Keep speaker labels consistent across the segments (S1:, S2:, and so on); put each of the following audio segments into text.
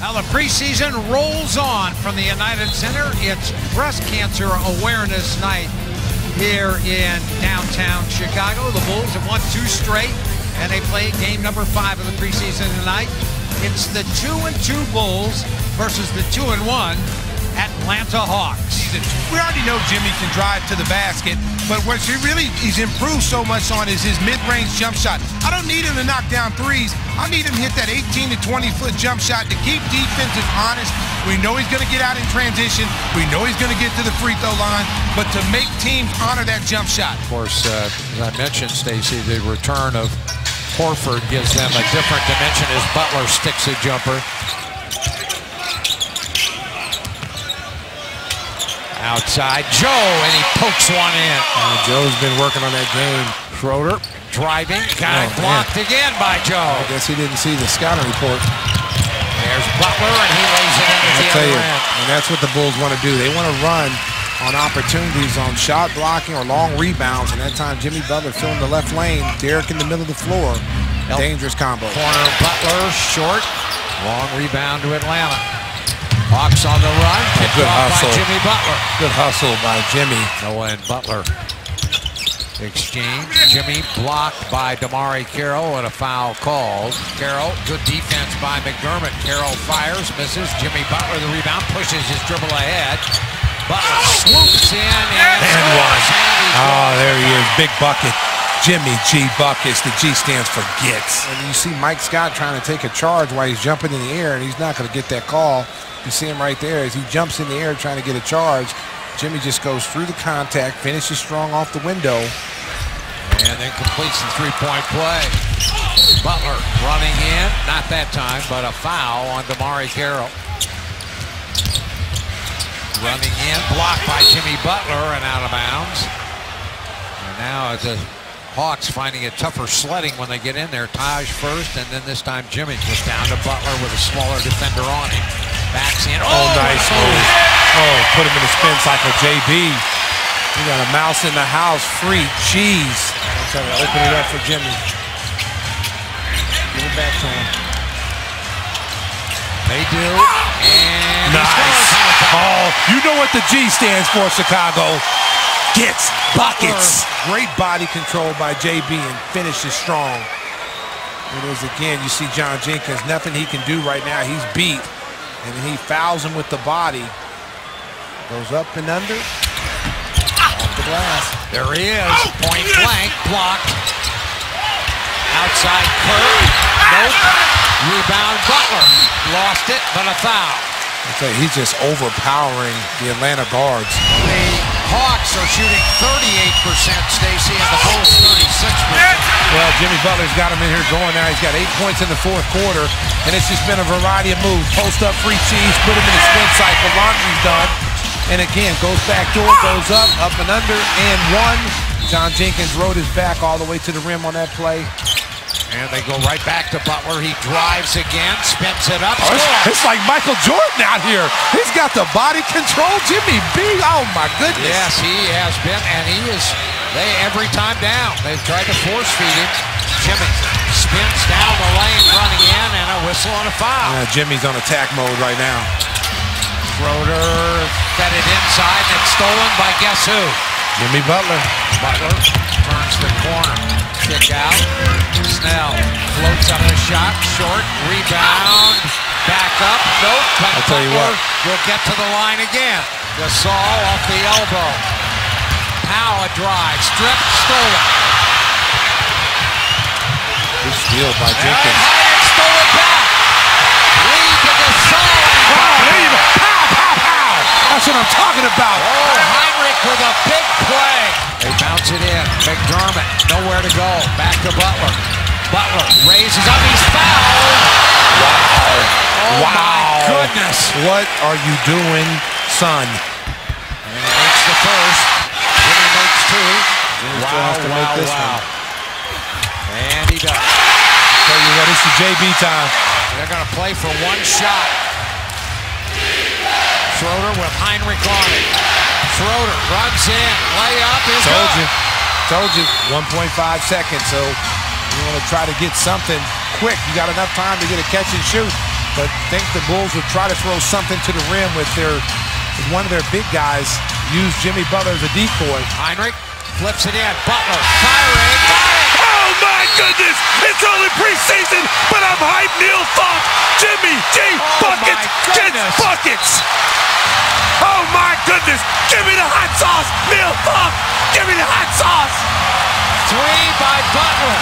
S1: Now the preseason rolls on from the United Center. It's Breast Cancer Awareness Night here in downtown Chicago. The Bulls have won two straight, and they play game number five of the preseason tonight. It's the two and two Bulls versus the two and one Atlanta Hawks.
S2: We already know Jimmy can drive to the basket, but what he really he's improved so much on is his mid-range jump shot. I don't need him to knock down threes. I need him to hit that 18 to 20 foot jump shot to keep defenses honest. We know he's going to get out in transition. We know he's going to get to the free throw line, but to make teams honor that jump shot.
S1: Of course, uh, as I mentioned, Stacy, the return of Horford gives them a different dimension as Butler sticks a jumper. Outside Joe, and he pokes one in.
S3: Uh, Joe's been working on that game.
S1: Schroeder driving, got
S3: oh,
S1: blocked man. again by Joe. I
S3: guess he didn't see the scouting report.
S1: There's Butler, and he lays it in at the you.
S3: And that's what the Bulls want to do. They want to run on opportunities on shot blocking or long rebounds. And that time, Jimmy Butler filling the left lane. Derrick in the middle of the floor. Dangerous combo.
S1: Corner Butler, short. Long rebound to Atlanta. Hawks on the run. Good hustle. by Jimmy Butler.
S3: Good hustle by Jimmy.
S1: Noah and Butler. Exchange. Jimmy blocked by DeMarre Carroll and a foul called. Carroll, good defense by McDermott. Carroll fires, misses. Jimmy Butler, the rebound, pushes his dribble ahead. Butler swoops in and,
S3: and one. Oh, there he is. Big bucket. Jimmy G Buckets. The G stands for gets. And you see Mike Scott trying to take a charge while he's jumping in the air, and he's not going to get that call. You see him right there as he jumps in the air trying to get a charge. Jimmy just goes through the contact, finishes strong off the window.
S1: And then completes the three-point play. Butler running in, not that time, but a foul on DeMarre Carroll. Running in, blocked by Jimmy Butler and out of bounds. And now it's a Hawks finding it tougher sledding when they get in there. Taj first, and then this time Jimmy was down to Butler with a smaller defender on him. Backs in.
S3: Oh, oh nice move. Oh, put him in the spin cycle. JB. We got a mouse in the house. Free cheese. Trying to open it up for Jimmy. Give it back to him.
S1: They do. And
S3: nice. Oh, you know what the G stands for, Chicago gets buckets. Great body control by JB and finishes strong. It is again, you see John Jenkins, nothing he can do right now. He's beat. And he fouls him with the body. Goes up and under. Off the glass.
S1: There he is. Oh, Point blank. Blocked. Outside Kirk. Nope. Rebound Butler. Lost it, but a foul.
S3: Tell he's just overpowering the Atlanta guards.
S1: Hawks are shooting 38%, Stacy, and the Bulls 36%.
S3: Well, Jimmy Butler's got him in here going now. He's got eight points in the fourth quarter, and it's just been a variety of moves. Post up, free cheese, put him in the spin cycle. Laundry's done. And again, goes back door, goes up, up and under, and one. John Jenkins rode his back all the way to the rim on that play.
S1: And they go right back to Butler. He drives again, spins it up.
S3: Oh, it's, it's, like Michael Jordan out here. He's got the body control. Jimmy B. Oh my goodness.
S1: Yes, he has been, and he is. They every time down. They've tried to force feed him. Jimmy spins down the lane, running in, and a whistle on a foul.
S3: Yeah, Jimmy's on attack mode right now.
S1: Schroeder fed it inside, and it's stolen by guess who?
S3: Jimmy Butler.
S1: Butler turns the corner. Kick out. Snell floats up a shot. Short. Rebound. Back up. Nope. But
S3: I'll tell you what.
S1: Will get to the line again. Gasol off the elbow. Power drive. Strip. Stolen.
S3: Good steal by Jenkins.
S1: And Hyatt stole it back. Lead to Gasol.
S3: Wow, there you. Pow, pow, pow. That's what I'm talking about.
S1: Oh, Hinrich with a big play. They bounce it in. McDermott, nowhere to go. Back to Butler. Butler raises up. He's fouled.
S3: Wow.
S1: Oh,
S3: wow.
S1: my goodness.
S3: What are you doing, son?
S1: And he makes the first. Jimmy makes two.
S3: Jimmy wow, has to wow, make this wow. one.
S1: And he does.
S3: Tell you what, it's the JB time.
S1: They're going to play for one shot. Schroeder with Hinrich on it. Schroeder runs in. Layup is
S3: Told
S1: good.
S3: you. Told you. 1.5 seconds. So you want to try to get something quick. You got enough time to get a catch and shoot. but think the Bulls would try to throw something to the rim with their with one of their big guys use Jimmy Butler as a decoy.
S1: Hinrich flips it in. Butler firing.
S3: Oh my goodness! It's only preseason, but I'm hyped. Neil Funk, Jimmy G,
S1: oh
S3: buckets, gets buckets. Oh my goodness! Give me the hot sauce, Neil Funk. Give me the hot sauce.
S1: Three by Butler.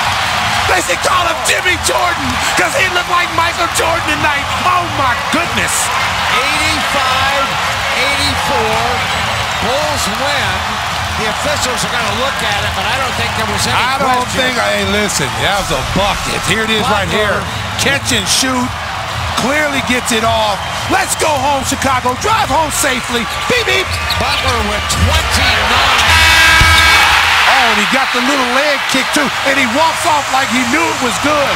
S3: They should call him Jimmy Jordan because he looked like Michael Jordan tonight. Oh, my goodness.
S1: 85-84. Bulls win. The officials are going to look at it, but I don't think there was any
S3: I don't think, hey, listen, that was a bucket. Here it is Butler. right here. Catch and shoot. Clearly gets it off. Let's go home, Chicago. Drive home safely. Beep, beep.
S1: Butler with 29 Oh,
S3: and he got the little leg kick too, and he walks off like he knew it was good.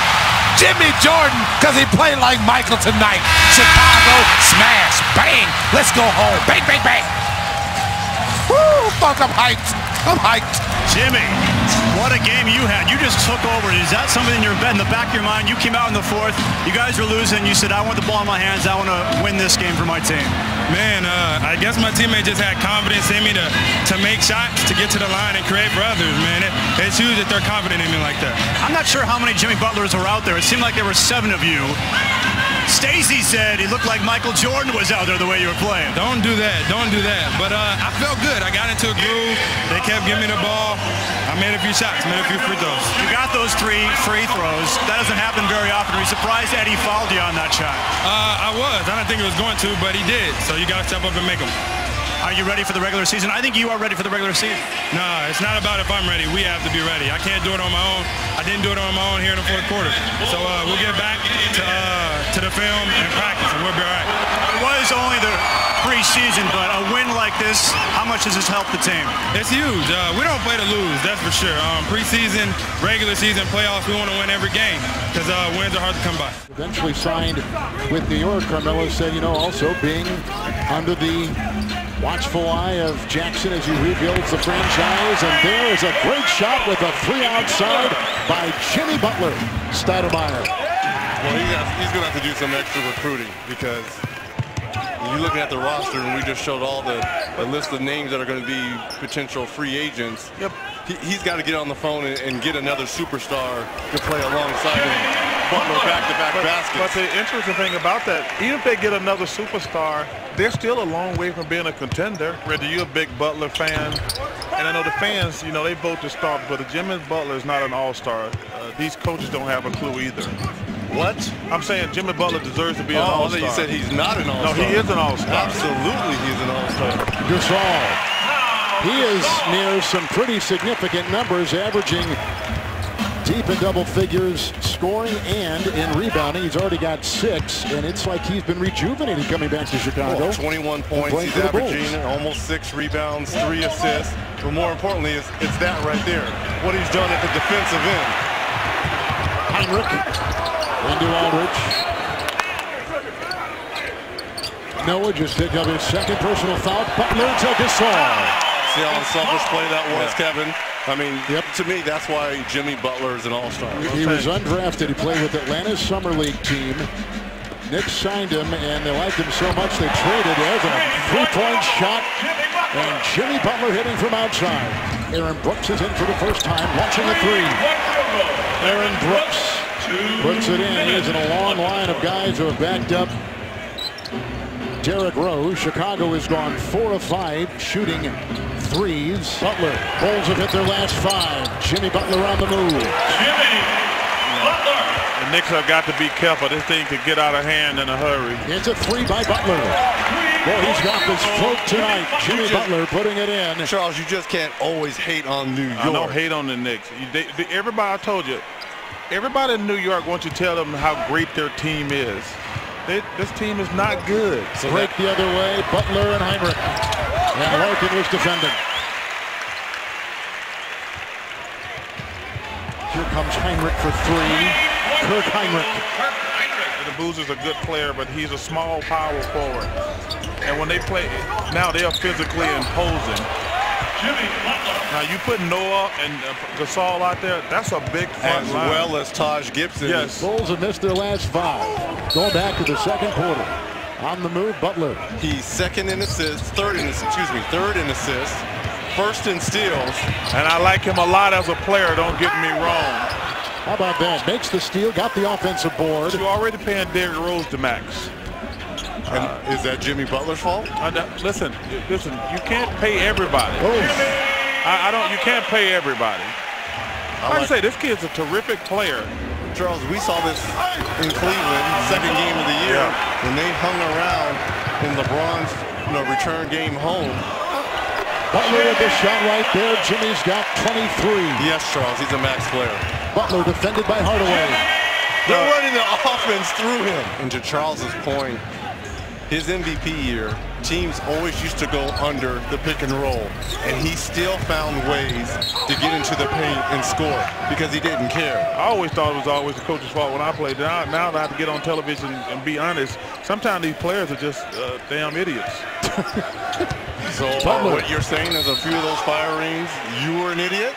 S3: Jimmy Jordan, because he played like Michael tonight. Chicago, smash, bang, let's go home. Bang, bang, bang. Woo, fuck, I'm hyped. I'm hyped.
S4: Jimmy, what a game you had. You just took over. Is that something in your bed in the back of your mind? You came out in the fourth. You guys were losing. You said, I want the ball in my hands. I want to win this game for my team.
S5: Man, uh, I guess my teammate just had confidence in me to, to make shots, to get to the line and create for others, man. It, it's huge that they're confident in me like that.
S4: I'm not sure how many Jimmy Butlers were out there. It seemed like there were seven of you. Stacy said he looked like Michael Jordan was out there the way you were playing.
S5: Don't do that. Don't do that. But uh, I felt good. I got into a groove. They kept giving me the ball. I made a few shots, made a few free throws.
S4: You got those three free throws. That doesn't happen very often. Are you surprised Eddie fouled you on that shot?
S5: Uh, I was. I didn't think he was going to, but he did. So you got to step up and make them.
S4: Are you ready for the regular season? I think you are ready for the regular season.
S5: Nah, it's not about if I'm ready. We have to be ready. I can't do it on my own. I didn't do it on my own here in the fourth quarter. So uh, we'll get back to, uh, to the film and practice, and we'll be all right.
S4: It was only the preseason, but a win like this, how much does this help the team?
S5: It's huge. Uh, we don't play to lose, that's for sure. Um, preseason, regular season, playoffs, we want to win every game because uh, wins are hard to come by.
S6: Eventually signed with New York, Carmelo said, you know, also being under the Watchful eye of Jackson as he rebuilds the franchise. And there is a great shot with a three outside by Jimmy Butler. Stoudemire.
S7: Well, he has, he's going to have to do some extra recruiting because you're looking at the roster and we just showed all the, the list of names that are going to be potential free agents. Yep. He, has got to get on the phone and, and get another superstar to play alongside him. Butler back-to-back
S8: but,
S7: baskets.
S8: But the interesting thing about that, even if they get another superstar, they're still a long way from being a contender. Whether you're a big Butler fan, and I know the fans, you know, they vote to start, but the Jimmy Butler is not an all-star. Uh, these coaches don't have a clue either.
S7: What?
S8: I'm saying Jimmy Butler deserves to be
S7: oh,
S8: an all-star.
S7: you said he's not an all-star.
S8: No, he is an all-star.
S7: Absolutely, he's an all-star.
S6: Gasol. He is near some pretty significant numbers, averaging deep in double figures, scoring and in rebounding. He's already got six, and it's like he's been rejuvenated coming back to Chicago.
S7: Oh, 21 points. He's averaging almost six rebounds, three assists. But more importantly, it's, it's that right there. What he's done at the defensive end.
S6: Hinrich into Aldridge. Noah just picked up his second personal foul. Butler to Gasol.
S7: See how unselfish play that was, yeah. Kevin? I mean, yep. to me, that's why Jimmy Butler is an all-star.
S6: He was undrafted. He played with Atlanta's summer league team. Knicks signed him, and they liked him so much they traded. There's a three-point shot, and Jimmy Butler hitting from outside. Aaron Brooks is in for the first time, launching a three. Aaron Brooks puts it in. He's in a long line of guys who have backed up Derrick Rose. Chicago has gone four of five, shooting threes. Butler, Bulls have hit their last five. Jimmy Butler on the move. Jimmy
S8: Butler. The Knicks have got to be careful. This thing could get out of hand in a hurry.
S6: It's a three by Butler. Boy, he's got this float tonight. Jimmy just, Butler putting it in.
S7: Charles, you just can't always hate on New York.
S8: I don't hate on the Knicks. They, they, everybody, I told you, everybody in New York wants you to tell them how great their team is. They, this team is not good.
S6: So Break the other way, Butler and Hinrich. And Larkin was defending. Here comes Hinrich for three. Kirk Hinrich
S8: The Boozer's a good player, but he's a small power forward. And when they play, now they're physically imposing. Now you put Noah and uh, Gasol out there. That's a big front
S9: As
S8: line.
S9: well as Taj Gibson.
S8: Yes.
S6: Bulls have missed their last five. Going back to the second quarter. On the move, Butler.
S9: He's second in assists, third in excuse me, third in assists, first in steals.
S8: And I like him a lot as a player. Don't get me wrong.
S6: How about that? Makes the steal, got the offensive board.
S8: You're already paying Derrick Rose the max.
S9: And is that Jimmy Butler's fault?
S8: Uh, listen, listen. You can't pay everybody.
S6: Oh,
S8: I, I don't. You can't pay everybody. Like I
S9: like-
S8: say, this kid's a terrific player.
S9: Charles, we saw this in Cleveland, second game of the year,
S8: Yeah.
S9: when they hung around in LeBron's you know, return game home.
S6: Butler with the shot right there. Jimmy's got 23.
S9: Yes, Charles, he's a max player.
S6: Butler defended by Hardaway.
S9: They're running the offense through him. And to Charles's point, his MVP year, teams always used to go under the pick and roll, and he still found ways to get into the paint and score because he didn't care.
S8: I always thought it was always the coach's fault when I played. Now, now that I have to get on television and be honest, sometimes these players are just uh, damn idiots.
S9: So uh, what you're saying is a few of those fire rings, you were an idiot?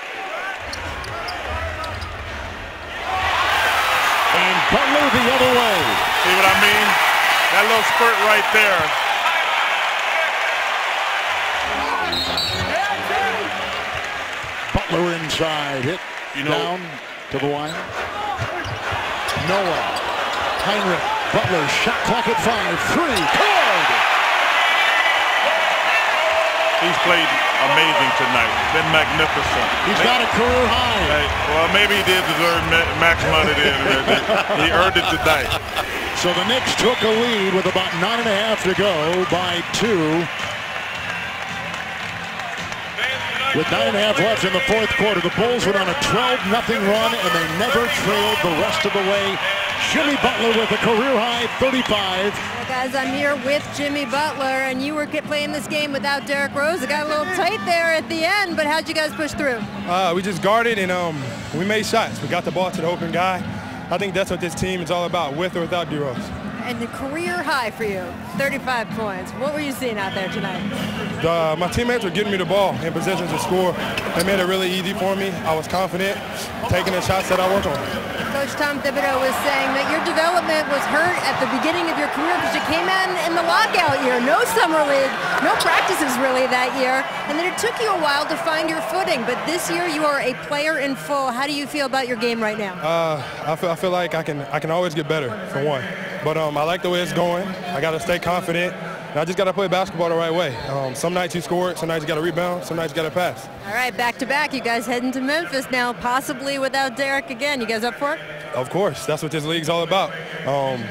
S6: And Butler the other way.
S8: See what I mean? That little spurt right there.
S6: Butler inside. Hit
S8: You know-
S6: down to the line. Noah. Hinrich. Butler shot clock at five. Three.
S8: He's played amazing tonight. Been magnificent.
S6: He's got a career high.
S8: Hey, well, maybe he did deserve max money then. he earned it tonight.
S6: So the Knicks took a lead with about nine and a half to go by two. With nine and a half left in the fourth quarter, the Bulls went on a 12-0 run, and they never trailed the rest of the way. Jimmy Butler with a career-high 35.
S10: Well, guys, I'm here with Jimmy Butler, and you were playing this game without Derrick Rose. It got a little tight there at the end, but how'd you guys push through?
S5: Uh, we just guarded and um, we made shots. We got the ball to the open guy. I think that's what this team is all about, with or without D-Rose.
S10: And the career high for you, 35 points. What were you seeing out there tonight?
S5: The, my teammates were getting me the ball in positions to score. They made it really easy for me. I was confident taking the shots that I worked on.
S10: Coach Tom Thibodeau was saying that your development was hurt at the beginning of your career because you came in in the lockout year. No summer league, no practices really that year. And then it took you a while to find your footing. But this year you are a player in full. How do you feel about your game right now?
S5: Uh, I feel, I feel like I can I can always get better for one, but um, I like the way it's going. I got to stay confident, and I just got to play basketball the right way. Um, some nights you score, some nights you got to rebound, some nights you got to pass.
S10: All right, back to back. You guys heading to Memphis now, possibly without Derrick again. You guys up for it?
S5: Of course, that's what this league's all about. Um,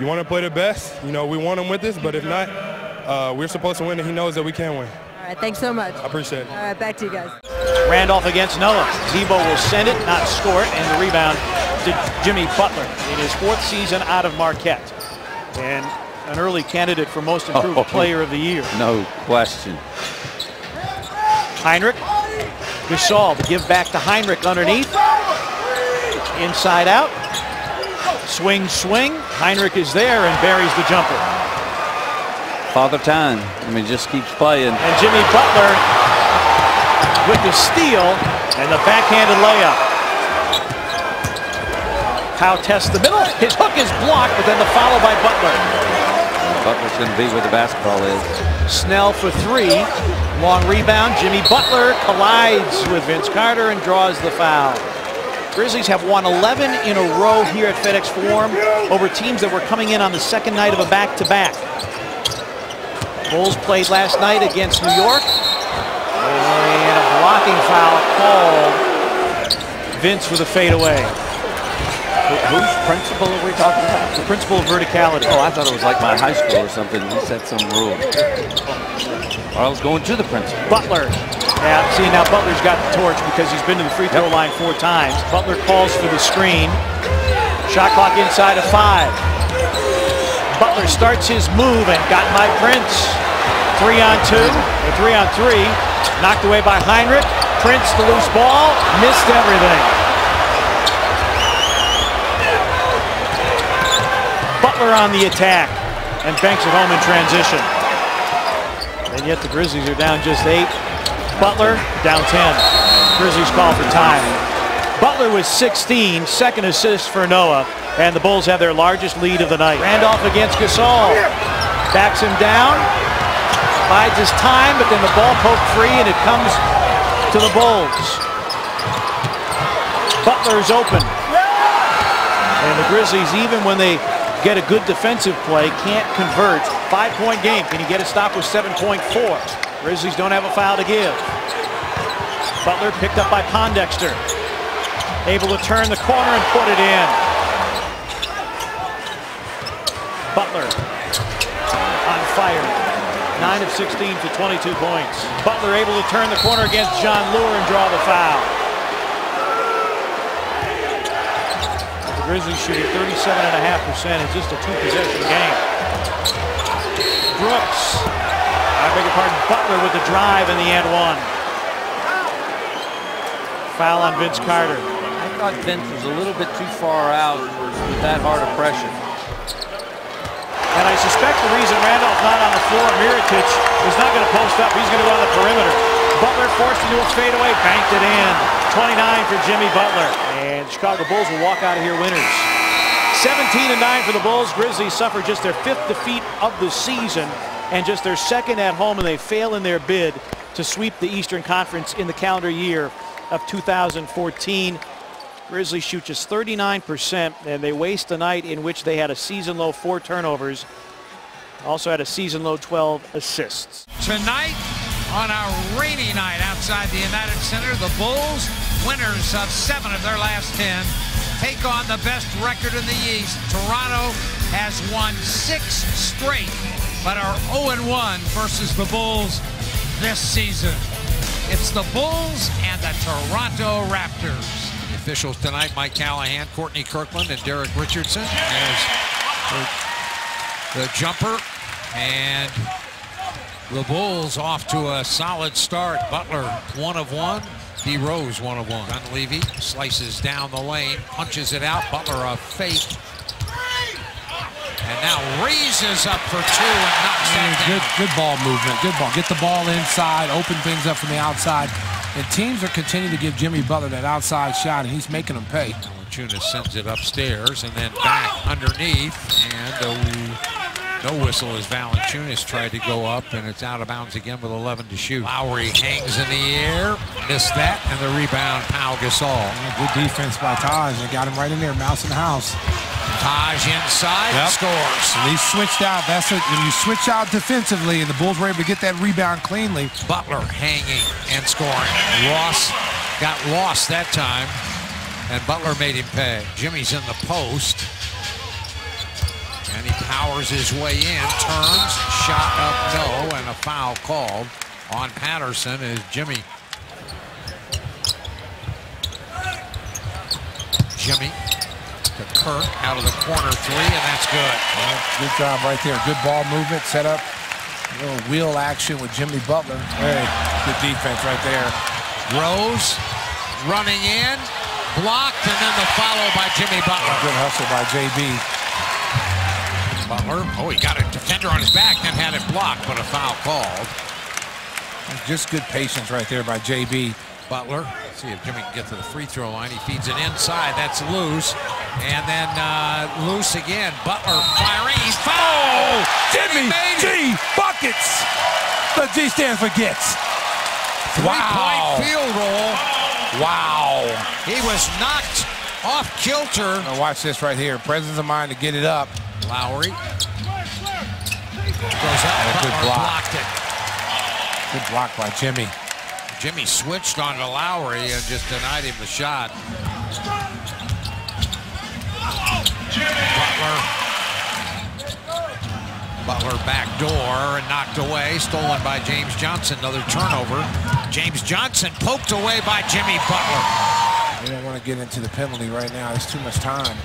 S5: you want to play the best, you know, we want him with us, but if not, uh, we're supposed to win, and he knows that we can win.
S10: All right, thanks so much.
S5: I appreciate it.
S10: All right, back to you guys.
S11: Randolph against Noah. Zebo will send it, not score it, and the rebound to Jimmy Butler in his fourth season out of Marquette. And an early candidate for most improved
S12: Oh.
S11: player of the year.
S12: No question.
S11: Hinrich. Gasol to give back to Hinrich underneath. Inside out. Swing, swing. Hinrich is there and buries the jumper.
S12: Father Time. I mean, just keeps playing.
S11: And Jimmy Butler with the steal and the backhanded layup. Howe tests the middle. His hook is blocked, but then the follow by Butler.
S12: Butler's going to be where the basketball is.
S11: Snell for three. Long rebound. Jimmy Butler collides with Vince Carter and draws the foul. Grizzlies have won 11 in a row here at FedEx Forum over teams that were coming in on the second night of a back-to-back. Bulls played last night against New York. And a blocking foul called. Vince with a fadeaway.
S12: Whose principle are we talking about?
S11: The principle of verticality.
S12: Oh, I thought it was like my high school or something. He set some rule. Or I was going to the principal.
S11: Butler. Yeah, see now Butler's got the torch because he's been to the free throw line four times. Butler calls for the screen. Shot clock inside of five. Butler starts his move and got my Prince. Three on two, or three on three. Knocked away by Hinrich. Prince the loose ball, missed everything. Butler on the attack and banks it home in transition. And yet the Grizzlies are down just eight. Butler down 10. Grizzlies call for time. Butler with 16, second assist for Noah, and the Bulls have their largest lead of the night. Randolph against Gasol. Backs him down, bides his time, but then the ball poked free and it comes to the Bulls. Butler's open. And the Grizzlies, even when they get a good defensive play, can't convert. Five-point game. Can you get a stop with 7.4? Grizzlies don't have a foul to give. Butler picked up by Pondexter. Able to turn the corner and put it in. Butler on fire. 9 of 16 for 22 points. Butler able to turn the corner against Jon Leuer and draw the foul. Grizzlies shooting 37.5% in just a two-possession game. Brooks, I beg your pardon, Butler with the drive and the and one. Foul on Vince Carter.
S12: I thought Vince was a little bit too far out with that hard of pressure.
S11: And I suspect the reason Randolph's not on the floor, Mirotic is not going to post up. He's going to go on the perimeter. Butler forced into a fadeaway, banked it in. 29 for Jimmy Butler. And Chicago Bulls will walk out of here winners. 17 and 9 for the Bulls. Grizzlies suffer just their fifth defeat of the season and just their second at home, and they fail in their bid to sweep the Eastern Conference in the calendar year of 2014. Grizzlies shoot just 39%, and they waste a night in which they had a season-low four turnovers. Also had a season-low 12 assists.
S1: Tonight, on a rainy night outside the United Center, the Bulls, winners of seven of their last 10, take on the best record in the East. Toronto has won six straight, but are 0-1 versus the Bulls this season. It's the Bulls and the Toronto Raptors. The officials tonight, Mike Callahan, Courtney Kirkland, and Derek Richardson as the, the jumper. And the Bulls off to a solid start. Butler, one of one. D. Rose, one of one. Dunleavy slices down the lane, punches it out. Butler a fake. And now raises up for two and knocks that
S3: good,
S1: down.
S3: good ball movement. Good ball. Get the ball inside, open things up from the outside. And teams are continuing to give Jimmy Butler that outside shot, and he's making them pay.
S1: Valanciunas sends it upstairs and then back underneath. And uh, no whistle as Valanciunas tried to go up, and it's out of bounds again with 11 to shoot. Lowry hangs in the air, missed that, and the rebound, Pau Gasol.
S3: Good defense by Taj. They got him right in there, mouse in the house.
S1: Taj inside,
S3: Yep.
S1: scores.
S3: And he switched out. That's it. When you switch out defensively, and the Bulls were able to get that rebound cleanly.
S1: Butler hanging and scoring. Ross got lost that time, and Butler made him pay. Jimmy's in the post. And he powers his way in, turns, shot up no, and a foul called on Patterson as Jimmy. Jimmy to Kirk out of the corner three, and that's good.
S3: Good job right there. Good ball movement, set up. A little wheel action with Jimmy Butler. Hey, good defense right there.
S1: Rose running in, blocked, and then the follow by Jimmy Butler.
S3: Good hustle by JB.
S1: Butler, oh, he got a defender on his back, then had it blocked, but a foul called.
S3: Just good patience right there by JB.
S1: Butler, let's see if Jimmy can get to the free throw line. He feeds it inside, that's loose. And then uh, loose again. Butler firing, he's fouled!
S3: Jimmy G buckets. The G stands for gets.
S1: Three-point field goal.
S3: Wow.
S1: He was knocked off kilter.
S3: Now watch this right here. Presence of mind to get it up.
S1: Lowry goes
S3: And a good block.
S1: blocked it.
S3: Good block by Jimmy.
S1: Jimmy switched onto Lowry and just denied him the shot. Butler. Butler back door and knocked away, stolen by James Johnson. Another turnover. James Johnson poked away by Jimmy Butler.
S3: We don't want to get into the penalty right now. There's too much time.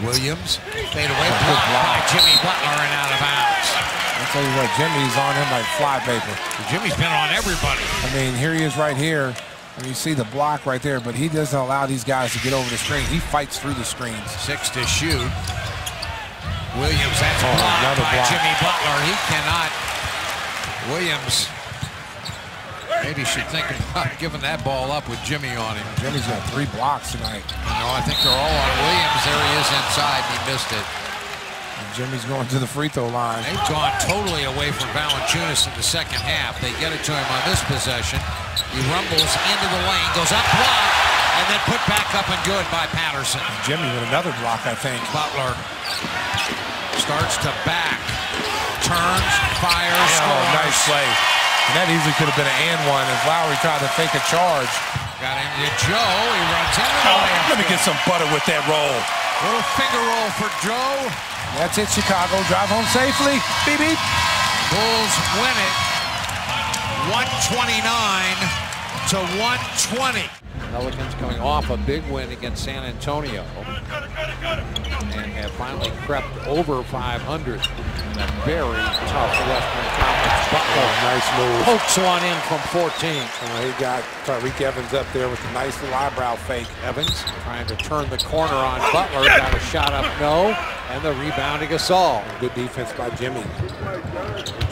S1: Williams fade away,
S3: Good
S1: blocked
S3: block.
S1: by Jimmy Butler and out of bounds.
S3: I'll tell you what, Jimmy's on him like flypaper.
S1: Jimmy's been on everybody.
S3: I mean, here he is right here. And you see the block right there, but he doesn't allow these guys to get over the screen. He fights through the screens.
S1: Six to shoot. Williams, that's
S3: Oh,
S1: blocked
S3: another
S1: by
S3: block.
S1: Jimmy Butler. He cannot. Williams
S13: Maybe should think about giving that ball up with Jimmy on him.
S3: Jimmy's got three blocks tonight.
S13: You know, I think they're all on Williams. There he is inside. He missed it.
S3: And Jimmy's going to the free throw line.
S13: They've gone totally away from Valanciunas in the second half. They get it to him on this possession. He rumbles into the lane, goes up block, and then put back up and good by Patterson.
S3: Jimmy with another block, I think.
S13: Butler starts to back, turns, fires,
S3: oh,
S13: scores.
S3: nice play. And that easily could have been an and one as Lowry tried to fake a charge.
S13: Got him to Joe. He runs into the
S3: Oh, let me get some butter with that roll.
S13: Little finger roll for Joe.
S3: That's it, Chicago. Drive home safely. Beep, beep.
S13: Bulls win it 129 to 120.
S1: Pelicans coming off a big win against San Antonio and have finally crept over 500 in a very tough Western Conference. Butler
S3: nice move.
S1: pokes one in from 14.
S3: Uh, he got Tyreke Evans up there with a nice little eyebrow fake.
S1: Evans trying to turn the corner on Butler. Got a shot up, no. And the rebounding Gasol.
S3: Good defense by Jimmy.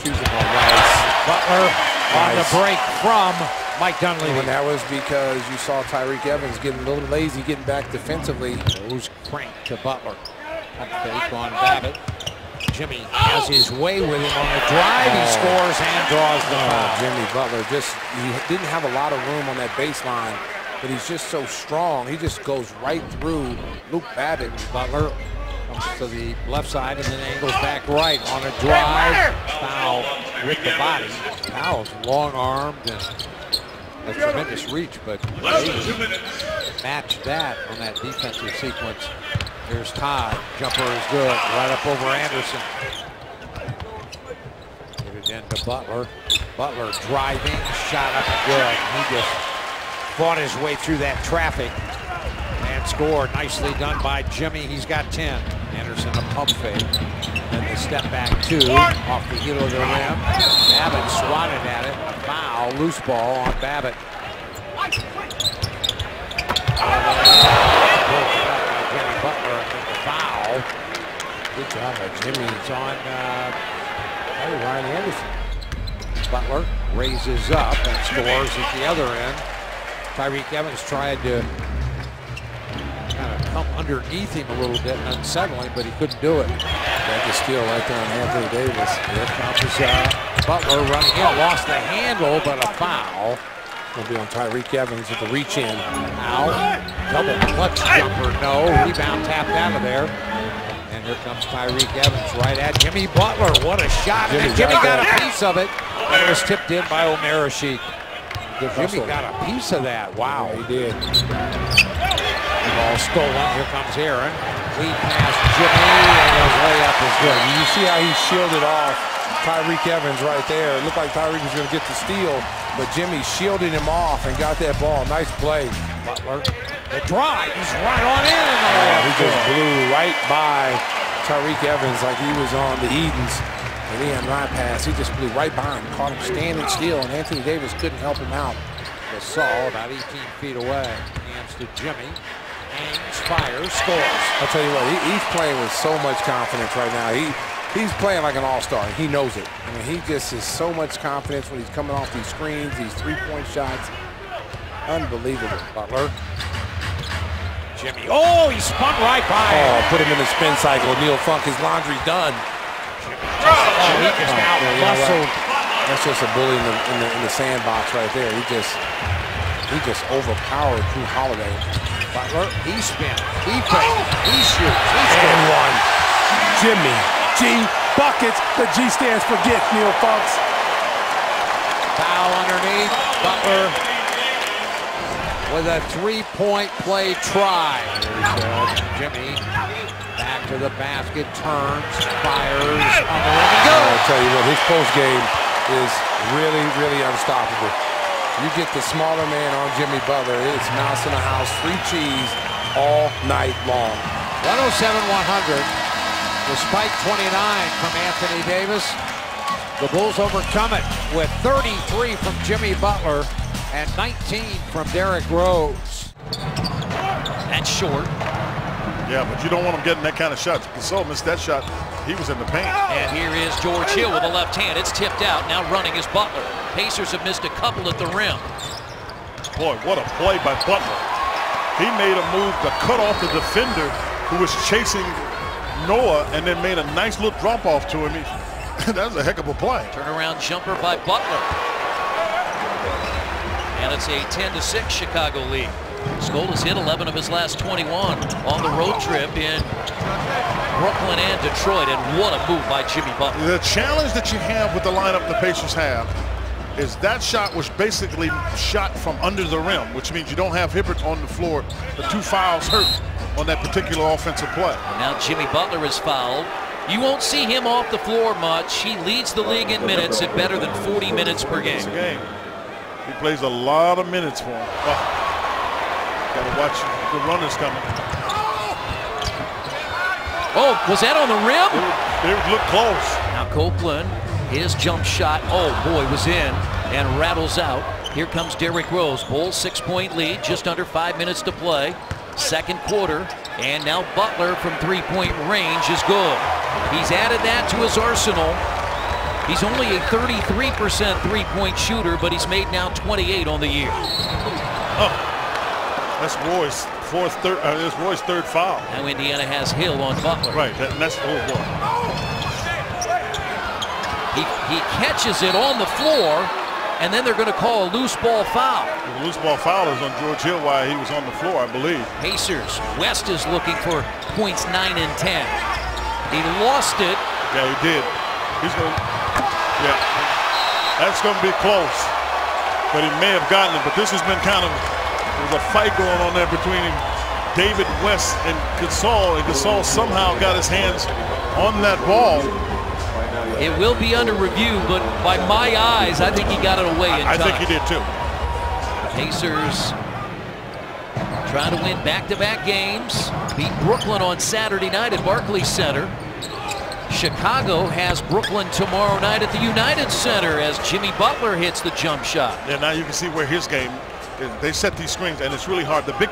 S1: Choosing a nice. Butler on the break from Mike Dunleavy.
S3: And that was because you saw Tyreke Evans getting a little lazy, getting back defensively.
S1: Goes crank to Butler. Pump fake on Babbitt. Jimmy has his way with him on the drive. He
S3: Oh.
S1: scores and draws the
S3: Oh,
S1: foul.
S3: Jimmy Butler just he didn't have a lot of room on that baseline, but he's just so strong. He just goes right through Luke Babbitt.
S1: Butler comes to the left side and then angles back right on a drive. Foul with the body. Powell's long-armed and a tremendous reach, but match that on that defensive sequence. Here's Todd. Jumper is good. Right up over Anderson. Get it into Butler. Butler driving, shot up good. He just fought his way through that traffic and scored. Nicely done by Jimmy. He's got 10. Anderson a pump fake. Then the step back two off the heel of the rim. Babbitt swatted at it. Foul, loose ball on Babbitt. Jimmy Butler foul.
S3: Good job by Jimmy.
S1: It's on uh,
S3: Ryan Anderson.
S1: Butler raises up and scores at the other end. Tyreke Evans tried to kind of come underneath him a little bit and unsettle him, but he couldn't do it.
S3: Got the steal right there on Anthony Davis.
S1: Here comes uh, Butler running in, lost the handle, but a foul.
S3: Will be on Tyreke Evans with the reach in.
S1: Now, double clutch jumper, no. Rebound tapped out of there. And here comes Tyreke Evans right at Jimmy Butler. What a shot. And
S3: Jimmy
S1: Jimmy
S3: got
S1: a piece of it. And it was tipped in by Omer Asik. Jimmy got a piece of that. Wow.
S3: He did.
S1: Ball stolen. Here comes Aaron. Lead pass Jimmy. And his layup is good.
S3: You see how he shielded off Tyreke Evans right there. It looked like Tyreke was going to get the steal, but Jimmy shielded him off and got that ball. Nice play.
S1: Butler. The drive. He's right on in. And
S3: Oh, he just blew right by Tyreke Evans like he was on the Edens. And he had my pass. He just blew right by him, caught him standing still, and Anthony Davis couldn't help him out.
S1: Gasol about 18 feet away. Hands to Jimmy. Hangs, fires, scores.
S3: I'll tell you what, he, he's playing with so much confidence right now. He he's playing like an all-star. He knows it. I mean, he just is so much confidence when he's coming off these screens, these three-point shots. Unbelievable.
S1: Butler. Jimmy. Oh, he spun right by oh, him.
S3: Oh, put him in the spin cycle. Neil Funk, his laundry done.
S1: Oh, he oh, just out
S3: Yeah, you know That's just a bully in the, in the in the sandbox right there. He just he just overpowered Jrue Holiday.
S1: Butler, he spins, he fakes, he shoots, he
S3: And
S1: scores.
S3: one. Jimmy G buckets. The G stands for get. Neil Funks.
S1: Foul underneath. Butler with a three-point play try. Jimmy back to the basket, turns, fires on the rim and
S3: I'll tell you what, his post game is really, really unstoppable. You get the smaller man on Jimmy Butler, it's mouse in the house, free cheese all night long.
S1: 107-100. Despite 29 from Anthony Davis, the Bulls overcome it with 33 from Jimmy Butler and 19 from Derrick Rose.
S14: That's short.
S8: Yeah, but you don't want him getting that kind of shot. Gasol missed that shot. He was in the paint.
S14: And here is George Hill with a left hand. It's tipped out. Now running is Butler. Pacers have missed a couple at the rim.
S8: Boy, what a play by Butler. He made a move to cut off the defender who was chasing Noah and then made a nice little drop off to him. that was a heck of a play.
S14: Turnaround jumper by Butler. And it's a 10 to 6 Chicago lead. Scola's has hit 11 of his last 21 on the road trip in Brooklyn and Detroit. And what a move by Jimmy Butler.
S8: The challenge that you have with the lineup the Pacers have is that shot was basically shot from under the rim, which means you don't have Hibbert on the floor. The two fouls hurt on that particular offensive play.
S14: And now Jimmy Butler is fouled. You won't see him off the floor much. He leads the league in minutes at better than 40 minutes per game.
S8: game. He plays a lot of minutes for him. Oh. Got to watch the runners coming.
S14: Oh, oh, was that on the rim?
S8: It, it looked close.
S14: Now Copeland, his jump shot, oh boy, was in and rattles out. Here comes Derrick Rose. Bulls six-point lead, just under five minutes to play. Second quarter, and now Butler from three-point range is good. He's added that to his arsenal. He's only a 33% three-point shooter, but he's made now 28 on the year.
S8: Oh. That's Roy's fourth, third. Uh, that's Roy's third foul.
S14: Now Indiana has Hill on Butler.
S8: Right. That, that's oh boy.
S14: He he catches it on the floor, and then they're going to call a loose ball foul.
S8: The loose ball foul is on George Hill while he was on the floor, I believe.
S14: Pacers. West is looking for points nine and ten. He lost it.
S8: Yeah, he did. He's going. Yeah, that's going to be close. But he may have gotten it. But this has been kind of there's a fight going on there between David West and Gasol, and Gasol somehow got his hands on that ball.
S14: It will be under review, but by my eyes, I think he got it away in
S8: I. I think he did too.
S14: Pacers trying to win back-to-back -back games. Beat Brooklyn on Saturday night at Barclays Center. Chicago has Brooklyn tomorrow night at the United Center as Jimmy Butler hits the jump shot.
S8: Yeah, now you can see where his game they set these screens, and it's really hard. The big,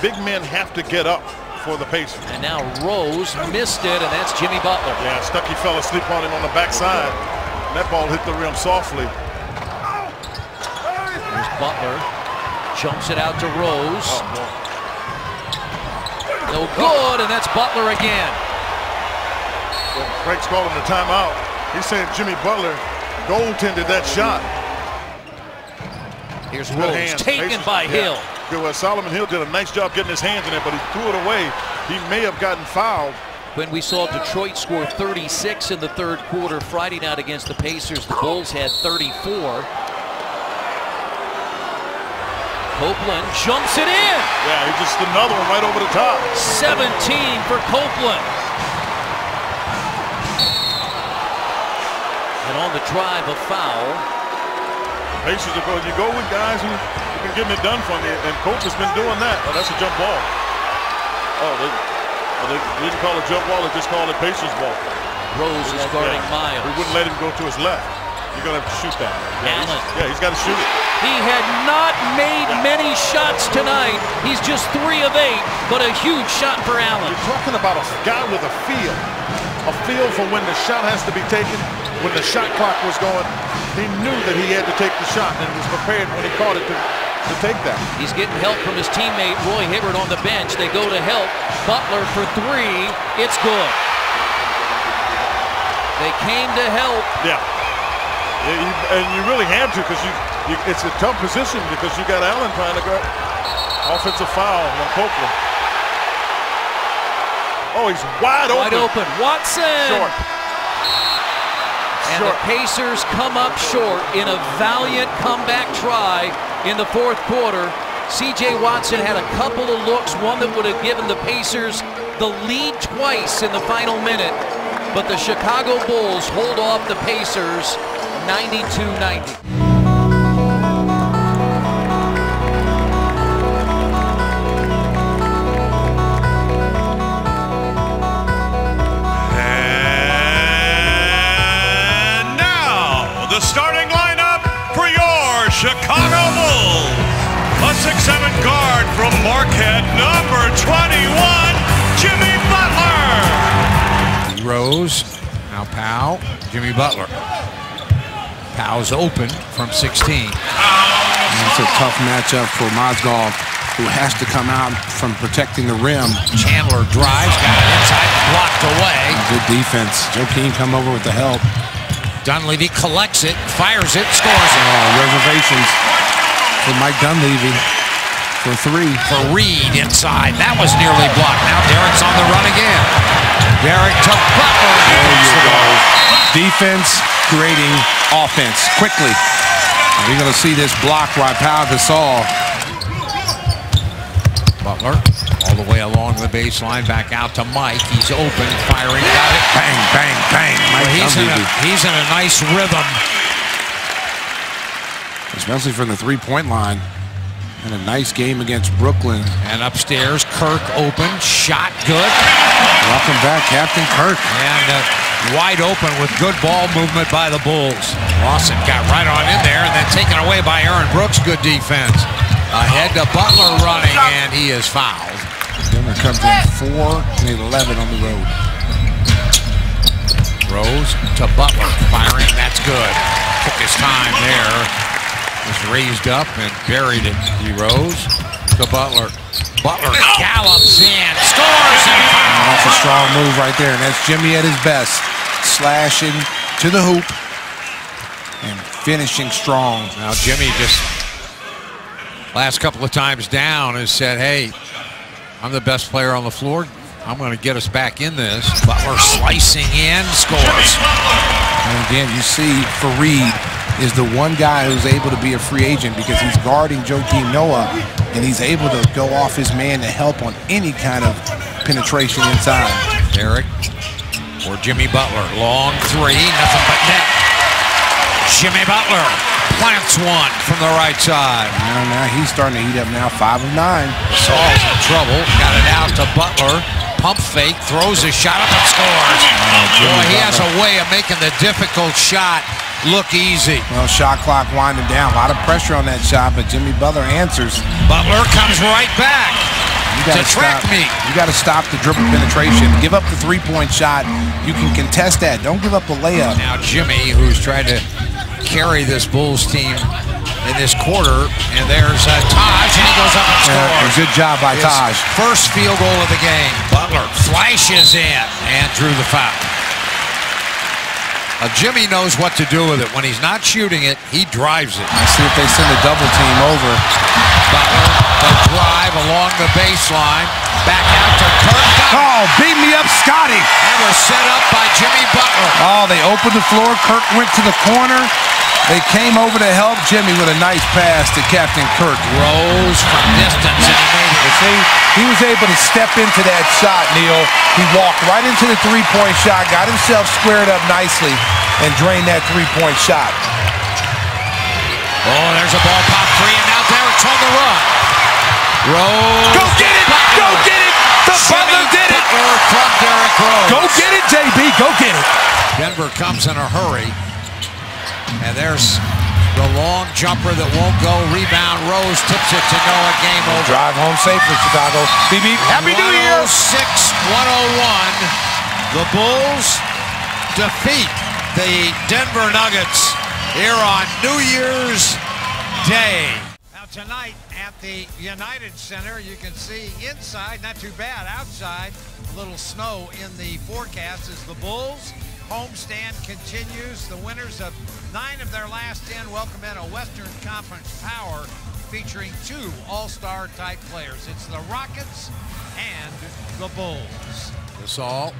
S8: big men have to get up for the Pacers.
S14: And now Rose missed it, and that's Jimmy Butler.
S8: Yeah, Stuckey fell asleep on him on the backside. And that ball hit the rim softly.
S14: There's Butler. Jumps it out to Rose. Oh, no good, and that's Butler again.
S8: Well, Craig's calling the timeout. He's saying Jimmy Butler goaltended that shot.
S14: Here's Rose taken by yeah. Hill.
S8: Good. Well, Solomon Hill did a nice job getting his hands in it, but he threw it away. He may have gotten fouled.
S14: When we saw Detroit score 36 in the third quarter Friday night against the Pacers, the Bulls had 34. Copeland jumps it in.
S8: Yeah, he just another one right over the top.
S14: 17 for Copeland. And on the drive, a foul.
S8: Pacers are going, you go with guys who, who can get it done for me, and Coach has been doing that. Oh, that's a jump ball. Oh, they, well, they didn't call it jump ball, they just called it Pacers ball.
S14: Rose is guarding yeah. Miles.
S8: We wouldn't let him go to his left. You're going to have to shoot that. Yeah,
S14: Allen.
S8: He's, yeah, he's got to shoot it.
S14: He had not made many shots tonight. He's just three of eight, but a huge shot for Allen.
S8: You're talking about a guy with a feel. A feel for when the shot has to be taken, when the shot clock was going, he knew that he had to take the shot and was prepared when he caught it to, to take that.
S14: He's getting help from his teammate Roy Hibbert on the bench. They go to help. Butler for three. It's good. They came to help.
S8: Yeah. And you really have to because you, you, it's a tough position because you got Allen trying to go offensive foul on Copeland. Oh, he's wide, open.
S14: Wide open. Watson.
S8: Short.
S14: And short. the Pacers come up short in a valiant comeback try in the fourth quarter. C.J. Watson had a couple of looks, one that would have given the Pacers the lead twice in the final minute. But the Chicago Bulls hold off the Pacers
S15: 92 90. A 6'7 guard from Marquette, number 21, Jimmy Butler.
S1: Rose. Now Powell. Jimmy Butler. Powell's open from 16.
S3: That's a tough matchup for Mozgov, who has to come out from protecting the rim.
S1: Chandler drives, got it inside, blocked away.
S3: Good defense. Joakim come over with the help.
S1: Dunleavy collects it, fires it, scores it.
S3: Oh, reservations for Mike Dunleavy for three.
S1: For Faried inside. That was nearly blocked. Now Derrick's on the run again. Derrick to Butler.
S3: There you go. Defense creating offense quickly. You're going to see this block by Pau Gasol.
S1: Butler all the way along the baseline, back out to Mike. He's open, firing, got it.
S3: Bang, bang, bang. Mike
S1: well, he's, in a,
S3: Dunleavy.
S1: he's in a nice rhythm.
S3: Especially from the three-point line. And a nice game against Brooklyn.
S1: And upstairs, Kirk open, shot good.
S3: Welcome back, Captain Kirk.
S1: And uh, wide open with good ball movement by the Bulls. Lawson got right on in there and then taken away by Aaron Brooks. Good defense. Ahead to Butler running, and he is fouled.
S3: Denver comes in 4 and 11 on the road.
S1: Rose to Butler, firing, that's good. Took his time there. Was raised up and buried it. He rose to Butler. Butler gallops in, scores,
S3: that's a strong move right there. And that's Jimmy at his best. Slashing to the hoop and finishing strong.
S1: Now Jimmy just last couple of times down has said, hey, I'm the best player on the floor. I'm going to get us back in this. Butler slicing in, scores.
S3: And again, you see Faried is the one guy who's able to be a free agent because he's guarding Joakim Noah and he's able to go off his man to help on any kind of penetration inside.
S1: Derrick or Jimmy Butler. Long three, nothing but net. Jimmy Butler plants one from the right side.
S3: Now, now he's starting to heat up now, five of nine.
S1: Saul's in trouble. Got it out to Butler. Pump fake, throws a shot up and scores. Oh, Boy, he has a way of making the difficult shot look easy.
S3: Well, shot clock winding down. A lot of pressure on that shot, but Jimmy Butler answers.
S1: Butler comes right back
S3: You
S1: to
S3: gotta
S1: track
S3: stop,
S1: me.
S3: You got to stop the dribble penetration. Give up the three-point shot. You can contest that. Don't give up a layup.
S1: Now Jimmy, who's tried to carry this Bulls team in this quarter, and there's uh, Taj, and he goes up and
S3: Yeah,
S1: scores.
S3: good job by
S1: His
S3: Taj.
S1: First field goal of the game. Butler flashes in and drew the foul. Uh, Jimmy knows what to do with it. When he's not shooting it, he drives it.
S3: Let's see if they send a double team over.
S1: Butler, the drive along the baseline. Back out to Kirk.
S3: Oh, beat me up, Scotty.
S1: That was set up by Jimmy Butler.
S3: Oh, they opened the floor. Kirk went to the corner. They came over to help Jimmy with a nice pass to Captain Kirk.
S1: Rose from distance, and he made it.
S3: See, he was able to step into that shot, Neil. He walked right into the three-point shot, got himself squared up nicely, and drained that three-point shot.
S1: Oh, there's a ball pop three, and now Derrick's on the run. Rose.
S3: Go get it! Go get it! The Butler did it!
S1: From Derrick Rose.
S3: Go get it, JB! Go get it!
S1: Denver comes in a hurry. And there's the long jumper that won't go. Rebound. Rose tips it to Noah. Game over.
S3: Drive home safely, Chicago. Beep, beep. Happy New Year!
S1: 106 101. The Bulls defeat the Denver Nuggets here on New Year's Day. Now, tonight at the United Center, you can see inside, not too bad. Outside, a little snow in the forecast as the Bulls homestand continues. The winners of nine of their last 10 welcome in a Western Conference power featuring two all-star type players. It's the Rockets and the Bulls. Gasol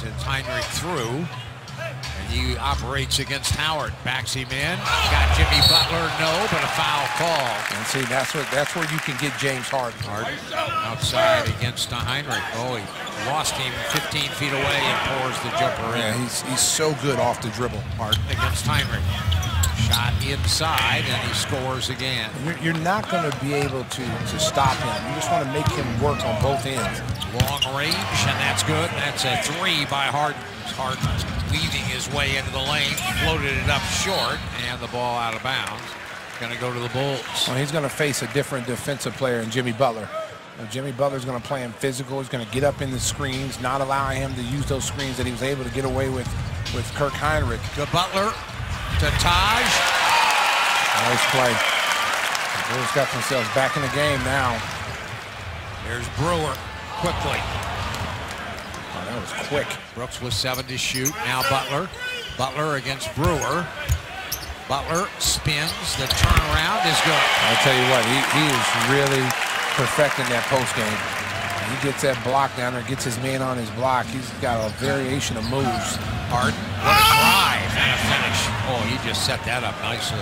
S1: sends Hinrich through. And he operates against Howard. Backs him in. Got Jimmy Butler, no, but a foul call.
S3: And see, that's what that's where you can get James Harden.
S1: Harden outside against Hinrich. Oh, he lost him 15 feet away and pours the jumper in.
S3: Yeah, he's he's so good off the dribble.
S1: Harden against Hinrich. Shot inside, and he scores again.
S3: You're, you're not going to be able to to stop him. You just want to make him work on both ends.
S1: Long range, and that's good. That's a three by Harden. Harden weaving his way into the lane, floated it up short, and the ball out of bounds. Going to go to the Bulls.
S3: Well, he's going to face a different defensive player in Jimmy Butler. Jimmy Butler's going to play him physical. He's going to get up in the screens, not allowing him to use those screens that he was able to get away with with Kirk Hinrich.
S1: To Butler, to Taj.
S3: Nice play. The Bulls got themselves back in the game now.
S1: There's Brewer quickly.
S3: That was quick.
S1: Brooks with seven to shoot. Now Butler. Butler against Brewer. Butler spins. The turnaround is good.
S3: I'll tell you what, he, he is really perfecting that post game. He gets that block down there, gets his man on his block. He's got a variation of moves.
S1: Harden, what a drive and a finish. Oh, he just set that up nicely.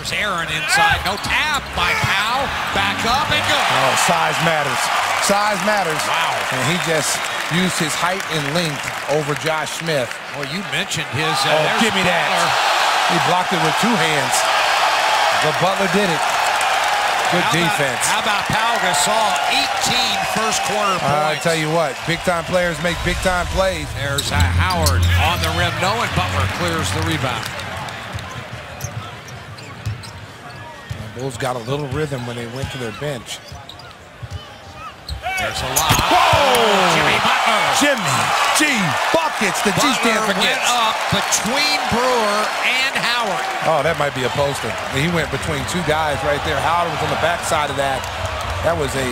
S1: There's Aaron inside. No tap by Powell. Back up and go.
S3: Oh, size matters. Size matters.
S1: Wow.
S3: And he just used his height and length over Josh Smith.
S1: Well, you mentioned his. Uh,
S3: oh, give me that. He blocked it with two hands. But Butler did it. Good
S1: how
S3: defense.
S1: About, how about Pau Gasol? 18 first quarter points.
S3: I tell you what, big time players make big time plays.
S1: There's uh, Howard on the rim. No, and Butler clears the rebound.
S3: Bulls got a little rhythm when they went to their bench.
S1: There's a lot.
S3: Whoa!
S1: Jimmy Butler.
S3: Jimmy G buckets. The G stand for
S1: went up between Brewer and Howard.
S3: Oh, that might be a poster. He went between two guys right there. Howard was on the backside of that. That was a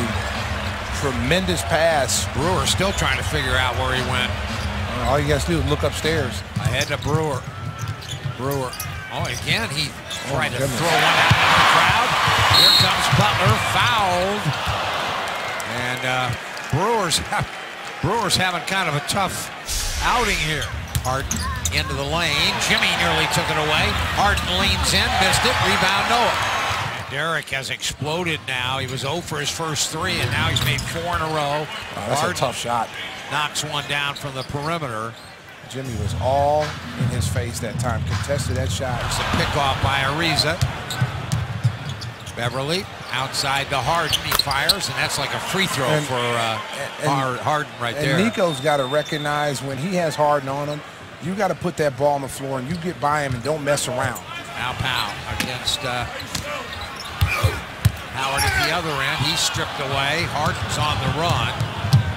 S3: tremendous pass.
S1: Brewer still trying to figure out where he went.
S3: Uh, all you guys do is look upstairs.
S1: Ahead to Brewer. Brewer. Oh, again, he oh, tried
S3: oh,
S1: to throw one out in the crowd. Here comes Butler, fouled. And uh, Brewers, have, Brewers having kind of a tough outing here. Harden into the lane. Jimmy nearly took it away. Harden leans in, missed it. Rebound Noah. Derrick has exploded now. He was 0 for his first three, and now he's made four in a row.
S3: Oh, that's
S1: Harden
S3: a tough shot.
S1: Knocks one down from the perimeter.
S3: Jimmy was all in his face that time. Contested that shot.
S1: It's a pickoff by Ariza. Beverley outside the Harden. He fires, and that's like a free throw
S3: and,
S1: for uh, and, Harden right
S3: and
S1: there.
S3: And Niko's got to recognize when he has Harden on him, you got to put that ball on the floor and you get by him and don't mess around.
S1: Now Powell against uh, Howard at the other end. He's stripped away. Harden's on the run.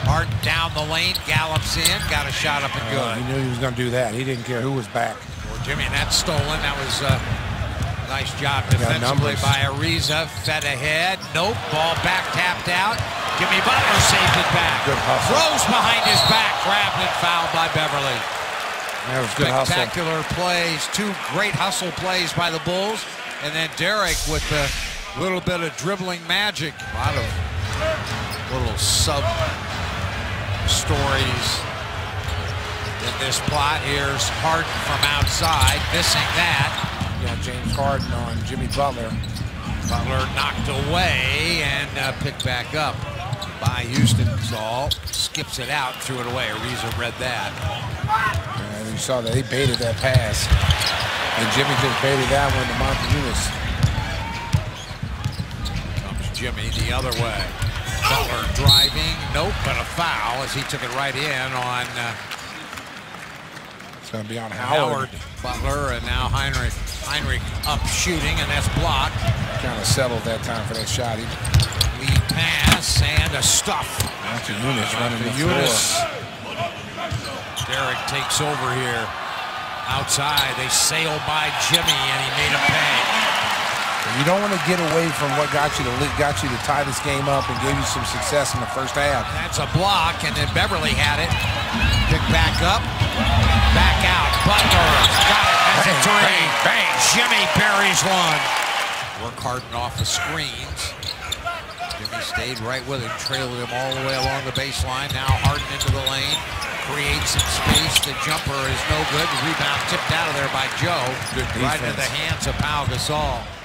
S1: Harden down the lane, gallops in, got a shot up and good.
S3: Uh, he knew he was going to do that. He didn't care who was back.
S1: Or Jimmy, and that's stolen. That was uh, nice job defensively by Ariza. Fed ahead. Nope. Ball back tapped out. Jimmy Butler saved it back.
S3: Good hustle.
S1: Throws behind his back. Grabbed and fouled by Beverley.
S3: That was good
S1: Spectacular
S3: hustle.
S1: plays. Two great hustle plays by the Bulls. And then Derrick with the little bit of dribbling magic. A lot of little sub stories in this plot. Here's Harden from outside, missing that.
S3: Yeah, James Harden on Jimmy Butler.
S1: Butler knocked away and uh, picked back up by Houston Saul. Skips it out, threw it away. Ariza read that.
S3: And you saw that he baited that pass. And Jimmy just baited that one to Montezumas.
S1: Comes Jimmy the other way. Butler driving, nope, but a foul as he took it right in on. Uh,
S3: it's going to be on Howard.
S1: Howard. Butler and now Hinrich. Hinrich up shooting, and that's blocked.
S3: Kind of settled that time for that shot. He,
S1: Lead pass and a stuff.
S3: After Eunice running the
S1: Eunice. Derrick takes over here. Outside, they sail by Jimmy, and he made a pay.
S3: You don't want to get away from what got you to got you to tie this game up and gave you some success in the first half.
S1: That's a block, and then Beverley had it. Pick back up, back out. Butler got it. That's a three.
S3: Bang, bang.
S1: Jimmy buries one. Work Harden off the screens. Jimmy stayed right with him, trailed him all the way along the baseline. Now Harden into the lane, creates some space. The jumper is no good. The rebound tipped out of there by Joe.
S3: Good
S1: right into the hands of Pau Gasol.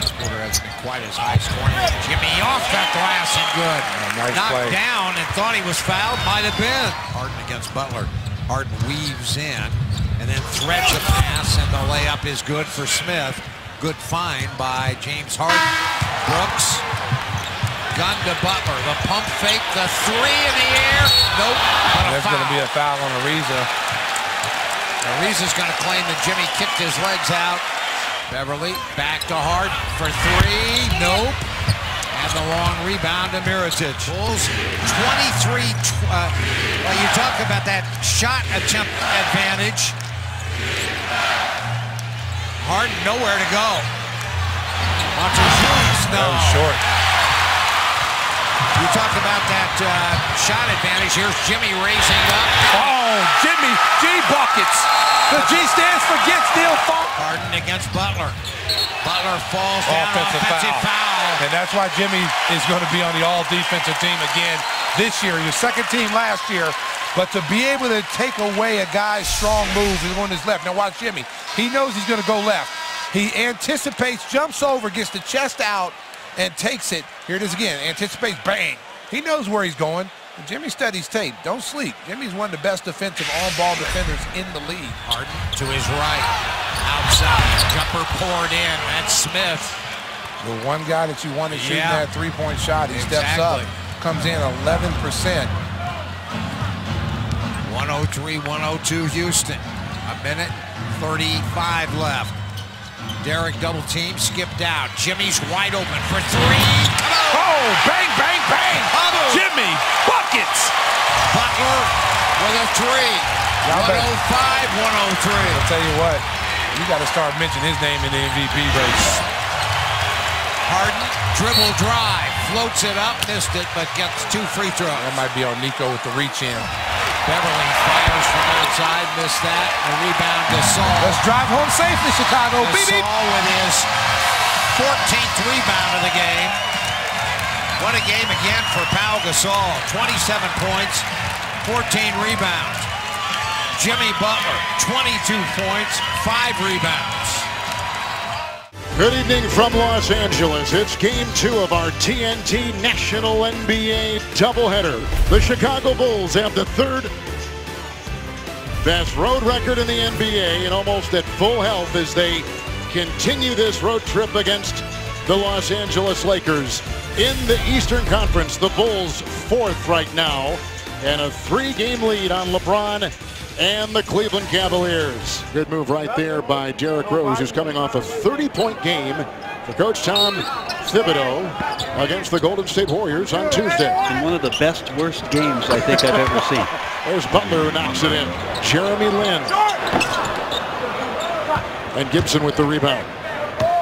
S1: This quarter hasn't been quite as high scoring. Jimmy off that glass and good.
S3: Yeah, nice
S1: Knocked
S3: play.
S1: down and thought he was fouled. Might have been. Harden against Butler. Harden weaves in and then threads a pass, and the layup is good for Smith. Good find by James Harden. Brooks. Gun to Butler. The pump fake. The three in the air. Nope.
S3: There's going to be a foul on Ariza.
S1: Ariza's going to claim that Jimmy kicked his legs out. Beverley back to Hart for three. Nope. And the long rebound to Mirotic. Bulls 23. Uh, well, you talk about that shot attempt advantage. Harden nowhere to go. Montrezl no.
S3: Very short.
S1: You talk about that uh, shot advantage. Here's Jimmy raising up.
S3: Oh, Jimmy, G buckets. The G stands for get Neil Funk.
S1: Harden against Butler. Butler falls down.
S3: Offensive,
S1: Offensive foul.
S3: foul. And that's why Jimmy is going to be on the all-defensive team again this year. Your second team last year. But to be able to take away a guy's strong moves is on his left. Now watch Jimmy. He knows he's going to go left. He anticipates, jumps over, gets the chest out, and takes it. Here it is again. Anticipates, bang. He knows where he's going. Jimmy studies tape. Don't sleep. Jimmy's one of the best defensive on-ball defenders in the league.
S1: Harden to his right. Outside. Jumper poured in. That's Smith.
S3: The one guy that you want to shoot
S1: Yeah.
S3: that three-point shot, he steps up, comes in 11%.
S1: 103, 102 Houston. A minute 35 left. Derrick double team skipped out. Jimmy's wide open for three.
S3: Oh, bang, bang, bang.
S1: Bubble.
S3: Jimmy, buckets.
S1: Butler with a three. 105, 103.
S3: I'll tell you what, you got to start mentioning his name in the MVP race.
S1: Harden, dribble drive, floats it up, missed it, but gets two free throws.
S3: That might be on Niko with the reach in.
S1: Beverley fires from outside, missed that. A rebound to Saul.
S3: Let's drive home safely, Chicago. Beep, beep.
S1: Gasol with his 14th rebound of the game. What a game again for Pau Gasol. 27 points, 14 rebounds. Jimmy Butler, 22 points, 5 rebounds.
S6: Good evening from Los Angeles. It's game two of our TNT National NBA doubleheader. The Chicago Bulls have the third best road record in the NBA and almost at full health as they continue this road trip against the Los Angeles Lakers. In the Eastern Conference, the Bulls fourth right now and a three-game lead on LeBron and the Cleveland Cavaliers. Good move right there by Derrick Rose, who's coming off a 30-point game for Coach Tom Thibodeau against the Golden State Warriors on Tuesday.
S12: In one of the best, worst games I think I've ever seen.
S6: There's Butler who knocks it in. Jeremy Lin. And Gibson with the rebound.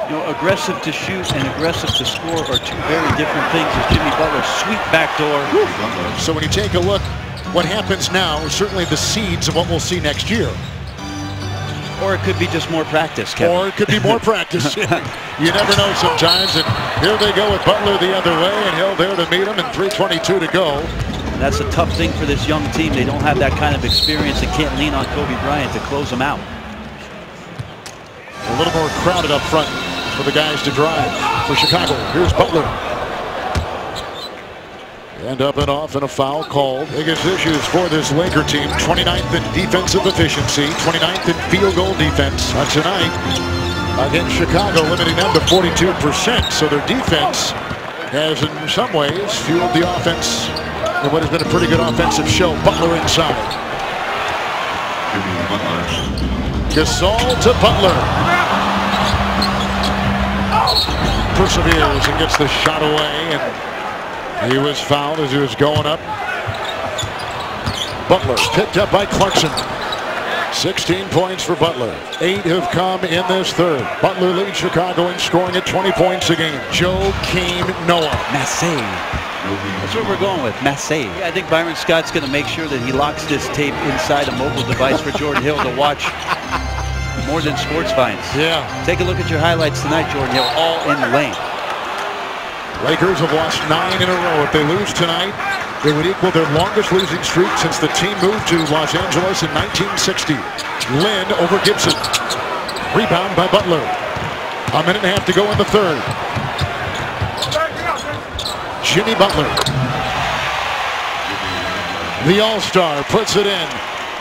S12: You know, aggressive to shoot and aggressive to score are two very different things. As Jimmy Butler sweet backdoor.
S6: So when you take a look, what happens now is certainly the seeds of what we'll see next year.
S12: Or it could be just more practice, Kevin.
S6: Or it could be more practice. you never know sometimes. And here they go with Butler the other way, and Hill there to meet him, and 3.22 to go.
S12: That's a tough thing for this young team. They don't have that kind of experience and can't lean on Kobe Bryant to close them out.
S6: A little more crowded up front for the guys to drive for Chicago. Here's Butler. And up and off and a foul called. Biggest issues for this Laker team. 29th in defensive efficiency. 29th in field goal defense. Uh, tonight against Chicago, limiting them to 42%. So their defense has in some ways fueled the offense in what has been a pretty good offensive show. Butler inside. Gasol to Butler. Perseveres and gets the shot away. And he was fouled as he was going up. Butler picked up by Clarkson. 16 points for Butler. Eight have come in this third. Butler leads Chicago in scoring at 20 points a game. Joe Kane Noah.
S12: Massey. That's what we're going with, Massey. I think Byron Scott's going to make sure that he locks this tape inside a mobile device for Jordan Hill to watch more than sports finds.
S6: Yeah.
S12: Take a look at your highlights tonight, Jordan Hill, all in the lane.
S6: Lakers have lost nine in a row. If they lose tonight, they would equal their longest losing streak since the team moved to Los Angeles in 1960. Lin over Gibson. Rebound by Butler. A minute and a half to go in the third. Jimmy Butler. The All-Star puts it in.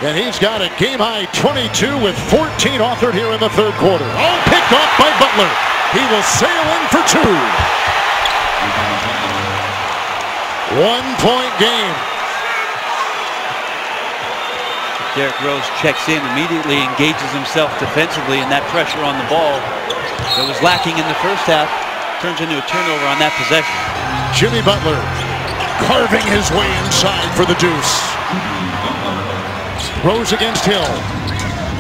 S6: And he's got a game-high 22 with 14 authored here in the third quarter. All picked off by Butler. He will sail in for two. One-point game.
S12: Derrick Rose checks in, immediately engages himself defensively, and that pressure on the ball that was lacking in the first half turns into a turnover on that possession.
S6: Jimmy Butler carving his way inside for the deuce. Rose against Hill.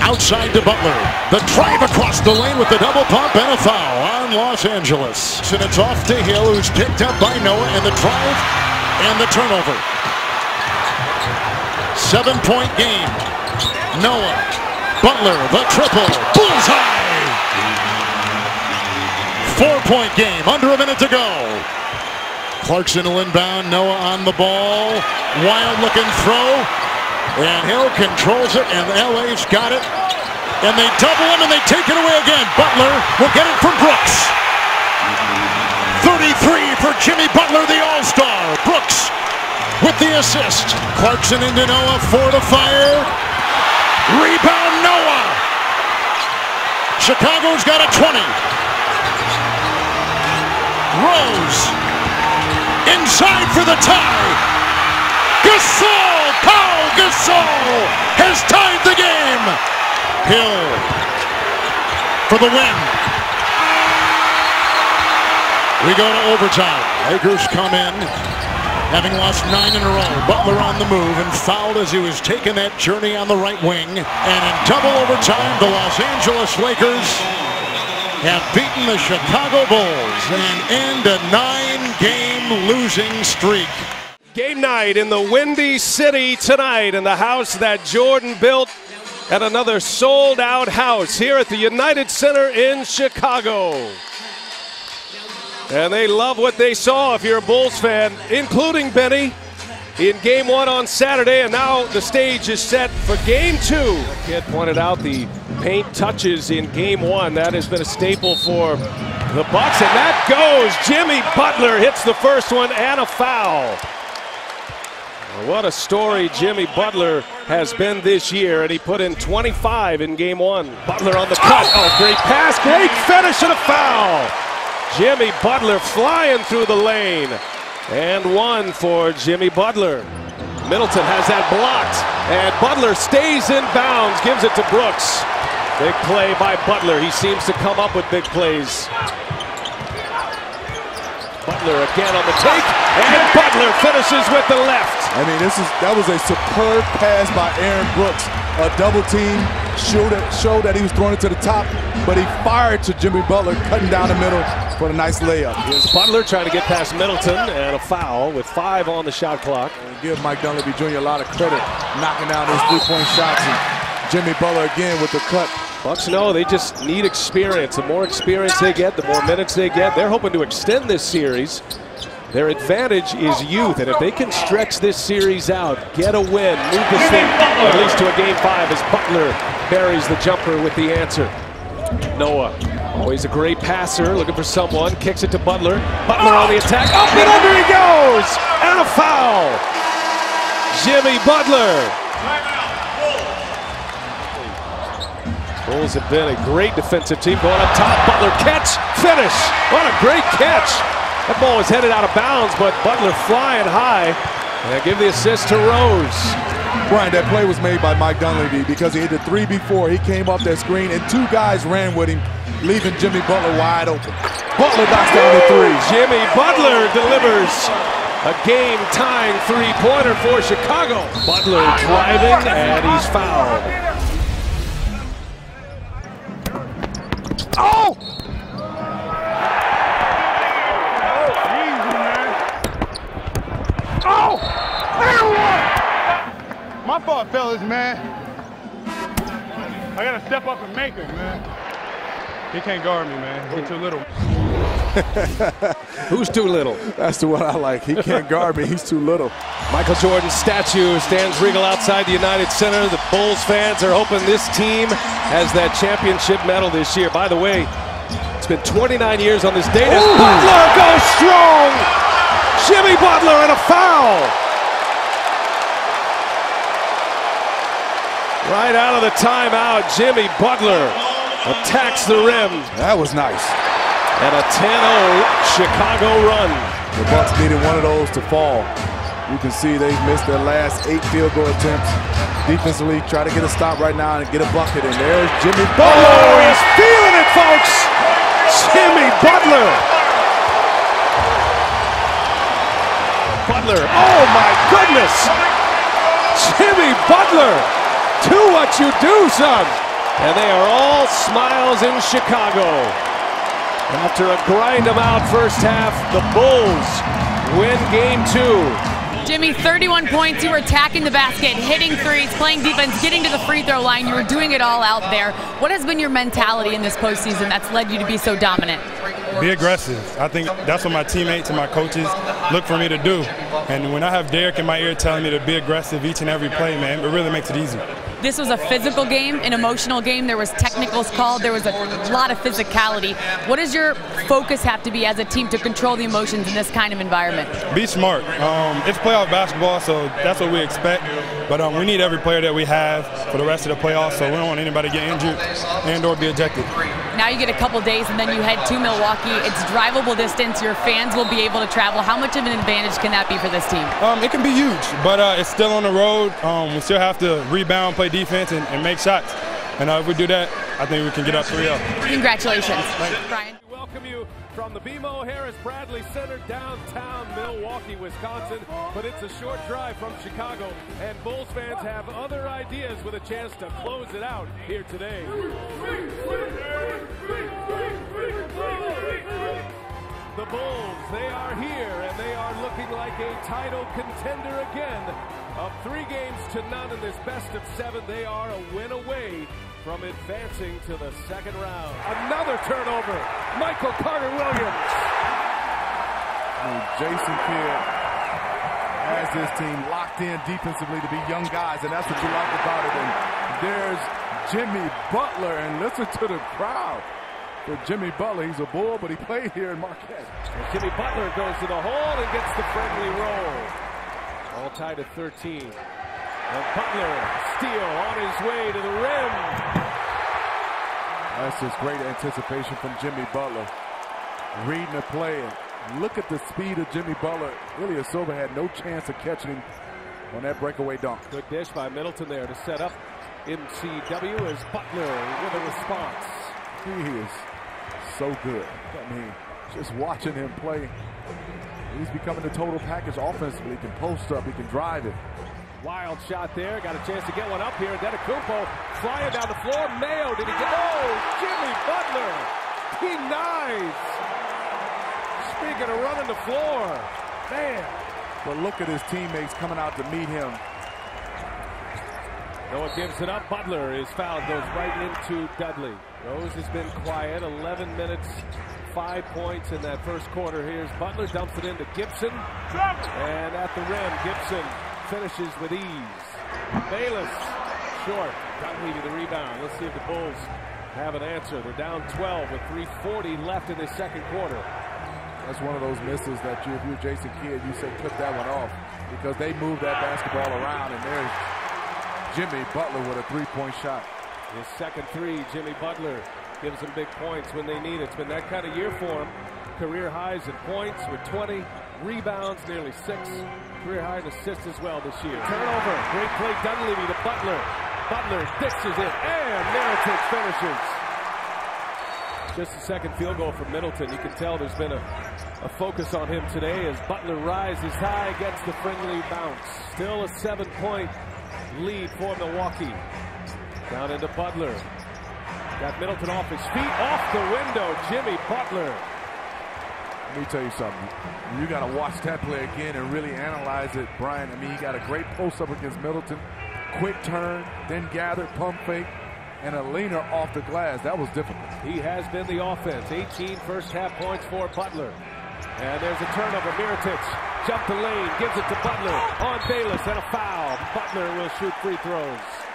S6: Outside to Butler. The drive across the lane with the double pump and a foul on Los Angeles. And it's off to Hill, who's picked up by Noah, and the drive and the turnover. Seven-point game. Noah. Butler, the triple. Bullseye! Four-point game, under a minute to go. Clarkson will inbound, Noah on the ball. Wild looking throw. And Hill controls it, and LA's got it. And they double him, and they take it away again. Butler will get it from Brooks. 33 for Jimmy Butler, the All-Star. Brooks with the assist. Clarkson into Noah, four to fire. Rebound Noah. Chicago's got a 20. Rose inside for the tie. Gasol, Pau Gasol has tied the game. Hill for the win. We go to overtime. Lakers come in, having lost nine in a row. Butler on the move and fouled as he was taking that journey on the right wing. And in double overtime, the Los Angeles Lakers have beaten the Chicago Bulls and end a nine-game losing streak.
S16: Game night in the Windy City tonight in the house that Jordan built at another sold out house here at the United Center in Chicago. And they love what they saw if you're a Bulls fan, including Benny in game one on Saturday. And now the stage is set for game two. Kid pointed out the paint touches in game one. That has been a staple for the Bucks. And that goes. Jimmy Butler hits the first one and a foul. What a story Jimmy Butler has been this year, and he put in 25 in game one. Butler on the cut. Oh, great pass, great finish, and a foul. Jimmy Butler flying through the lane. And one for Jimmy Butler. Middleton has that blocked, and Butler stays in bounds, gives it to Brooks. Big play by Butler. He seems to come up with big plays. Butler again on the take, and Butler finishes with the left.
S17: I mean, this is that was a superb pass by Aaron Brooks. A double team showed that, showed that he was throwing it to the top, but he fired to Jimmy Butler, cutting down the middle for a nice layup.
S16: Here's Butler trying to get past Middleton, and a foul with five on the shot clock.
S17: And give Mike Dunleavy Jr. a lot of credit, knocking down those three-point shots. And Jimmy Butler again with the cut.
S16: Bucks know they just need experience. The more experience they get, the more minutes they get. They're hoping to extend this series. Their advantage is youth, and if they can stretch this series out, get a win, move this thing at least to a game five as Butler buries the jumper with the answer. Noah, always a great passer, looking for someone, kicks it to Butler. Butler on the attack, up and under he goes, and a foul. Jimmy Butler. Bulls have been a great defensive team going up top. Butler catch, finish. What a great catch. That ball was headed out of bounds, but Butler flying high. And give the assist to Rose.
S17: Brian, that play was made by Mike Dunleavy because he hit the three before. He came off that screen, and two guys ran with him, leaving Jimmy Butler wide open. Butler knocks down the three.
S16: Jimmy Butler delivers a game-tying three-pointer for Chicago. Butler driving, and he's fouled.
S5: Oh! Oh! My fault, fellas, man. I gotta step up and make it, man. He can't guard me, man. He's too little.
S16: Who's too little?
S17: That's the one I like. He can't guard me. He's too little.
S16: Michael Jordan's statue stands regal outside the United Center. The Bulls fans are hoping this team has that championship medal this year. By the way, it's been 29 years on this date Butler goes strong. Jimmy Butler and a foul. Right out of the timeout, Jimmy Butler attacks the rim.
S17: That was nice.
S16: And a 10-0 Chicago run.
S17: The Bucks needed one of those to fall. You can see they've missed their last eight field goal attempts. Defensively, try to get a stop right now and get a bucket. And there's Jimmy Butler.
S15: Oh, he's feeling it, folks. Jimmy Butler. Butler. Oh, my goodness. Jimmy Butler. Do what you do, son. And they are all smiles in Chicago. After a grind them out first half, the Bulls win game two.
S18: Jimmy, 31 points. You were attacking the basket, hitting threes, playing defense, getting to the free throw line. You were doing it all out there. What has been your mentality in this postseason that's led you to be so dominant?
S5: Be aggressive. I think that's what my teammates and my coaches look for me to do. And when I have Derrick in my ear telling me to be aggressive each and every play, man, it really makes it easy.
S18: This was a physical game, an emotional game. There was technicals called. There was a lot of physicality. What does your focus have to be as a team to control the emotions in this kind of environment?
S5: Be smart. Um, it's playoff basketball, so that's what we expect. But um, we need every player that we have for the rest of the playoffs, so we don't want anybody to get injured and or be ejected.
S18: Now you get a couple days, and then you head to Milwaukee. It's drivable distance. Your fans will be able to travel. How much of an advantage can that be for this team?
S5: Um, it can be huge, but uh, it's still on the road. Um, we still have to rebound, play defense, and, and make shots. And uh, if we do that, I think we can get up 3-0.
S18: Congratulations, Brian.
S15: Welcome you from the BMO Harris Bradley Center, downtown Milwaukee, Wisconsin. But it's a short drive from Chicago, and Bulls fans have other ideas with a chance to close it out here today. The Bulls, they are here, and they are looking like a title contender again. Up three games to none in this best of seven, they are a win away from advancing to the second round. Another turnover. Michael Carter Williams.
S17: And Jason Kidd has his team locked in defensively to be young guys, and that's what you like about it. And there's Jimmy Butler, and listen to the crowd. For Jimmy Butler, he's a bull, but he played here in Marquette.
S15: And Jimmy Butler goes to the hole and gets the friendly roll. All tied at 13. And Butler, steal on his way to the rim.
S17: That's just great anticipation from Jimmy Butler. Reading the play look at the speed of Jimmy Butler. Really, Silva had no chance of catching him on that breakaway dunk.
S15: Good dish by Middleton there to set up MCW as Butler with a response.
S17: He is so good. I mean, just watching him play, he's becoming the total package offensively. He can post up, he can drive it.
S15: Wild shot there. Got a chance to get one up here. Then a Kumpo flying down the floor. Mayo, did he get? Oh, Jimmy Butler he denies. Speaking of running the floor, man.
S17: But look at his teammates coming out to meet him.
S15: Noah gives it up. Butler is fouled. Goes right into Dudley. Rose has been quiet. 11 minutes, five points in that first quarter. Here's Butler. Dumps it into Gibson. And at the rim, Gibson finishes with ease. Bayless, short. Dudley to the rebound. Let's see if the Bulls have an answer. They're down 12 with 3.40 left in the second quarter.
S17: That's one of those misses that you, if you're Jason Kidd, you say clip that one off because they move that basketball around and there's Jimmy Butler with a three-point shot.
S15: His second three, Jimmy Butler gives them big points when they need it. It's been that kind of year for him. Career highs in points with 20, rebounds nearly six, career high in assists as well this year. Turnover, great play, Dunleavy to Butler. Butler dishes it, and Mirotic finishes. Just a second field goal from Middleton. You can tell there's been a, a focus on him today as Butler rises high, gets the friendly bounce. Still a seven-point lead for Milwaukee. Down into Butler. Got Middleton off his feet, off the window. Jimmy Butler.
S17: Let me tell you something. You got to watch that play again and really analyze it, Brian. I mean, he got a great post up against Middleton. Quick turn, then gather, pump fake, and a leaner off the glass. That was difficult.
S15: He has been the offense. 18 first half points for Butler. And there's a turnover. Mirotic jump the lane, gives it to Butler on Bayless, and a foul. Butler will shoot free throws.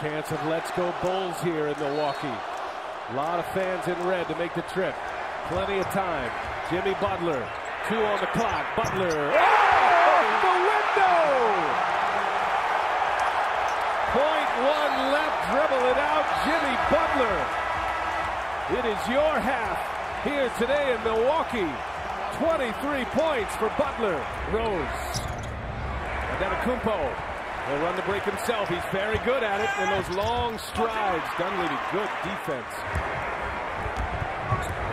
S15: Chance of let's go Bulls here in Milwaukee. A lot of fans in red to make the trip. Plenty of time. Jimmy Butler, two on the clock. Butler, oh, the window! Point one left, dribble it out, Jimmy Butler. It is your half here today in Milwaukee. 23 points for Butler. Rose. Antetokounmpo will run the break himself. He's very good at it in those long strides. Dunleavy, good defense.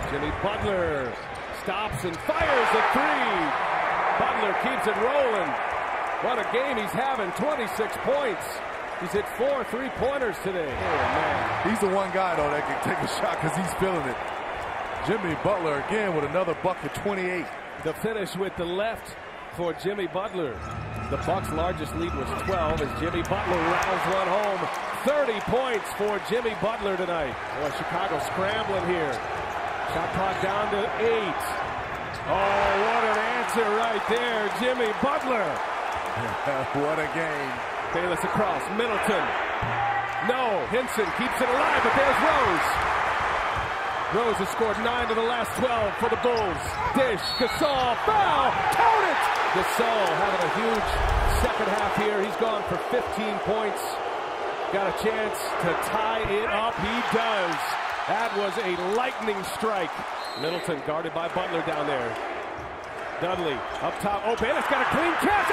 S15: Jimmy Butler stops and fires a three. Butler keeps it rolling. What a game he's having, 26 points. He's hit four three-pointers today. Oh, man.
S17: He's the one guy, though, that can take a shot because he's feeling it. Jimmy Butler again with another bucket, 28.
S15: The finish with the left for Jimmy Butler. The Bucks' largest lead was 12 as Jimmy Butler rounds one home. 30 points for Jimmy Butler tonight. Boy, Chicago scrambling here. Shot clock down to eight. Oh, what an answer right there, Jimmy Butler.
S17: what a game.
S15: Bayless across, Middleton. No, Henson keeps it alive, but there's Rose. Rose has scored nine of the last 12 for the Bulls. Dish, Gasol, foul, it! Gasol having a huge second half here. He's gone for 15 points. Got a chance to tie it up. He does. That was a lightning strike. Middleton guarded by Butler down there. Dudley up top. Oh, Bennett's got a clean catch.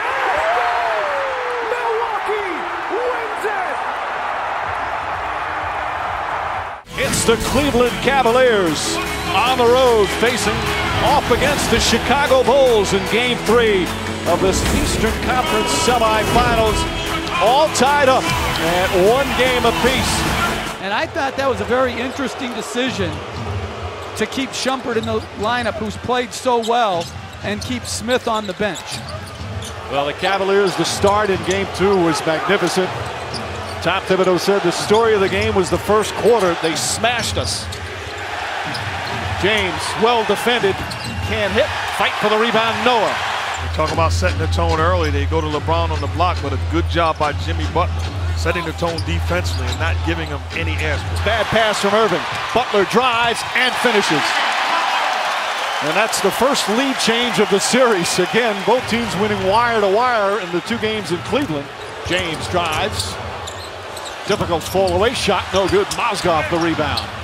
S15: Milwaukee wins it!
S14: It's the Cleveland Cavaliers on the road facing off against the Chicago Bulls in game three of this Eastern Conference semifinals. All tied up at one game apiece.
S19: And I thought that was a very interesting decision to keep Shumpert in the lineup, who's played so well, and keep Smith on the bench.
S20: Well, the Cavaliers, the start in game two was magnificent. Tom Thibodeau said the story of the game was the first quarter. They smashed us. James, well defended, can't hit. Fight for the rebound, Noah.
S8: We talk about setting the tone early. They go to LeBron on the block, but a good job by Jimmy Butler setting the tone defensively and not giving him any answers.
S20: Bad pass from Irving. Butler drives and finishes. And that's the first lead change of the series. Again, both teams winning wire to wire in the two games in Cleveland. James drives. Difficult fall away shot, no good. Mozgov the rebound.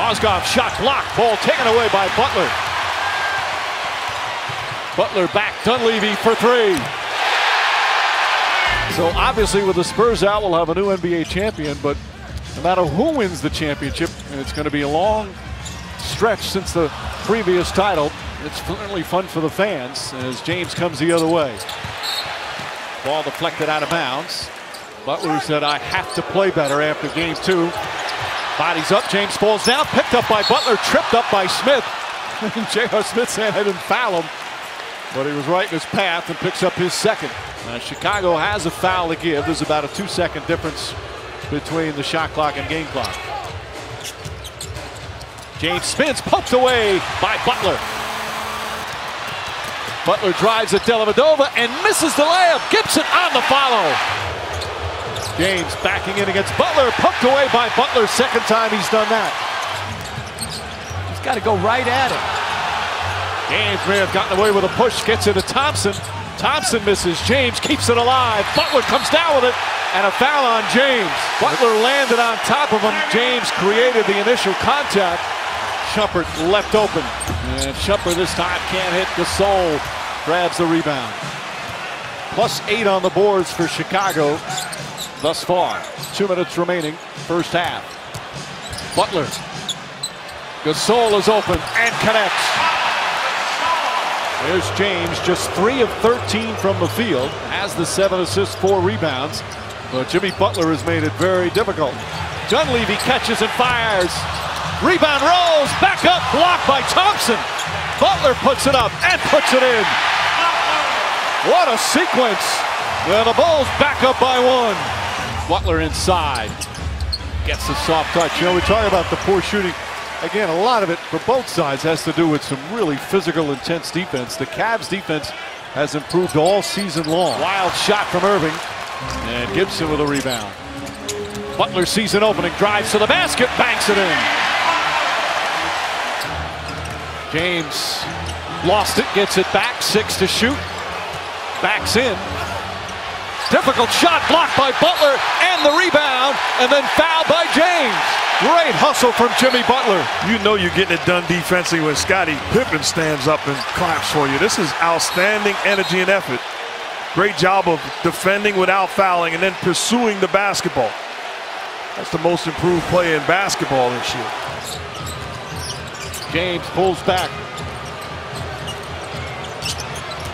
S20: Mozgov shot blocked. Ball taken away by Butler. Butler back. Dunleavy for three. So obviously with the Spurs out, we'll have a new NBA champion, but no matter who wins the championship, and it's going to be a long stretch since the previous title, it's certainly fun for the fans as James comes the other way. Ball deflected out of bounds. Butler said, I have to play better after game two. Bodies up, James falls down, picked up by Butler, tripped up by Smith. J.R. Smith saying I didn't foul him, but he was right in his path and picks up his second. Chicago has a foul to give. There's about a two second difference between the shot clock and game clock. James spins, poked away by Butler. Butler drives at Dellavedova and misses the layup. Gibson on the follow. James backing in against Butler, poked away by Butler. Second time he's done that.
S19: He's got to go right at it.
S20: James may have gotten away with a push, gets it to Thompson. Thompson misses. James keeps it alive. Butler comes down with it, and a foul on James. Butler landed on top of him. James created the initial contact. Shumpert left open. And Shumpert this time can't hit Gasol. Grabs the rebound. Plus eight on the boards for Chicago thus far. Two minutes remaining, first half. Butler. Gasol is open and connects. There's James, just 3 of 13 from the field, has the 7 assists, 4 rebounds. But Jimmy Butler has made it very difficult. Dunleavy catches and fires. Rebound rolls, back up, blocked by Thompson. Butler puts it up and puts it in. What a sequence. Well, the Bulls back up by one. Butler inside. Gets the soft touch. You know, we talk about the poor shooting. Again, a lot of it for both sides has to do with some really physical, intense defense. The Cavs defense has improved all season long. Wild shot from Irving. And Gibson with a rebound. Butler sees an opening, drives to the basket, banks it in. James lost it, gets it back, six to shoot. Backs in. Difficult shot blocked by Butler and the rebound, and then fouled by James. Great hustle from Jimmy Butler.
S8: You know you're getting it done defensively when Scottie Pippen stands up and claps for you. This is outstanding energy and effort
S21: Great job of defending without fouling and then pursuing the basketball. That's the most improved play in basketball this year.
S20: James pulls back.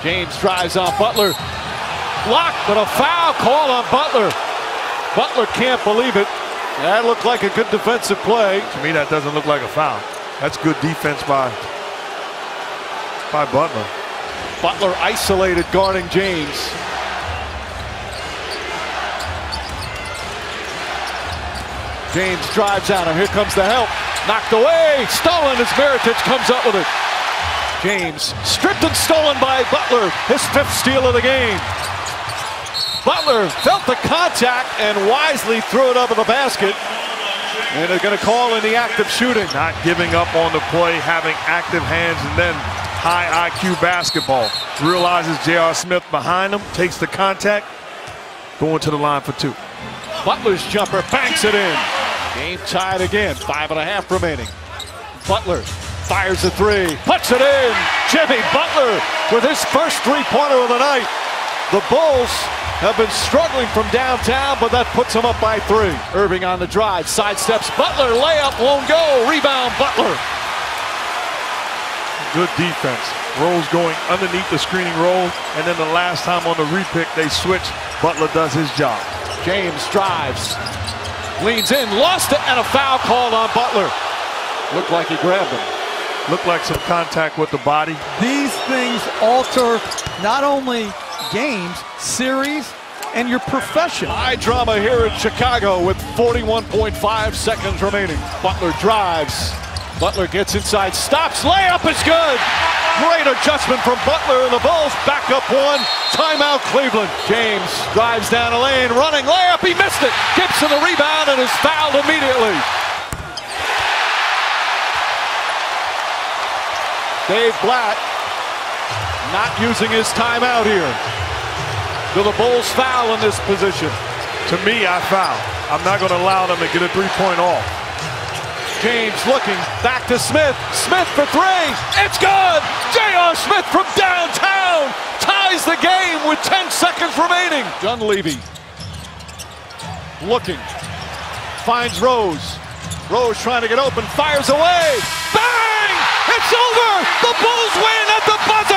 S20: James drives off Butler. Blocked, but a foul call on Butler. Butler can't believe it. That looked like a good defensive play.
S21: To me, that doesn't look like a foul. That's good defense by, by Butler.
S20: Butler isolated guarding James. James drives out, and here comes the help. Knocked away, stolen as Mirotic comes up with it. James stripped and stolen by Butler, his fifth steal of the game. Butler felt the contact and wisely threw it up in the basket. And they're going to call in the active shooting.
S21: Not giving up on the play, having active hands, and then high IQ basketball. Realizes J.R. Smith behind him, takes the contact, going to the line for two.
S20: Butler's jumper banks it in. Game tied again, five and a half remaining. Butler fires a three, puts it in. Jimmy Butler with his first three-pointer of the night. The Bulls have been struggling from downtown, but that puts them up by three. Irving on the drive, sidesteps Butler, layup won't go, rebound Butler.
S21: Good defense. Rose going underneath the screening roll, and then the last time on the repick, they switch. Butler does his job.
S20: James drives, leans in, lost it, and a foul called on Butler. Looked like he grabbed him.
S21: Looked like some contact with the body.
S19: These things alter not only games, series, and your profession.
S20: High drama here in Chicago with 41.5 seconds remaining. Butler drives. Butler gets inside, stops, layup is good. Great adjustment from Butler and the Bulls back up one. Timeout Cleveland. James drives down a lane, running layup, he missed it. Gibson the rebound and is fouled immediately. Dave Blatt not using his timeout here. Do the Bulls foul in this position?
S21: To me, I foul. I'm not going to allow them to get a three-point off.
S20: James looking back to Smith. Smith for three. It's good. J.R. Smith from downtown ties the game with 10 seconds remaining. Dunleavy looking. Finds Rose. Rose trying to get open. Fires away. Bang! It's over. The Bulls win at the buzzer.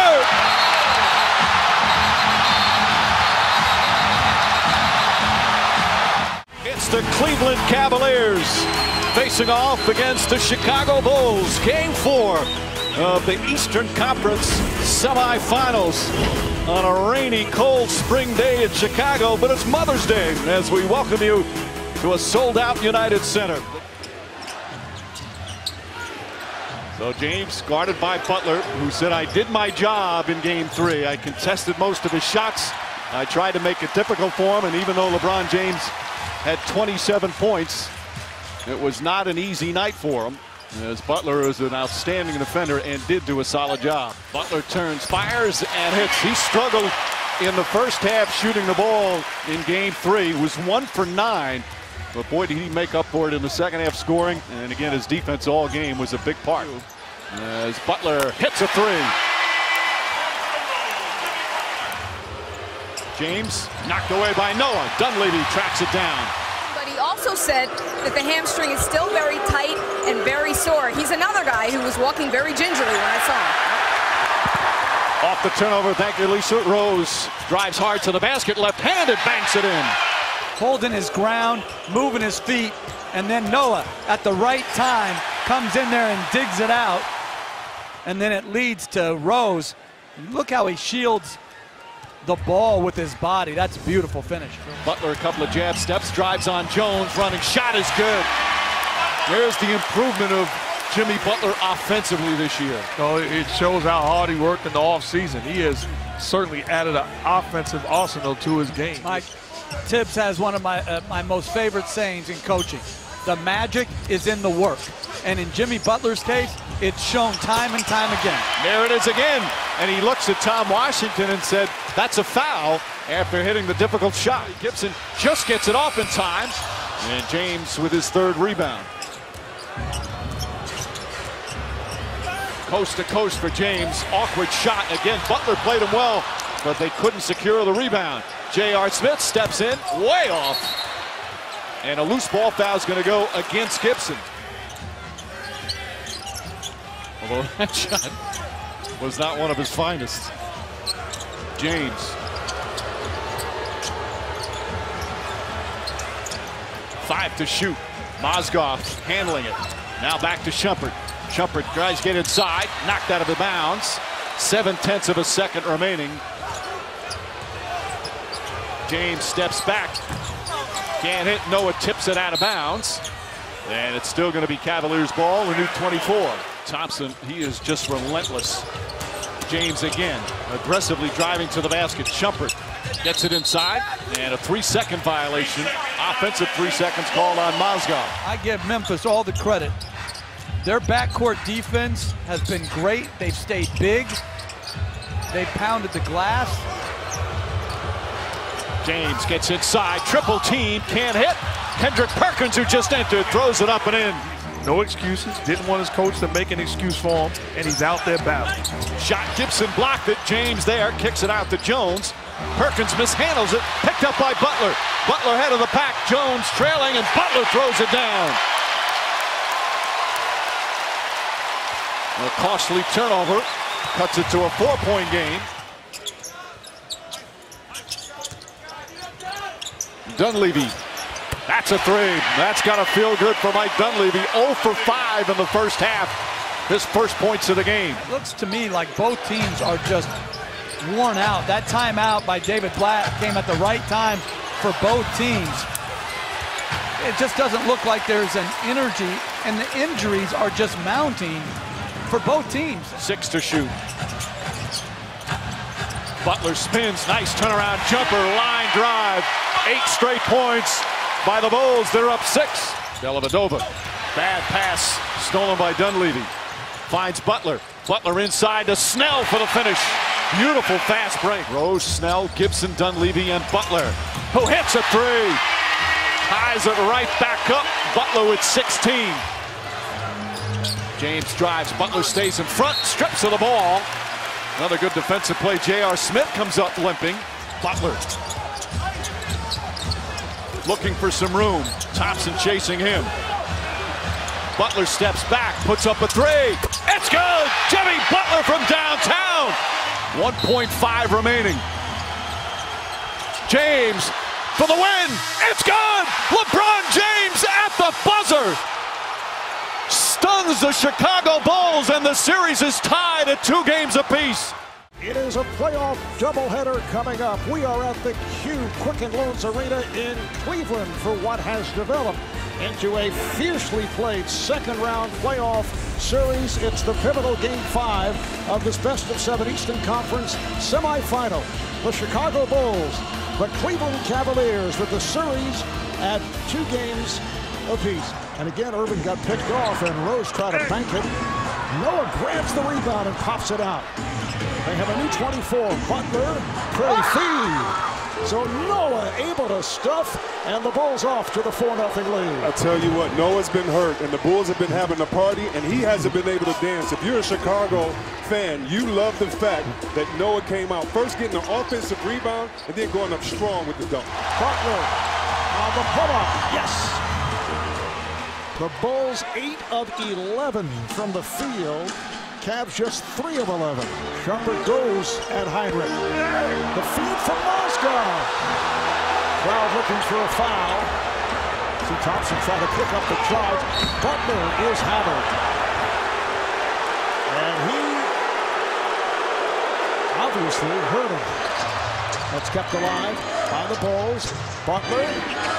S20: The Cleveland Cavaliers facing off against the Chicago Bulls. Game four of the Eastern Conference semifinals on a rainy, cold spring day in Chicago, but it's Mother's Day as we welcome you to a sold-out United Center. So James guarded by Butler, who said, I did my job in game three. I contested most of his shots. I tried to make it difficult for him, and even though LeBron James had 27 points, it was not an easy night for him. As Butler is an outstanding defender and did do a solid job. Butler turns, fires, and hits. He struggled in the first half shooting the ball in game three. Was one for nine. But boy, did he make up for it in the second half scoring. And again, his defense all game was a big part. As Butler hits a three. James knocked away by Noah. Dunleavy tracks it down.
S22: But he also said that the hamstring is still very tight and very sore. He's another guy who was walking very gingerly when I saw him.
S20: Off the turnover, thank you, Lisa. Rose drives hard to the basket, left-handed, banks it in.
S19: Holding his ground, moving his feet, and then Noah, at the right time, comes in there and digs it out. And then it leads to Rose. Look how he shields the ball with his body. That's a beautiful finish.
S20: Butler, a couple of jab steps, drives on Jones, running, shot is good. There's the improvement of Jimmy Butler offensively this year.
S21: So it shows how hard he worked in the offseason. He has certainly added an offensive arsenal to his game.
S19: Mike Tibbs has one of my, uh, my most favorite sayings in coaching. The magic is in the work. And in Jimmy Butler's case, it's shown time and time again.
S20: There it is again. And he looks at Tom Washington and said, that's a foul after hitting the difficult shot. Gibson just gets it off in time. And James with his third rebound. Coast to coast for James. Awkward shot. Again, Butler played him well. but they couldn't secure the rebound. J.R. Smith steps in, way off. And a loose ball foul is going to go against Gibson. Although that shot was not one of his finest. James. Five to shoot. Mozgov handling it. Now back to Shumpert. Shumpert tries to get inside, knocked out of the bounds. Seven tenths of a second remaining. James steps back. Can't hit. Noah tips it out of bounds. And it's still going to be Cavaliers ball, a new 24. Thompson, he is just relentless. James again, aggressively driving to the basket. Shumpert gets it inside, and a three-second violation. Offensive three seconds called on Mozgov.
S19: I give Memphis all the credit. Their backcourt defense has been great. They've stayed big. They've pounded the glass.
S20: James gets inside, triple team, can't hit. Kendrick Perkins, who just entered, throws it up and in.
S8: No excuses. Didn't want his coach to make an excuse for him, and he's out there battling.
S20: Shot Gibson blocked it. James there kicks it out to Jones. Perkins mishandles it. Picked up by Butler. Butler head of the pack. Jones trailing, and Butler throws it down. A costly turnover. Cuts it to a four-point game. Dunleavy. That's a three. That's got to feel good for Mike Dunleavy. 0 for 5 in the first half. His first points of the game.
S19: It looks to me like both teams are just worn out. That timeout by David Blatt came at the right time for both teams. It just doesn't look like there's an energy, and the injuries are just mounting for both teams.
S20: Six to shoot. Butler spins, nice turnaround jumper, line drive. Eight straight points by the Bulls. They're up six. Dellavedova, bad pass, stolen by Dunleavy. Finds Butler. Butler inside to Snell for the finish. Beautiful fast break. Rose, Snell, Gibson, Dunleavy, and Butler, who hits a three. Ties it right back up. Butler with 16. James drives. Butler stays in front. Strips of the ball. Another good defensive play. J.R. Smith comes up limping. Butler looking for some room. Thompson chasing him. Butler steps back, puts up a three. It's good! Jimmy Butler from downtown. 1.5 remaining. James for the win. It's good! LeBron James at the buzzer. Stuns the Chicago Bulls, and the series is tied at two games apiece.
S23: It is a playoff doubleheader coming up. We are at the Q Quicken Loans Arena in Cleveland for what has developed into a fiercely played second round playoff series. It's the pivotal game five of this best of seven Eastern Conference semifinal. The Chicago Bulls, the Cleveland Cavaliers with the series at two games apiece. And again, Irving got picked off and Rose tried to bank it. Noah grabs the rebound and pops it out. They have a new 24, Butler, Prairie feed. So Noah able to stuff, and the Bulls off to the 4-0 lead.
S24: I tell you what, Noah's been hurt, and the Bulls have been having a party, and he hasn't been able to dance. If you're a Chicago fan, you love the fact that Noah came out first getting an offensive rebound, and then going up strong with the dunk.
S23: Butler on the pull-up, yes. The Bulls 8 of 11 from the field. Cavs just 3 of 11. Shumpert goes at Hinrich. The feed from Mozgov. Crowd looking for a foul. See Thompson try to pick up the charge. Butler is hammered. And he obviously hurt him. That's kept alive by the Bulls. Butler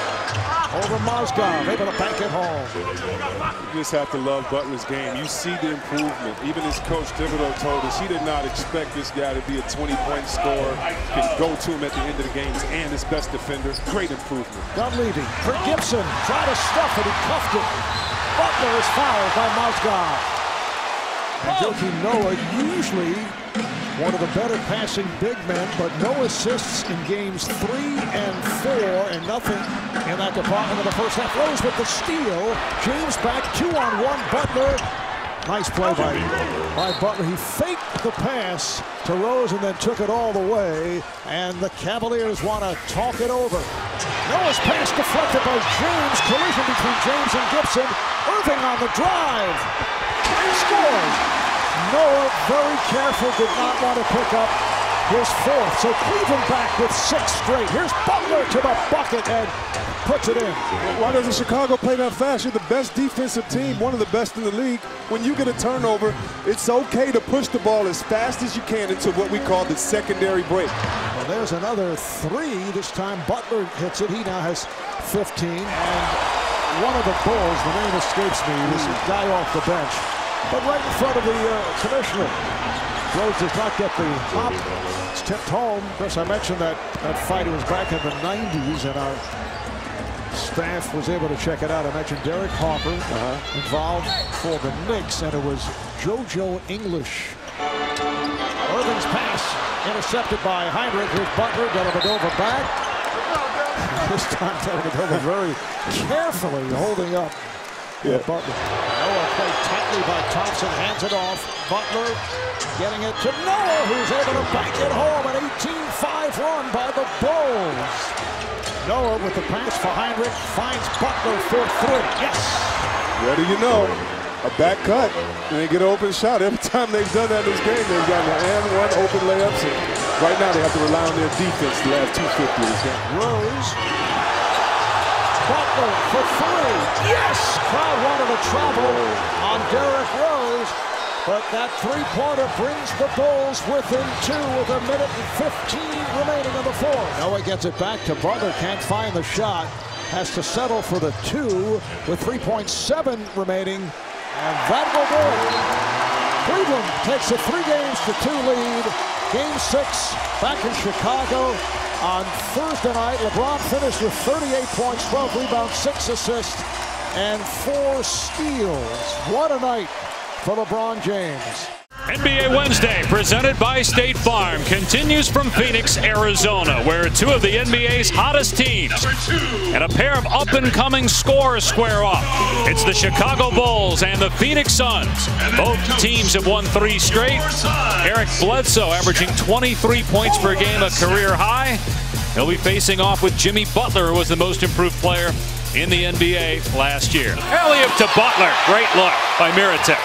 S23: over Mozgov, able to bank it home.
S24: You just have to love Butler's game. You see the improvement. Even his coach Thibodeau told us he did not expect this guy to be a 20-point scorer, can go to him at the end of the games, and his best defender. Great improvement.
S23: Dunleavy for Gibson. Try to stuff it. He cuffed it. Butler is fouled by Mozgov. And Joakim Noah usually one of the better passing big men, but no assists in games three and four, and nothing in that department in the first half. Rose with the steal. James back two on one. Butler Nice play by, by Butler. He faked the pass to Rose and then took it all the way. And the Cavaliers want to talk it over. Noah's pass deflected by James. Collision between James and Gibson. Irving on the drive. And scores. Noah very careful, did not want to pick up his fourth. So Cleveland back with six straight. Here's Butler to the bucket and puts it in.
S17: Why doesn't Chicago play that fast? You're the best defensive team, one of the best in the league. When you get a turnover, it's okay to push the ball as fast as you can into what we call the secondary break.
S23: Well, there's another three. This time Butler hits it. He now has 15. And one of the Bulls, the name escapes me, this guy off the bench. But right in front of the uh, commissioner. Rose does not get the hop. It's tipped home. Of course, I mentioned that that fight was back in the 90s, and our staff was able to check it out. I mentioned Derek Harper uh-huh. involved for the Knicks, and it was JoJo English. Irving's pass intercepted by Hinrich. Here's Butler. Dellavedova back. This time Dellavedova very carefully holding up yeah. Butler. Noah played tightly by Thompson, hands it off. Butler getting it to Noah, who's able to bank it home. An 18-5 run by the Bulls. Noah with the pass for Hinrich finds Butler for three. Yes.
S17: What do you know? A back cut, and they get an open shot. Every time they've done that in this game, they've gotten an and one open layups. And right now, they have to rely on their defense the last 250 this game.
S23: Rose Butler for three. Yes! Crowd wanted to travel on Derrick Rose. But that three-pointer brings the Bulls within two with a minute and 15 remaining in the fourth. Noah gets it back to Butler. Can't find the shot. Has to settle for the two with 3.7 remaining. And that will do it. Cleveland takes a three games to two lead. Game six back in Chicago on Thursday night. LeBron finished with 38 points, 12 rebounds, 6 assists, and 4 steals. What a night for LeBron James.
S25: NBA Wednesday, presented by State Farm, continues from Phoenix, Arizona, where two of the NBA's hottest teams and a pair of up-and-coming scorers square off. It's the Chicago Bulls and the Phoenix Suns. Both teams have won three straight. Eric Bledsoe averaging 23 points per game, a career high. He'll be facing off with Jimmy Butler, who was the most improved player in the NBA last year. Elliott to Butler. Great look by Mirotic.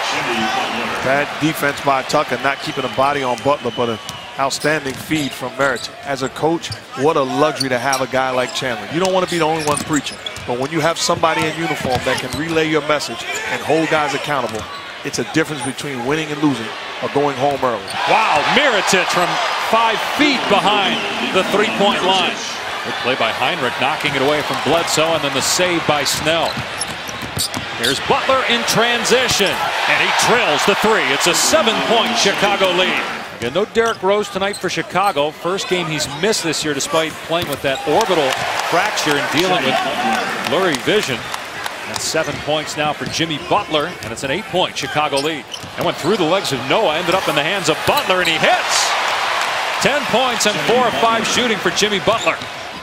S21: Bad defense by Tucker, not keeping a body on Butler, but an outstanding feed from Mirotic. As a coach, what a luxury to have a guy like Chandler. You don't want to be the only one preaching, but when you have somebody in uniform that can relay your message and hold guys accountable, it's a difference between winning and losing or going home early.
S25: Wow, Mirotic from five feet behind the three-point line. Good play by Hinrich, knocking it away from Bledsoe, and then the save by Snell. Here's Butler in transition, and he drills the three. It's a seven-point Chicago lead. Again, no Derrick Rose tonight for Chicago. First game he's missed this year despite playing with that orbital fracture and dealing with blurry vision. Seven points now for Jimmy Butler, and it's an eight-point Chicago lead. And went through the legs of Noah, ended up in the hands of Butler, and he hits. Ten points and four of five shooting for Jimmy Butler.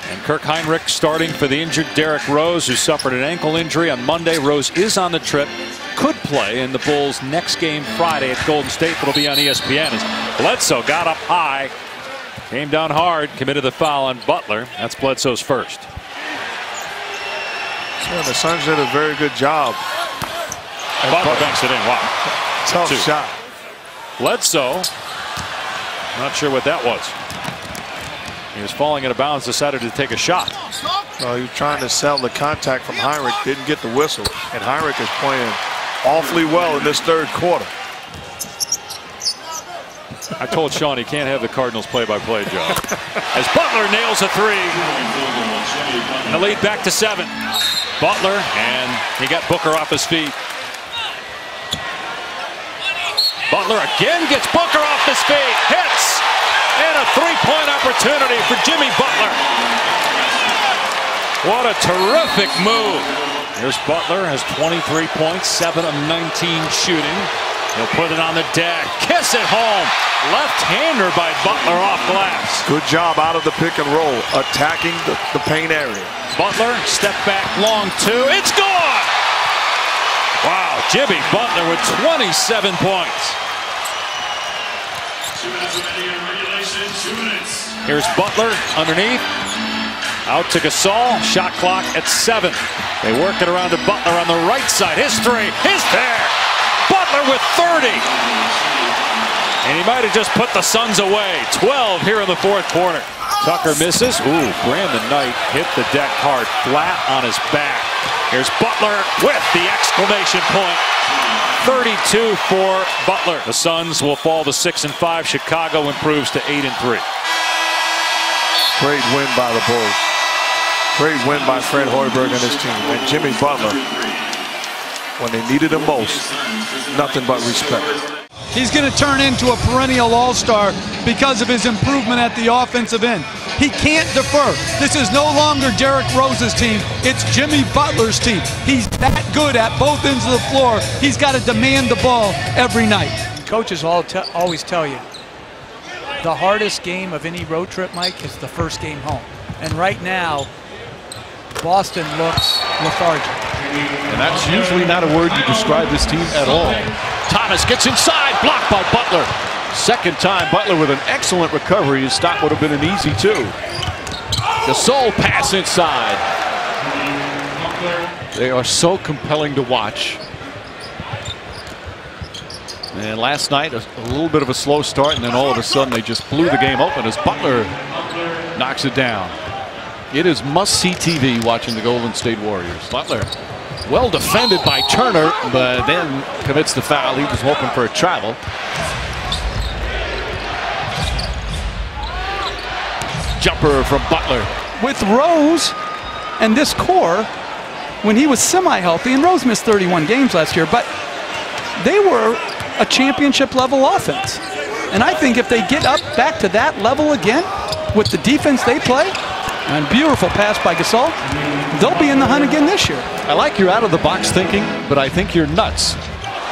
S25: And Kirk Hinrich starting for the injured Derrick Rose, who suffered an ankle injury on Monday. Rose is on the trip, could play in the Bulls' next game Friday at Golden State, but will be on ESPN. As Bledsoe got up high, came down hard, committed the foul on Butler. That's Bledsoe's first.
S21: Yeah, the Suns did a very good job.
S25: Butler banks it in. Wow.
S21: Tough Two. shot.
S25: Bledsoe, not sure what that was. He was falling out of bounds, decided to take a shot.
S21: Well, he was trying to sell the contact from Hinrich, didn't get the whistle. And Hinrich is playing awfully well in this third quarter.
S25: I told Sean he can't have the Cardinals play-by-play -play job. As Butler nails a three. And the lead back to seven. Butler, and he got Booker off his feet. Butler again gets Booker off his feet. Hits. And a three-point opportunity for Jimmy Butler. What a terrific move. Here's Butler, has 23 points, 7 of 19 shooting. He'll put it on the deck. Kiss it home. Left-hander by Butler off glass.
S21: Good job out of the pick and roll, attacking the, the paint area.
S25: Butler, step back long two. It's gone! Wow.
S26: Jimmy Butler with 27 points. Here's Butler underneath. Out to Gasol. Shot clock at seven. They work it around to Butler on the right side. His three is there. Butler with 30. And he might have just put the Suns away. 12 here in the fourth quarter. Tucker misses. Ooh, Brandon Knight hit the deck hard, flat on his back. Here's Butler with the exclamation point. 32 for Butler. The Suns will fall to 6 and 5. Chicago improves to 8 and 3.
S21: Great win by the Bulls. Great win by Fred Hoiberg and his team. And Jimmy Butler, when they needed him most, nothing but respect.
S19: He's going to turn into a perennial all-star because of his improvement at the offensive end. He can't defer. This is no longer Derrick Rose's team. It's Jimmy Butler's team. He's that good at both ends of the floor. He's got to demand the ball every night.
S14: Coaches all always tell you the hardest game of any road trip, Mike, is the first game home. And right now, Boston looks lethargic.
S20: And that's usually not a word you describe this team at all. Thomas gets inside, blocked by Butler. Second time, Butler with an excellent recovery. His stop would have been an easy two. Gasol pass inside. They are so compelling to watch. And last night, a, a, little bit of a slow start, and then all of a sudden they just blew the game open as Butler knocks it down. It is must-see TV watching the Golden State Warriors. Butler, well defended by Turner, but then commits the foul. He was hoping for a travel. Jumper from Butler.
S19: With Rose and this core, when he was semi-healthy, and Rose missed 31 games last year, but they were a championship level offense. And I think if they get up back to that level again with the defense they play, and beautiful pass by Gasol, they'll be in the hunt again this year.
S20: I like your out of the box thinking, but I think you're nuts.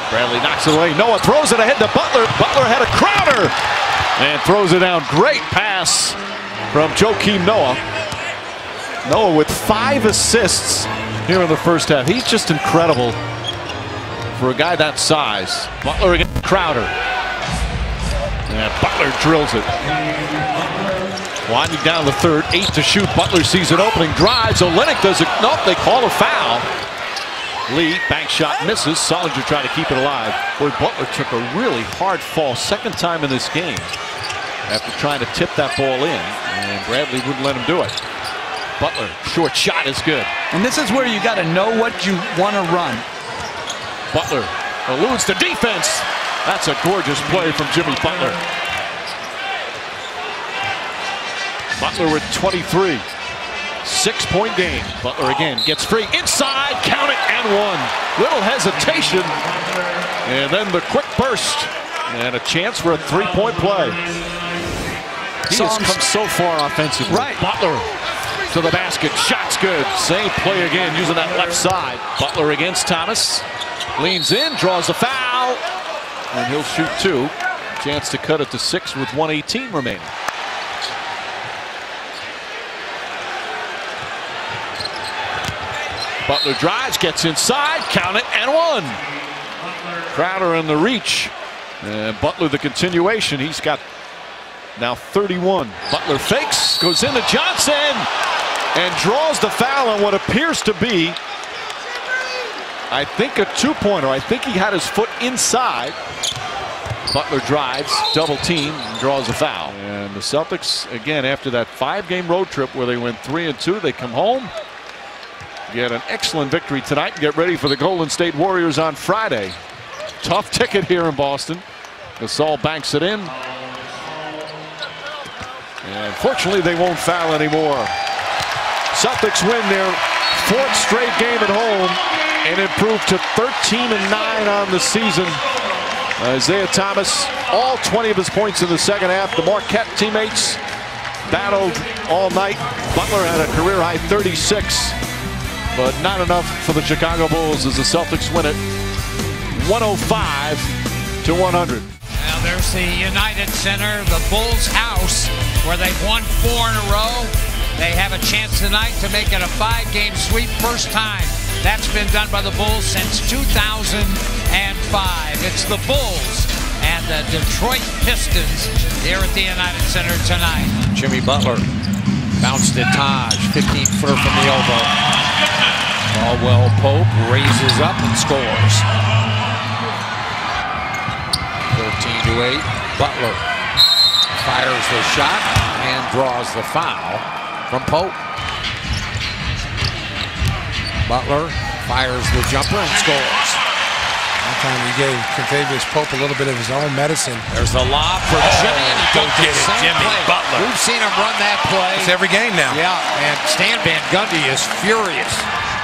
S20: Bradley knocks it away. Noah throws it ahead to Butler. Butler had a Crowder and throws it down. Great pass from Joakim Noah. Noah with five assists here in the first half. He's just incredible for a guy that size. Butler against Crowder. And Butler drills it. Winding down the third, eight to shoot. Butler sees an opening, drives. Olynyk does it. Nope, they call a foul. Lee, bank shot misses. Sullinger trying to keep it alive. Boy, Butler took a really hard fall, second time in this game, after trying to tip that ball in, and Bradley wouldn't let him do it. Butler, short shot is good.
S19: And this is where you got to know what you want to run.
S20: Butler eludes the defense. That's a gorgeous play from Jimmy Butler. Butler with 23. Six point game. Butler again gets free inside, count it, and one. Little hesitation. And then the quick burst. And a chance for a three point play. He has come so far offensively.
S19: Right.
S20: Butler to the basket. Shot's good. Same play again using that left side. Butler against Thomas. Leans in, draws the foul. And he'll shoot two. Chance to cut it to six with 118 remaining. Butler drives, gets inside, count it, and one. Crowder in the reach. And Butler the continuation. He's got now 31. Butler fakes, goes into Johnson, and draws the foul on what appears to be, I think, a two-pointer. I think he had his foot inside. Butler drives, double team, and draws a foul. And the Celtics, again, after that five-game road trip where they went three and two, they come home, get an excellent victory tonight, and get ready for the Golden State Warriors on Friday. Tough ticket here in Boston. Gasol banks it in. And fortunately, they won't foul anymore. Celtics win their fourth straight game at home and improve to 13 and 9 on the season. Isaiah Thomas, all 20 of his points in the second half. The Marquette teammates battled all night. Butler had a career high 36, but not enough for the Chicago Bulls as the Celtics win it 105 to 100.
S1: Now there's the United Center, the Bulls house, where they've won four in a row. They have a chance tonight to make it a five-game sweep, first time That's been done by the Bulls since 2005. It's the Bulls and the Detroit Pistons here at the United Center tonight.
S15: Jimmy Butler bounced to Taj, 15 footer from the elbow. Caldwell Pope raises up and scores. 13 to 8. Butler fires the shot and draws the foul from Pope. Butler fires the jumper and scores.
S3: One time he gave Kentavious Pope a little bit of his own medicine.
S1: There's the lob for oh, Jimmy, and he
S3: go
S1: dunked
S3: get it, Jimmy
S1: play.
S3: Butler.
S1: We've seen him run that play.
S3: It's every game now.
S1: Yeah, and Stan Van Gundy is furious.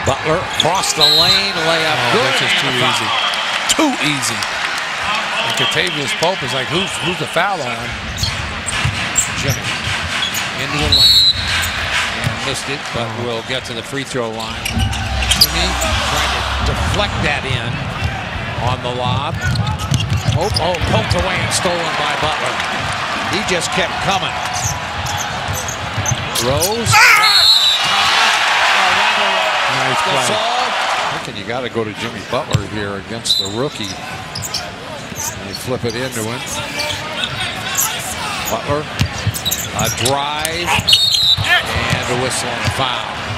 S1: Butler across the lane, layup
S3: Oh,
S1: good.
S3: that's just too easy. Too easy. And Kentavious Pope is like, who's who's the foul on?
S1: Jimmy into the lane and missed it, but oh. will get to the free throw line. Jimmy trying to deflect that in on the lob. Oh, oh, poked away and stolen by Butler. He just kept coming. Rose. Ah!
S3: Nice play.
S1: Thinking you got to go to Jimmy Butler here against the rookie. And you flip it into him. Butler, a drive, and a whistle on the foul.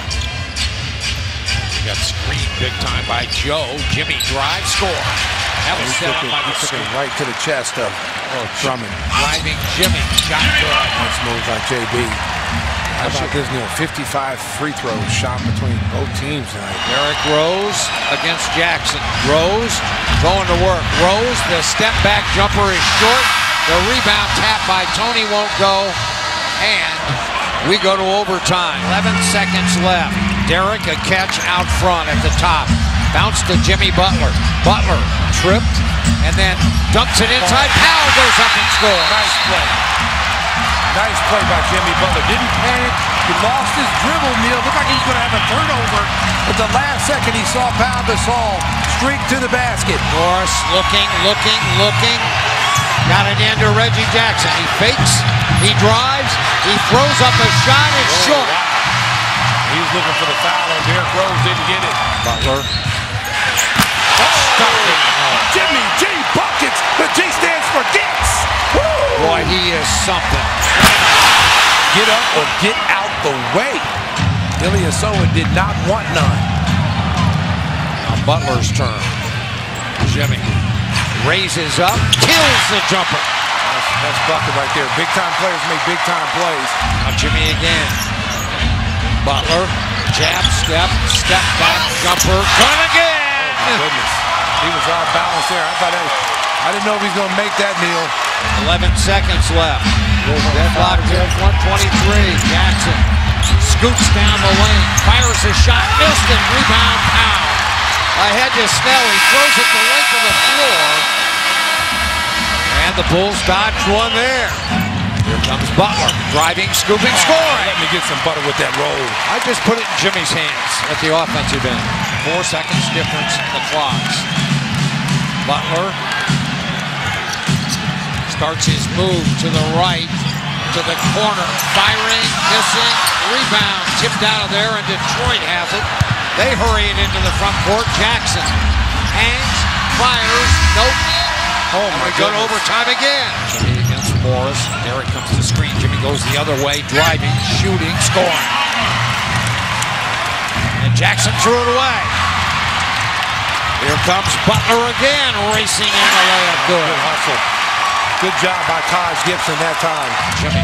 S1: Got screened big time by Joe. Jimmy drive, score. That was set up
S3: it,
S1: by the
S3: took it right to the chest of oh, Drummond.
S1: Driving Jimmy, shot good.
S3: Nice move by JB. How about this, Neil? 55 free throws shot between both teams tonight.
S1: Derrick Rose against Jackson. Rose going to work. Rose, the step back jumper is short. The rebound tap by Tony won't go. And we go to overtime. 11 seconds left. Derrick a catch out front at the top. Bounce to Jimmy Butler. Butler tripped and then dumps it inside. Pau goes up and scores.
S3: Nice play. Nice play by Jimmy Butler. Didn't panic. He lost his dribble, Neil. Looked like he was going to have a turnover. But the last second, he saw Pau Gasol streak to the basket.
S1: Morris looking, looking, looking. Got it into Reggie Jackson. He fakes, he drives, he throws up a shot. It's oh, short.
S3: He was looking for the foul, and Derrick Rose didn't get it.
S1: Butler.
S3: Oh, Jimmy G buckets. The G stands for gets. Woo!
S1: Boy, he is something.
S3: Get up or get out the way. Ilyasova did not want none.
S1: Now Butler's turn. Jimmy raises up, kills the jumper.
S3: That's, that's bucket right there. Big time players make big time plays.
S1: Now Jimmy again. Butler, jab, step, step back, jumper, good again.
S3: Oh, my goodness. He was off balance there. I thought that, I didn't know if he's going to make that, Neil.
S1: 11 seconds left. Deadlocked here, 123. Jackson scoots down the lane, fires a shot, missed it, rebound Pau. Ahead to Snell, he throws it the length of the floor. And the Bulls dodge one there. Here comes Butler, driving, scooping, scoring.
S3: Let me get some butter with that roll.
S1: I just put it in Jimmy's hands at the offensive end. Four seconds difference in the clocks. Butler starts his move to the right, to the corner, firing, missing, rebound, tipped out of there, and Detroit has it. They hurry it into the front court. Jackson hangs, fires, nope.
S3: Oh
S1: And
S3: my
S1: we go to overtime again. Morris. Derrick comes to screen. Jimmy goes the other way, driving, shooting, scoring. And Jackson threw it away. Here comes Butler again, racing in the layup. Good.
S3: Good hustle. Good job by Taj Gibson that time.
S1: Jimmy.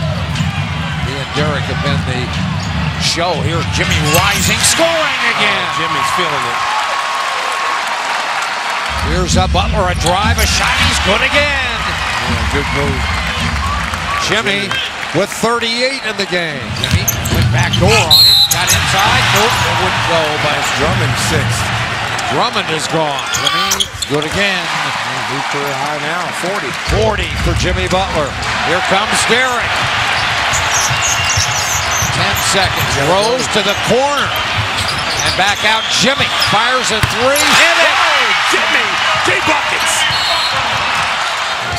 S1: He and Derrick have been the show here. Jimmy rising, scoring again.
S3: Oh, Jimmy's feeling it.
S1: Here's a Butler, a drive, a shot. He's good again.
S3: Yeah, good move.
S1: Jimmy with 38 in the game. Jimmy went back door on it, got inside. Nope, it wouldn't go. But
S3: Drummond sixth.
S1: Drummond is gone. Jimmy good again.
S3: New career high now, 40.
S1: 40 for Jimmy Butler. Here comes Derrick. 10 seconds. Rose to the corner. And back out Jimmy. Fires a three. Hit it.
S3: Jimmy G buckets.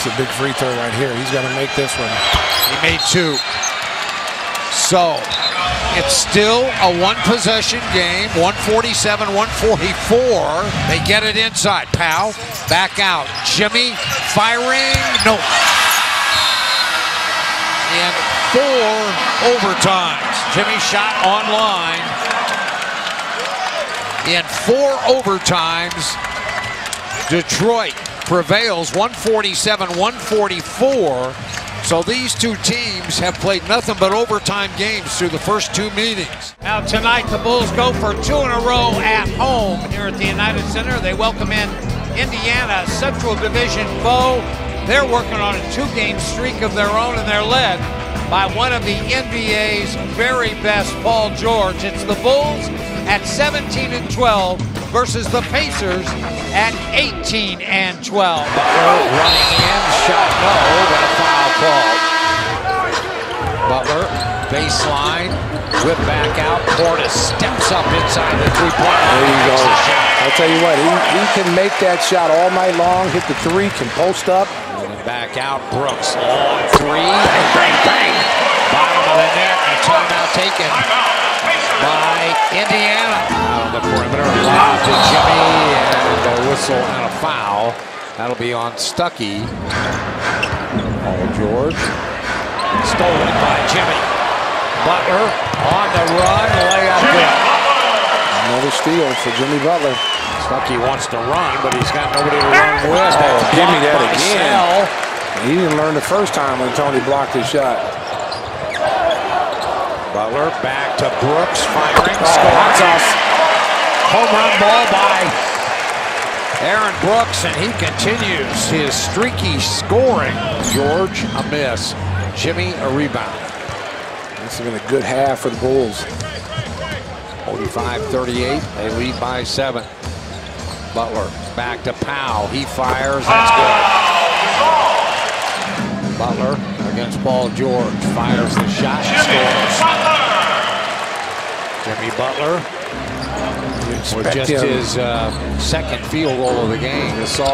S3: A big free throw right here. He's got to make this one.
S1: He made two. So, It's still a one possession game, 147, 144. They get it inside. Pau back out. Jimmy firing. No. and four overtimes. Jimmy shot online. In four overtimes, Detroit prevails 147 144. So these two teams have played nothing but overtime games through the first two meetings. Now tonight the Bulls go for two in a row at home here at the United Center. They welcome in Indiana, Central Division foe. They're working on a two-game streak of their own and they're led by one of the NBA's very best, Paul George. It's the Bulls at 17 and 12 versus the Pacers at 18 and 12. Butler running in, shot no, but a foul call. Butler, baseline, whip back out. Portis steps up inside the three-point line.
S3: There you go. I'll tell you what, he, he can make that shot all night long, hit the three, can post up.
S1: And back out, Brooks, long three, bang, bang, bang. Bottom of the net, a timeout taken by Indiana. Out on the perimeter, lob to Jimmy, and a whistle and a foul. That'll be on Stuckey. Paul George. Stolen by Jimmy. Butler on the run, layup good.
S3: Another steal for Jimmy Butler.
S1: Stuckey wants to run, but he's got nobody to run with.
S3: Oh, give me that again.
S1: Snell.
S3: He didn't learn the first time when Tony blocked his shot.
S1: Butler back to Brooks, firing,
S3: Oh, us.
S1: Home run ball by Aaron Brooks, and he continues his streaky scoring. George, a miss. Jimmy, a rebound.
S3: This has been a good half for the Bulls.
S1: 45-38, they lead by seven. Butler back to Pau, he fires, that's good. Oh, Butler against Paul George, fires the shot, scores. Jimmy Butler with just
S3: him.
S1: his uh, second field goal of the game. Gasol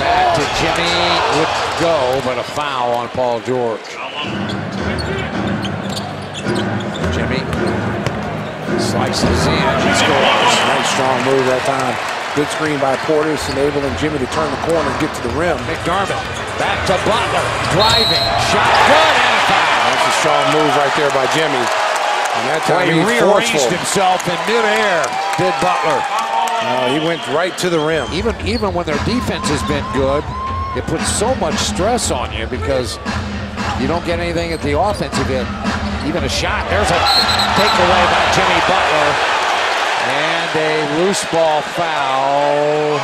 S1: back to Jimmy, would go, but a foul on Paul George. Jimmy slices in, he scores.
S3: Nice strong move that time. Good screen by Portis, enabling Jimmy to turn the corner and get to the rim.
S1: McDermott back to Butler, driving, shot good, and a foul.
S3: That's a strong move right there by Jimmy. And that
S1: Boy,
S3: time
S1: he
S3: he's
S1: rearranged
S3: forceful.
S1: himself in midair, did Butler.
S3: No, he went right to the rim.
S1: Even even when their defense has been good, it puts so much stress on you because you don't get anything at the offensive end. Even a shot. There's a takeaway by Jimmy Butler. And a loose ball foul.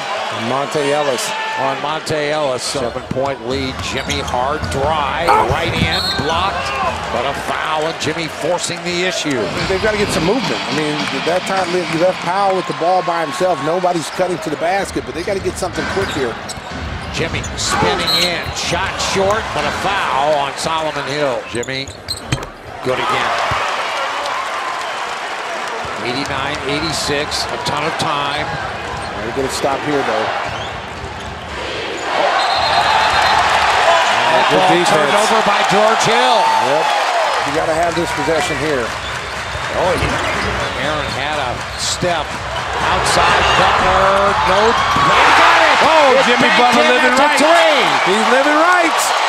S3: Monta Ellis.
S1: On Monta Ellis. Seven point lead. Jimmy hard drive. Right in. Blocked. But a foul and Jimmy forcing the issue.
S3: They've got to get some movement. I mean, that time you left Pau with the ball by himself. Nobody's cutting to the basket, but they got to get something quick here.
S1: Jimmy spinning in. Shot short, but a foul on Solomon Hill. Jimmy, good again. 89, 86, a ton of time.
S3: They get a stop here, though.
S1: And
S3: good defense.
S1: turned over by George Hill.
S3: Yep. You got to have this possession here.
S1: Oh, yeah. Aaron had a step outside Butler. No, they got it.
S3: Oh,
S1: It
S3: Jimmy Butler living right.
S1: Three.
S3: He's living right.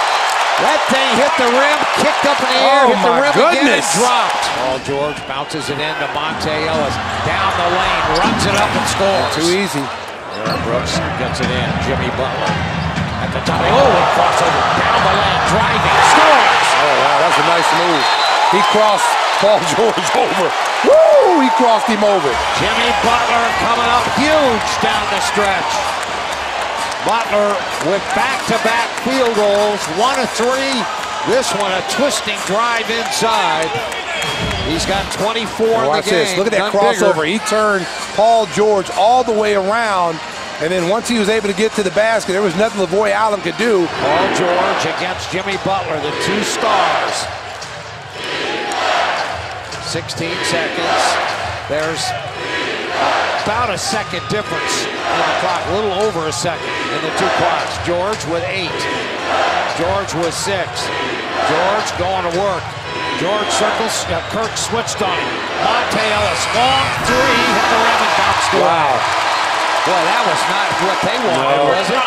S1: That thing hit the rim, kicked up in the air,
S3: Oh,
S1: hit the
S3: my
S1: rim again, and dropped. Paul George bounces it in to Monta Ellis. Down the lane, runs it up and scores.
S3: Too easy.
S1: Aaron Brooks gets it in. Jimmy Butler at the top. Oh, and crossover down the lane, driving, scores.
S3: Oh, wow, that's a nice move. He crossed Paul George over. Woo! He crossed him over.
S1: Jimmy Butler coming up huge down the stretch. Butler with back-to-back field goals, one of three. This one a twisting drive inside. He's got 24
S3: Now watch
S1: the game.
S3: this. Look at that
S1: None bigger.
S3: crossover. He turned Paul George all the way around, and then once he was able to get to the basket, there was nothing Lavoy Allen could do.
S1: Paul George against Jimmy Butler, the two stars. 16 seconds. There's about a second difference in the clock, a little over a second in the two clocks. George with eight. George with six. George going to work. George circles. Yeah, Kirk switched on him. Monta Ellis, long three, hit the rim and bounced away.
S27: Wow.
S1: Boy, that was not what they wanted,
S27: No.
S1: was it?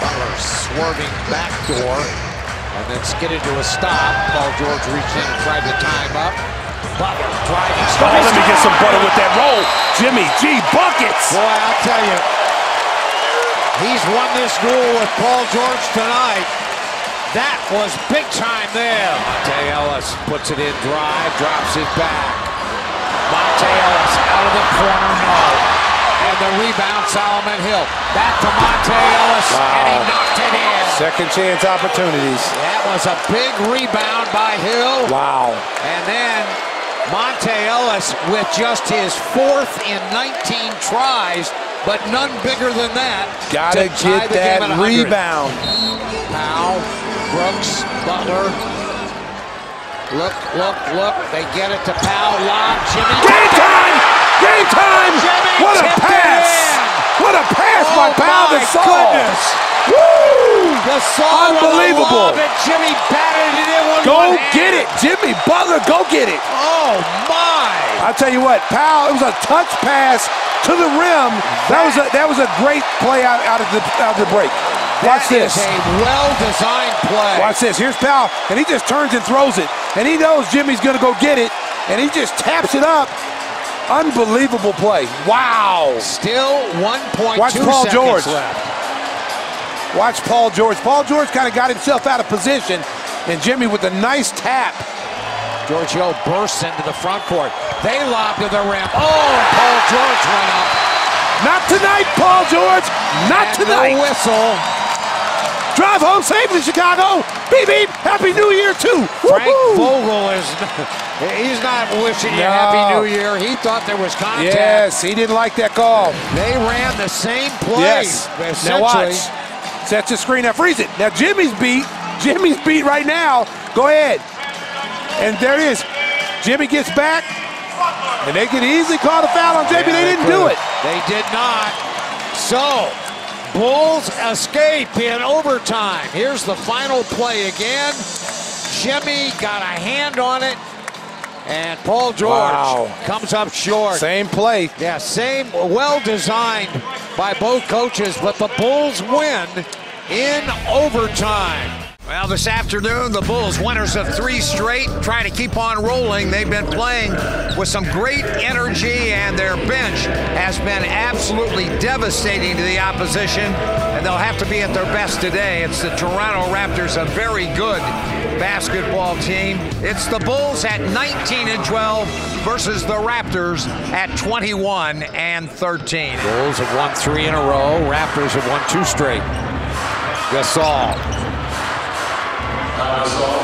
S1: Butler swerving back door and then skidded to a stop. Paul George reached in and tried to time up. Butler driving.
S3: Oh, let me get some butter with that roll. Jimmy G buckets.
S1: Boy, I'll tell you, he's won this duel with Paul George tonight. That was big time there. Monta Ellis puts it in drive, drops it back. Monta Ellis out of the corner, no. And the rebound, Solomon Hill. Back to Monta Ellis, and he knocked it in.
S3: Second chance opportunities.
S1: That was a big rebound by Hill.
S3: Wow.
S1: And then Monta Ellis with just his fourth in 19 tries, but none bigger than that.
S3: Gotta get that rebound.
S1: Pau, Brooks, Butler. Look, look, look. They get it to Pau. Lob. Jimmy.
S3: Game time! Game time!
S1: Jimmy
S3: what a pass! What a pass
S1: oh
S3: by Powell
S1: my goodness.
S3: Woo!
S1: Gasol with a
S3: Unbelievable.
S1: Jimmy batted it in with
S3: Go
S1: one
S3: get it, Jimmy Butler. Go get it.
S1: Oh my!
S3: I'll tell you what, Powell. It was a touch pass to the rim. That was a that was a great play out, out of the out of the break. Watch
S1: That
S3: this.
S1: is a well-designed play.
S3: Watch this. Here's Powell, and he just turns and throws it, and he knows Jimmy's going to go get it, and he just taps it up. Unbelievable play. Wow.
S1: Still 1.2
S3: Watch Paul
S1: seconds
S3: George.
S1: left.
S3: Watch Paul George. Paul George kind of got himself out of position, and Jimmy with a nice tap.
S1: George Hill bursts into the front court. They lob to the rim. Oh, Paul George went up.
S3: Not tonight, Paul George. Not
S1: And
S3: tonight.
S1: No whistle.
S3: Drive home safely, Chicago. Beep beep. Happy New Year too.
S1: Frank Vogel is he's not wishing you
S3: No.
S1: Happy New Year. He thought there was contact.
S3: Yes, he didn't like that call.
S1: They ran the same play.
S3: Yes. Now watch. Set the screen. Now freeze it. Now Jimmy's beat. Jimmy's beat right now. Go ahead. And there it is. Jimmy gets back. And they could easily call the foul on JB. they didn't do it.
S1: They did not. So, Bulls escape in overtime. Here's the final play again. Jimmy got a hand on it. And Paul George
S3: Wow.
S1: comes up short.
S3: Same play.
S1: Yeah, same, well designed by both coaches, but the Bulls win in overtime. Well, this afternoon, the Bulls, winners of three straight, trying to keep on rolling. They've been playing with some great energy, and their bench has been absolutely devastating to the opposition, and they'll have to be at their best today. It's the Toronto Raptors, a very good basketball team. It's the Bulls at 19 and 12 versus the Raptors at 21 and 13. Bulls have won three in a row. Raptors have won two straight. Gasol.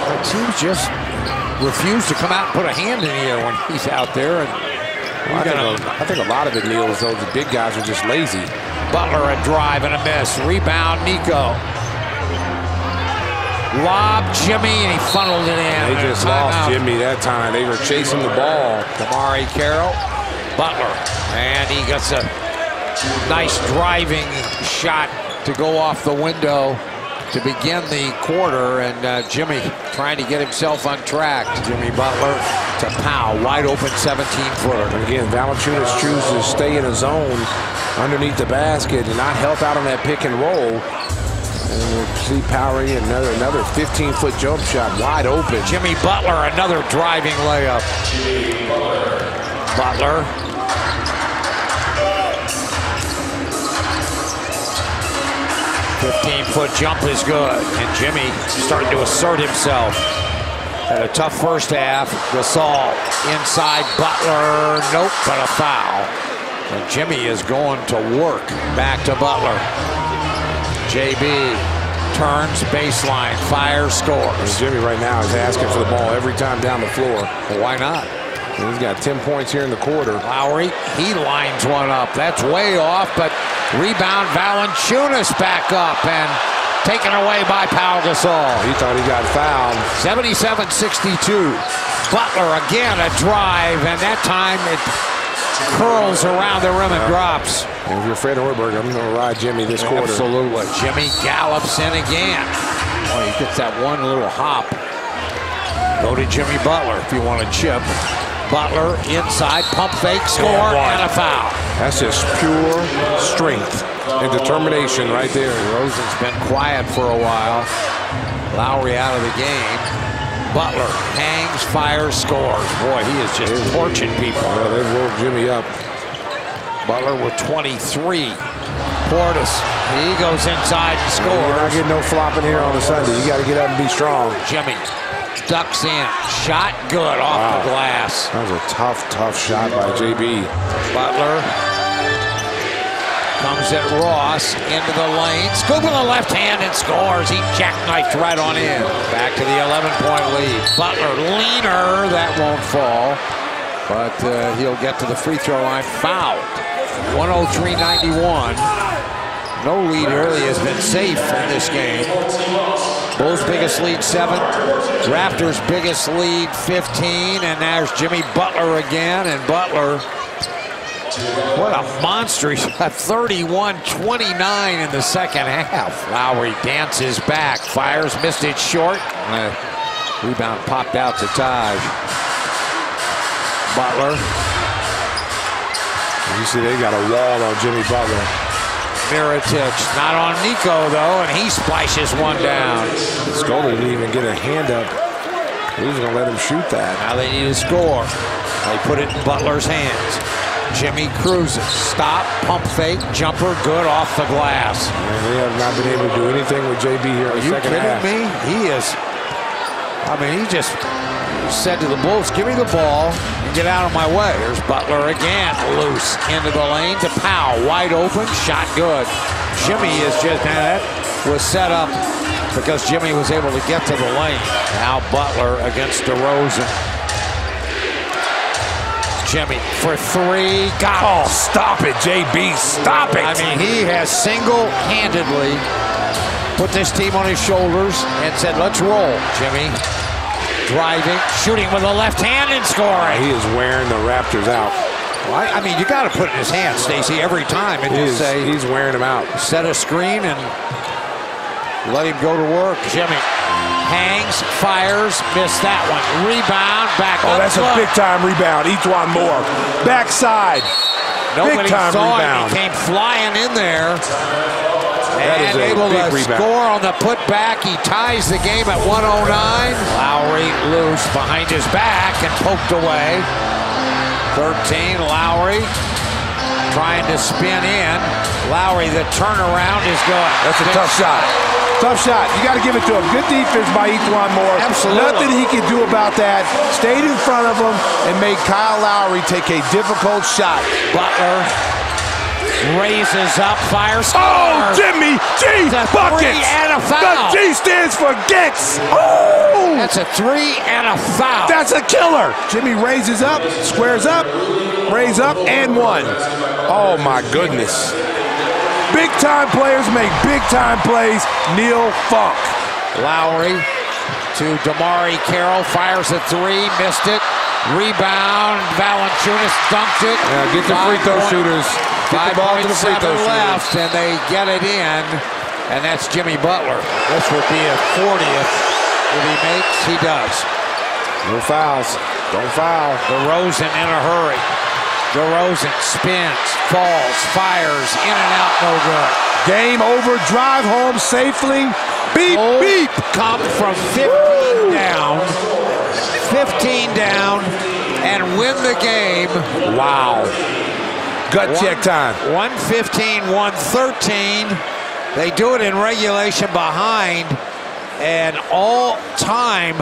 S1: The teams just refuse to come out and put a hand in here when he's out there. And
S3: I think, a, I think a lot of it, Neil, is though the big guys are just lazy.
S1: Butler a drive and a miss. Rebound, Niko. Lob, Jimmy, and he funneled it in.
S3: They just lost Jimmy that time. They were chasing the ball.
S1: DeMarre Carroll, Butler, and he gets a nice driving shot to go off the window to begin the quarter, and uh, Jimmy trying to get himself on track. Jimmy Butler to Powell, wide open 17-footer.
S3: And again, Valanciunas chooses to stay in his zone underneath the basket and not help out on that pick and roll. And we'll see Powery another another 15-foot jump shot wide open.
S1: Jimmy Butler, another driving layup. Butler. Fifteen-foot jump is good, and Jimmy starting to assert himself. Had a tough first half. Gasol inside Butler, nope, but a foul. And Jimmy is going to work back to Butler. JB turns baseline, fires, scores.
S3: Jimmy right now is asking for the ball every time down the floor.
S1: Well, why not?
S3: He's got 10 points here in the quarter.
S1: Lowry, he lines one up. That's way off, but rebound Valanciunas back up and taken away by Pau Gasol.
S3: He thought he got fouled.
S1: 77-62. Butler again a drive, and that time it curls around the rim and drops.
S3: And if you're Fred Hoiberg, I'm going to ride Jimmy this quarter.
S1: Absolutely. Jimmy gallops in again. Boy, he gets that one little hop. Go to Jimmy Butler if you want to chip. Butler inside, pump fake, score, and a foul.
S3: That's just pure strength and determination right there.
S1: Rosen's been quiet for a while. Lowry out of the game. Butler hangs, fires, scores. Boy, he is just torching people.
S3: Well, they rolled Jimmy up.
S1: Butler with 23. Portis, he goes inside and scores.
S3: You're not getting no flopping here on a Sunday. You got to get up and be strong.
S1: Jimmy ducks in. Shot good off wow. the glass.
S3: That was a tough, tough shot by JB.
S1: Butler comes at Ross into the lane. Scoop with the left hand and scores. He jackknifed right on in. Back to the 11-point lead. Butler leaner. That won't fall. But uh, he'll get to the free throw line fouled. 103.91. No lead early has been safe in this game. Bulls biggest lead seven. Raptors biggest lead 15. And there's Jimmy Butler again. And Butler, what a monster. He's got 31-29 in the second half. Lowry dances back, fires, missed it short. Uh, rebound popped out to Taj. Butler.
S3: You see they got a wall on Jimmy Butler.
S1: Mirotic, not on Niko though, and he splashes one down.
S3: Scola didn't even get a hand up. He was gonna let him shoot that.
S1: Now they need a score. They put it in Butler's hands. Jimmy cruises. Stop, pump fake, jumper, good off the glass.
S3: Man, they have not been able to do anything with JB here in the
S1: Are
S3: the
S1: you kidding me? He is. I mean, he just said to the Bulls, give me the ball and get out of my way. There's Butler again, loose into the lane to Powell. Wide open, shot good. Jimmy is just, that was set up because Jimmy was able to get to the lane. Now Butler against DeRozan. Jimmy for three. Got
S3: Oh, stop it, JB. Stop it.
S1: I mean, he has single-handedly put this team on his shoulders and said, let's roll, Jimmy. Driving, shooting with the left hand and scoring.
S3: He is wearing the Raptors out.
S1: Well, I, I mean, you got to put it in his hand, Stacy, every time and
S3: He
S1: just say,
S3: he's wearing them out.
S1: set a screen and let him go to work. Jimmy hangs, fires, missed that one. Rebound, back
S3: Oh, that's a big time rebound. E'Twaun Moore. Backside.
S1: Nobody
S3: big time
S1: saw
S3: rebound.
S1: him. He came flying in there.
S3: That
S1: and able to
S3: rebound.
S1: score on the putback. He ties the game at 109. Lowry loose behind his back and poked away. 13, Lowry trying to spin in. Lowry, the turnaround is good.
S3: That's a tough shot. Tough shot. You got to give it to him. Good defense by E'Twaun Moore.
S1: Absolutely.
S3: Nothing he could do about that. Stayed in front of him and made Kyle Lowry take a difficult shot.
S1: Butler raises up, fires.
S3: Oh. Jimmy G
S1: It's a
S3: buckets.
S1: three and a foul.
S3: The G stands for gets. Oh,
S1: That's a three and a foul.
S3: that's a killer. Jimmy raises up, squares up, raise up, and one. Oh my goodness. Big time players make big time plays. Neil Funk.
S1: Lowry to DeMarre Carroll, fires a three, missed it. Rebound, Valanciunas dunked it.
S3: Yeah, get the free throw
S1: point-
S3: shooters. Get the ball to the free
S1: 5.7
S3: throw
S1: left,
S3: shooters.
S1: and they get it in, and that's Jimmy Butler. This would be a 40th. If he makes, he does.
S3: No fouls. Don't foul.
S1: DeRozan in a hurry. DeRozan spins, falls, fires, in and out, no good.
S3: Game over. Drive home safely. Beep,
S1: Bulls
S3: beep.
S1: come from 15 down, 15 down, and win the game.
S3: Wow. Gut check time.
S1: 115, 113. They do it in regulation behind and all-time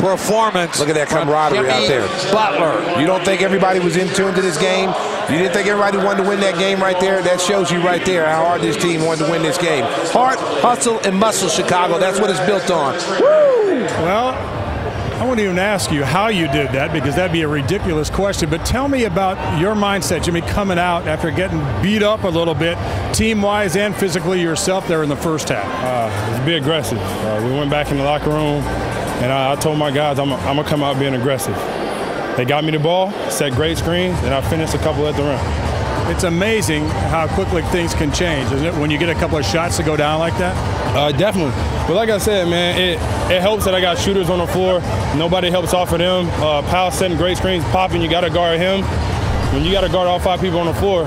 S1: performance.
S3: Look at that camaraderie out there.
S1: Butler.
S3: You don't think everybody was in tune to this game? You didn't think everybody wanted to win that game right there? That shows you right there how hard this team wanted to win this game. Heart, hustle, and muscle, Chicago. That's what it's built on.
S28: Well, I wouldn't even ask you how you did that because that'd be a ridiculous question. But tell me about your mindset, Jimmy, coming out after getting beat up a little bit, team wise and physically yourself there in the first half.
S5: Uh, be aggressive. Uh, we went back in the locker room, and I, I told my guys I'm, I'm gonna come out being aggressive. They got me the ball, set great screens, and I finished a couple at the rim.
S28: It's amazing how quickly things can change, isn't it? When you get a couple of shots to go down like that.
S5: Uh, definitely. But like I said, man, it, it helps that I got shooters on the floor. Nobody helps off of them. Uh, Powell setting great screens, popping. You got to guard him. When you got to guard all five people on the floor,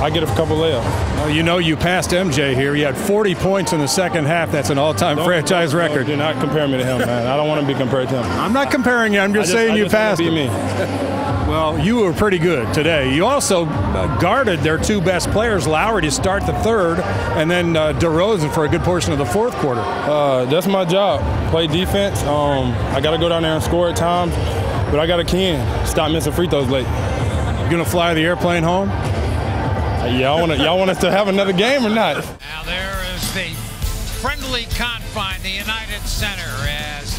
S5: I get a couple layups.
S28: Well, you know you passed MJ here. He had 40 points in the second half. That's an all-time franchise
S5: no,
S28: record.
S5: Do not compare me to him, man. I don't want to be compared to him.
S28: I'm not comparing you. I'm just,
S5: just
S28: saying
S5: I
S28: you
S5: just
S28: passed him.
S5: me.
S28: well, you were pretty good today. You also uh, guarded their two best players, Lowry to start the third, and then uh, DeRozan for a good portion of the fourth quarter.
S5: Uh, that's my job. Play defense. Um, I got to go down there and score at times, but I got to can stop missing free throws late.
S28: You gonna fly the airplane home?
S5: Y'all want y'all want us to have another game or not?
S1: Now there is the friendly confine, the United Center, as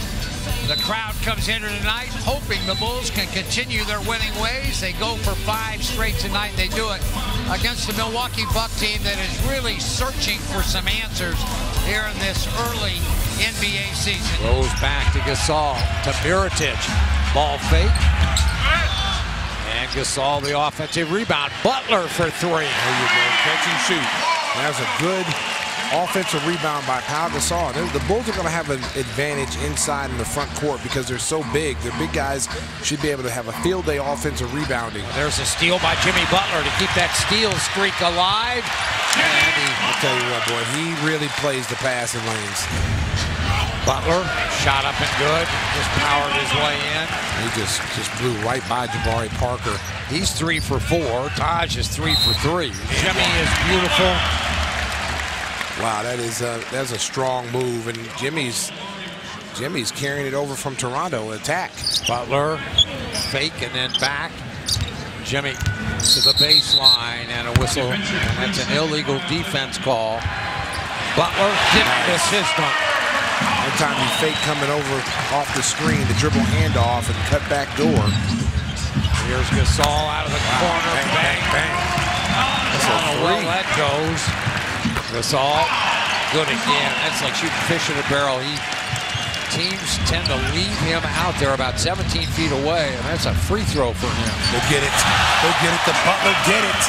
S1: the crowd comes in tonight, hoping the Bulls can continue their winning ways. They go for five straight tonight. They do it against the Milwaukee Buck team that is really searching for some answers here in this early NBA season. Goes back to Gasol, to Mirotic. Ball fake. And Gasol, the offensive rebound. Butler for three.
S3: There you go. Catch and shoot. That's a good offensive rebound by Pau Gasol. The Bulls are going to have an advantage inside in the front court because they're so big. Their big guys should be able to have a field day offensive rebounding.
S1: There's a steal by Jimmy Butler to keep that steal streak alive.
S3: I'll tell you what, boy, he really plays the passing lanes.
S1: Butler shot up and good. Just powered his way in.
S3: He just just blew right by Jabari Parker.
S1: He's three for four. Taj is three for three. Jimmy is beautiful.
S3: Wow, that is a, that's a strong move, and Jimmy's Jimmy's carrying it over from Toronto. Attack.
S1: Butler fake and then back. Jimmy to the baseline and a whistle. And that's an illegal defense call. Butler didn't miss his dunk.
S3: One time he fake coming over off the screen, the dribble handoff and cut back door.
S1: Here's Gasol out of the wow. corner. Bang, bang, bang. That's I don't know where that goes. Gasol, good again. That's like shooting fish in a barrel. He teams tend to leave him out there about 17 feet away, and that's a free throw for him.
S3: Go get it. Go get it. The Butler get it.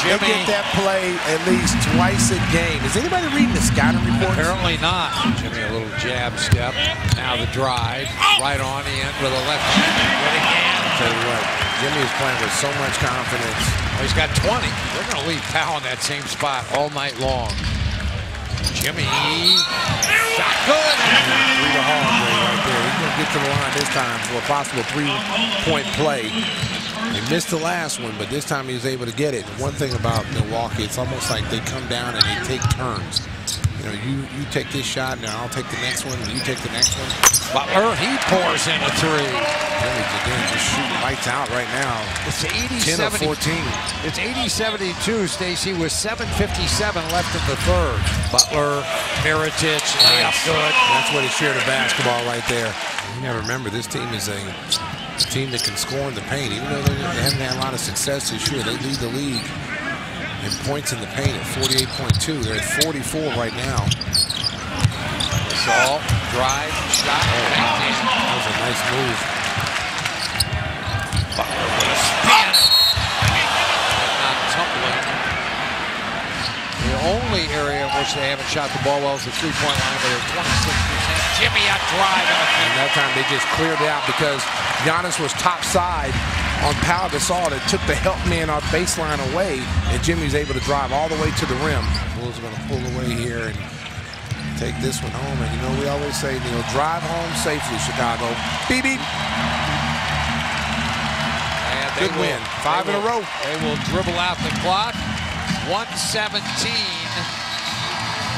S3: Jimmy. They get that play at least twice a game. Is anybody reading the scouting report?
S1: Apparently not. Jimmy, a little jab step. Now the drive. Right on in with a left hand. Again.
S3: I'll tell you what, Jimmy is playing with so much confidence.
S1: Well, he's got 20. They're going to leave Powell in that same spot all night long. Jimmy, shot good.
S3: Hard right there. He's going to get to the line this time for a possible three-point play. He missed the last one, but this time he was able to get it. One thing about Milwaukee, it's almost like they come down and they take turns. You know, you, you take this shot, and I'll take the next one, and you take the next one.
S1: Butler, he pours in a three.
S3: Again just shooting lights out right now.
S1: It's 80
S3: 10 of 14.
S1: It's 80-72, Stacy, with 7.57 left in the third. Butler, Mirotic, layup good.
S3: That's what he shared of basketball right there. You gotta remember, this team is a team that can score in the paint. Even though they haven't had a lot of success this year, they lead the league in points in the paint at 48.2. They're at 44 right now.
S1: Saul, drive, shot.
S3: Oh, wow. That was a nice move.
S1: Butler with a spin. Not tumbling. The only area in which they haven't shot the ball well is the three-point line, but they're 26%. Jimmy a drive.
S3: And that time they just cleared it out because Giannis was top side on Pau Gasol that took the help man off baseline away, and Jimmy's able to drive all the way to the rim. Bulls are going to pull away here and take this one home. And you know, we always say, Neil, drive home safely, Chicago. Beep, beep. Good
S1: will,
S3: win. Five in
S1: will,
S3: a row.
S1: They will dribble out the clock. 117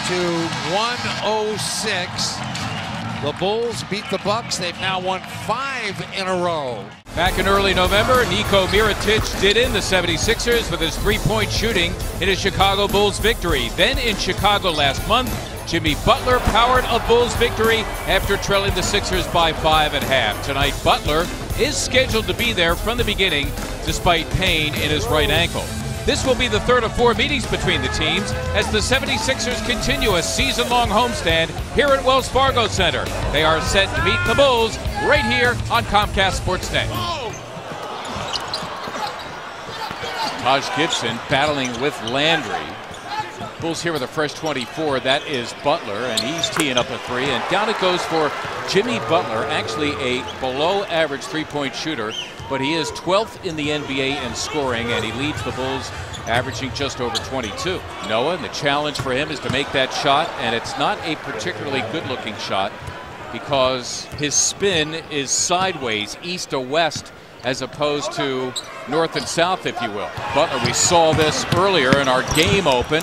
S1: to 106. The Bulls beat the Bucks. They've now won five in a row.
S26: Back in early November, Niko Mirotic did in the 76ers with his three-point shooting in a Chicago Bulls victory. Then in Chicago last month, Jimmy Butler powered a Bulls victory after trailing the Sixers by five at half. Tonight, Butler is scheduled to be there from the beginning despite pain in his right ankle. This will be the third of four meetings between the teams as the 76ers continue a season-long homestand here at Wells Fargo Center. They are set to meet the Bulls right here on Comcast Sportsnet. Taj Gibson battling with Landry. Bulls here with a fresh 24. That is Butler, and he's teeing up a three. And down it goes for Jimmy Butler, actually a below average three point shooter, but he is 12th in the NBA in scoring, and he leads the Bulls averaging just over 22. Noah, and the challenge for him is to make that shot, and it's not a particularly good looking shot because his spin is sideways, east to west, as opposed to north and south, if you will. Butler, we saw this earlier in our game open.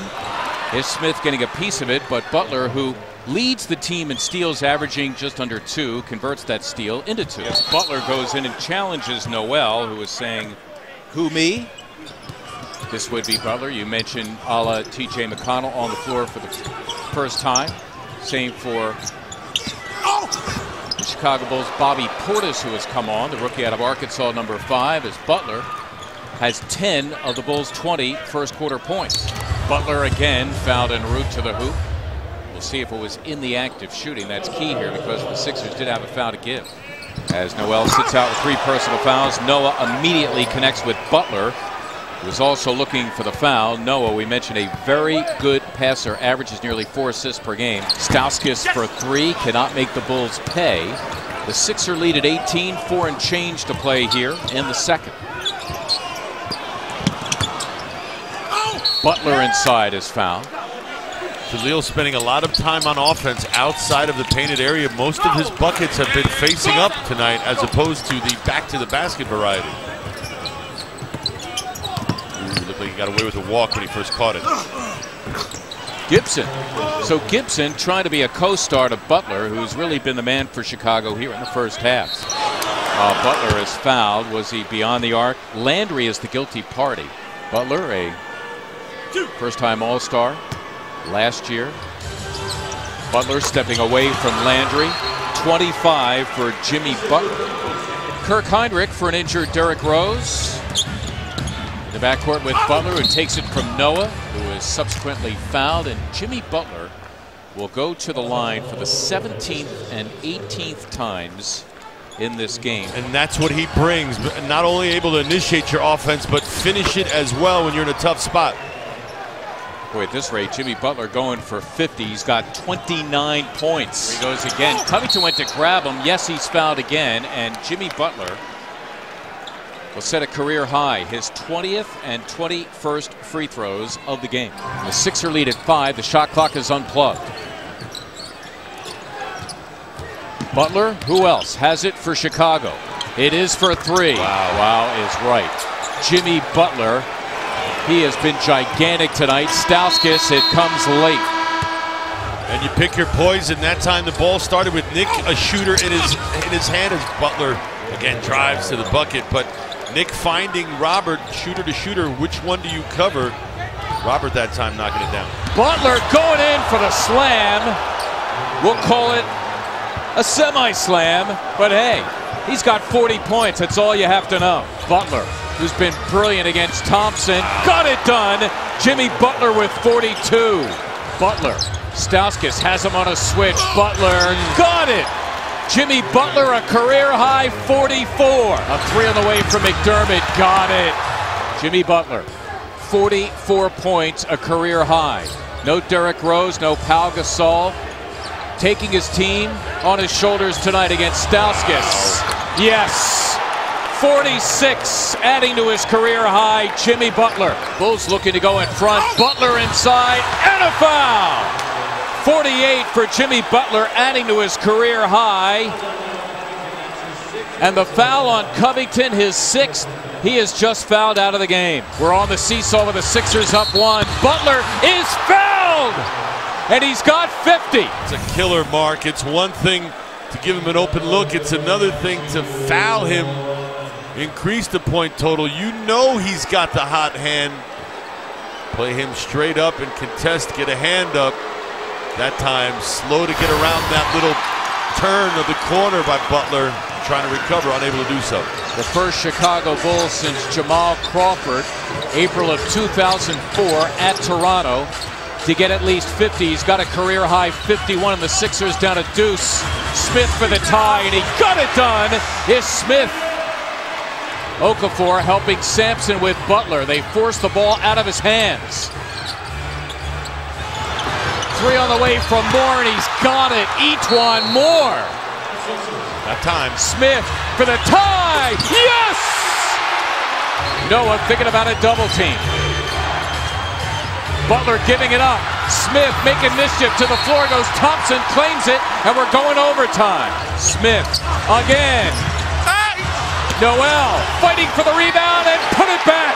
S26: Ish Smith getting a piece of it, but Butler, who leads the team in steals, averaging just under two, converts that steal into two. As Butler goes in and challenges Noel, who is saying, Who me? This would be Butler. You mentioned a la TJ McConnell on the floor for the first time. Same for the Chicago Bulls' Bobby Portis, who has come on, the rookie out of Arkansas, number five, is Butler has 10 of the Bulls' 20 first quarter points. Butler again fouled en route to the hoop. We'll see if it was in the act of shooting. That's key here because the Sixers did have a foul to give. As Noel sits out with three personal fouls, Noah immediately connects with Butler, who is also looking for the foul. Noah, we mentioned a very good passer, averages nearly four assists per game. Stauskas for three, cannot make the Bulls pay. The Sixer lead at 18, four and change to play here in the second. Butler inside is fouled.
S20: Jahlil spending a lot of time on offense outside of the painted area. Most of his buckets have been facing up tonight as opposed to the back to the basket variety. Ooh, looked like he got away with a walk when he first caught it.
S26: Gibson. So Gibson trying to be a co-star to Butler, who's really been the man for Chicago here in the first half. Uh, Butler is fouled. Was he beyond the arc? Landry is the guilty party. Butler, a first-time All-Star last year. Butler stepping away from Landry. 25 for Jimmy Butler. Kirk Hinrich for an injured Derrick Rose. In the backcourt with Butler, who takes it from Noah, who is subsequently fouled. And Jimmy Butler will go to the line for the 17th and 18th times in this game.
S20: And that's what he brings. Not only able to initiate your offense, but finish it as well when you're in a tough spot.
S26: Boy, at this rate, Jimmy Butler going for 50. He's got 29 points. Here he goes again. Oh! Covington went to grab him. Yes, he's fouled again. And Jimmy Butler will set a career high, his 20th and 21st free throws of the game. The Sixer lead at five. The shot clock is unplugged. Butler, who else has it for Chicago? It is for three. Wow, wow is right. Jimmy Butler he has been gigantic tonight. Stauskas, it comes late.
S20: And you pick your poison. That time the ball started with Nick, a shooter in his in his hand as Butler again drives to the bucket. But Nick finding Robert shooter to shooter. Which one do you cover? Robert that time knocking it down.
S26: Butler going in for the slam. We'll call it a semi-slam, but hey, he's got 40 points. That's all you have to know. Butler who's been brilliant against Thompson. Got it done. Jimmy Butler with 42. Butler. Stauskas has him on a switch. Butler got it. Jimmy Butler, a career high 44. A three on the way from McDermott. Got it. Jimmy Butler, 44 points, a career high. No Derrick Rose, no Pau Gasol. Taking his team on his shoulders tonight against Stauskas. Yes. 46, adding to his career high, Jimmy Butler. Bulls looking to go in front. Butler inside, and a foul. 48 for Jimmy Butler, adding to his career high. And the foul on Covington, his sixth. He is just fouled out of the game. We're on the seesaw with the Sixers up one. Butler is fouled, and he's got 50.
S20: It's a killer mark. It's one thing to give him an open look. It's another thing to foul him increase the point total. You know he's got the hot hand. Play him straight up and contest, get a hand up. That time, slow to get around that little turn of the corner by Butler, trying to recover, unable to do so.
S26: The first Chicago Bulls since Jamal Crawford, April of 2004 at Toronto, to get at least 50. He's got a career high 51, and the Sixers down a deuce. Smith for the tie, and he got it done. Ish Smith Okafor helping Sampson with Butler. They force the ball out of his hands. three on the way from Moore, and he's got it. E'Twaun Moore.
S29: That time.
S26: Smith for the tie. Yes! Noah thinking about a double team. Butler giving it up. Smith making mischief to the floor goes Thompson, claims it, and we're going overtime. Smith again. Noel fighting for the rebound and put it back.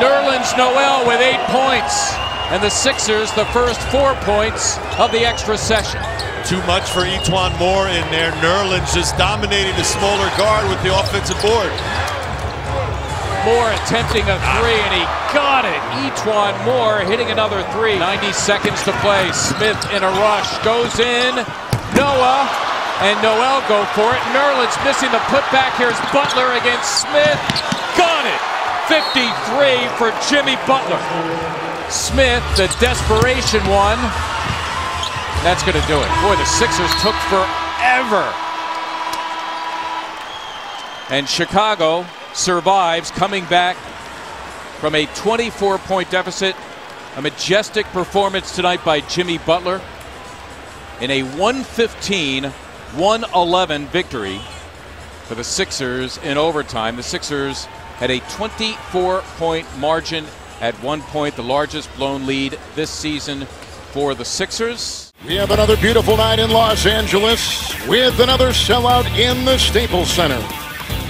S26: Nerlens Noel with eight points. And the Sixers, the first four points of the extra session.
S29: Too much for E'Twaun Moore in there. Nerlens just dominating the smaller guard with the offensive board.
S26: Moore attempting a three, and he got it. E'Twaun Moore hitting another three. 90 seconds to play. Smith in a rush. Goes in. Noah and Noel go for it. Nerlens missing the putback. Here's Butler against Smith. Got it. 53 for Jimmy Butler. Smith, the desperation one. That's going to do it. Boy, the Sixers took forever. And Chicago survives, coming back from a 24 point deficit. A majestic performance tonight by Jimmy Butler in a 115 111 victory for the Sixers in overtime. The Sixers had a 24 point margin at one point, the largest blown lead this season for the Sixers.
S6: We have another beautiful night in Los Angeles with another sellout in the Staples Center.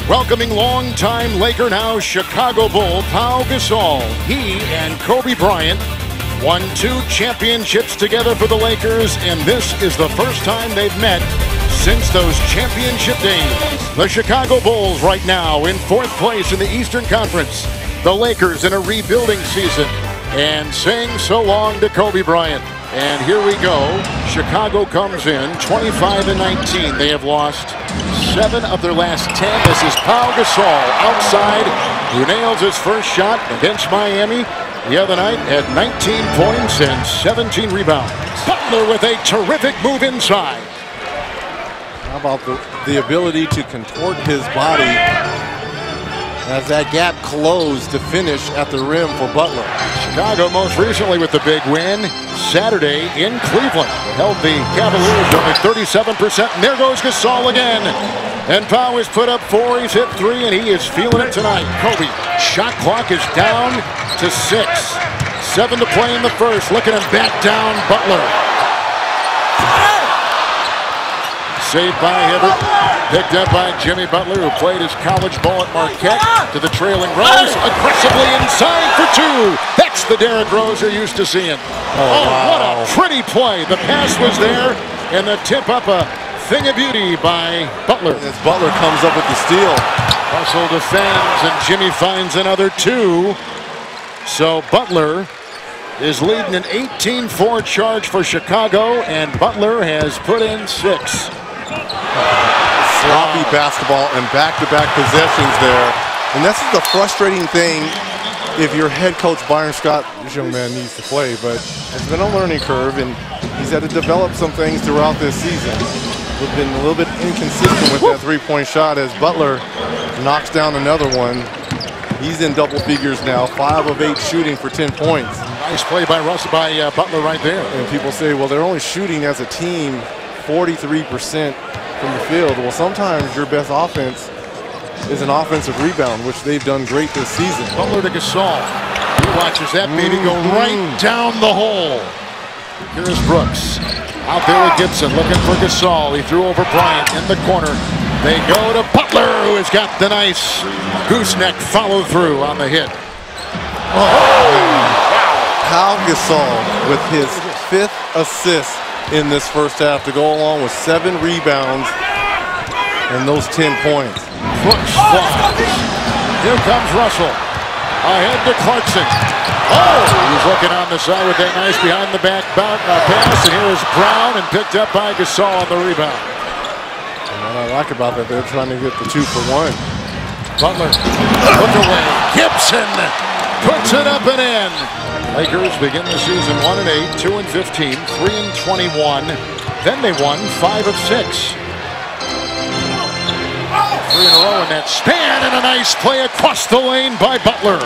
S6: Welcoming longtime Laker now Chicago Bull Pau Gasol. He and Kobe Bryant won two championships together for the Lakers, and this is the first time they've met since those championship days. The Chicago Bulls right now in fourth place in the Eastern Conference. The Lakers in a rebuilding season and saying so long to Kobe Bryant. And here we go. Chicago comes in 25 and 19. They have lost seven of their last 10. This is Pau Gasol outside who nails his first shot against Miami the other night at 19 points and 17 rebounds. Butler with a terrific move inside.
S9: How about the, the ability to contort his body as that gap closed to finish at the rim for Butler.
S6: Chicago most recently with the big win Saturday in Cleveland. Held the Cavaliers only 37%. And there goes Gasol again. And Pau has put up four. He's hit three, and he is feeling it tonight. Kobe, shot clock is down to six. Seven to play in the first. Looking him back down, Butler. Saved by Hibbert. Picked up by Jimmy Butler, who played his college ball at Marquette to the trailing Rose. Aggressively inside for two. That's the Derrick Rose you're used to seeing. Oh,
S9: wow.
S6: what a pretty play. The pass was there, and the tip up a thing of beauty by Butler.
S9: As Butler comes up with the steal.
S6: Russell defends, and Jimmy finds another two. So Butler is leading an 18-4 charge for Chicago, and Butler has put in six.
S9: Sloppy basketball and back-to-back possessions there. And this is the frustrating thing if your head coach Byron Scott, this young man needs to play, but it's been a learning curve and he's had to develop some things throughout this season. We've been a little bit inconsistent with that three-point shot as Butler knocks down another one. He's in double figures now, five of eight shooting for 10 points.
S6: Nice play by Russ by uh, Butler right there.
S9: And people say, well, they're only shooting as a team 43% from the field. Well, sometimes your best offense is an offensive rebound, which they've done great this season.
S6: Butler to Gasol. He watches that baby go mm-hmm. right down the hole. Here's Brooks. Out there with Gibson looking for Gasol. He threw over Bryant in the corner. They go to Butler, who has got the nice gooseneck follow through on the hit. Oh!
S9: Pau Gasol with his fifth assist in this first half to go along with seven rebounds and those 10 points.
S6: Brooks flies. Here comes Russell. Ahead to Clarkson. Oh, he's looking on the side with that nice behind the back pass. And here is Brown and picked up by Gasol on the rebound.
S9: And what I like about that, they're trying to get the two for one.
S6: Butler, look away. Gibson puts it up and in. Lakers begin the season 1 and 8, 2 and 15, 3 and 21. Then they won 5 of 6. Three in a row in that span and a nice play across the lane by Butler.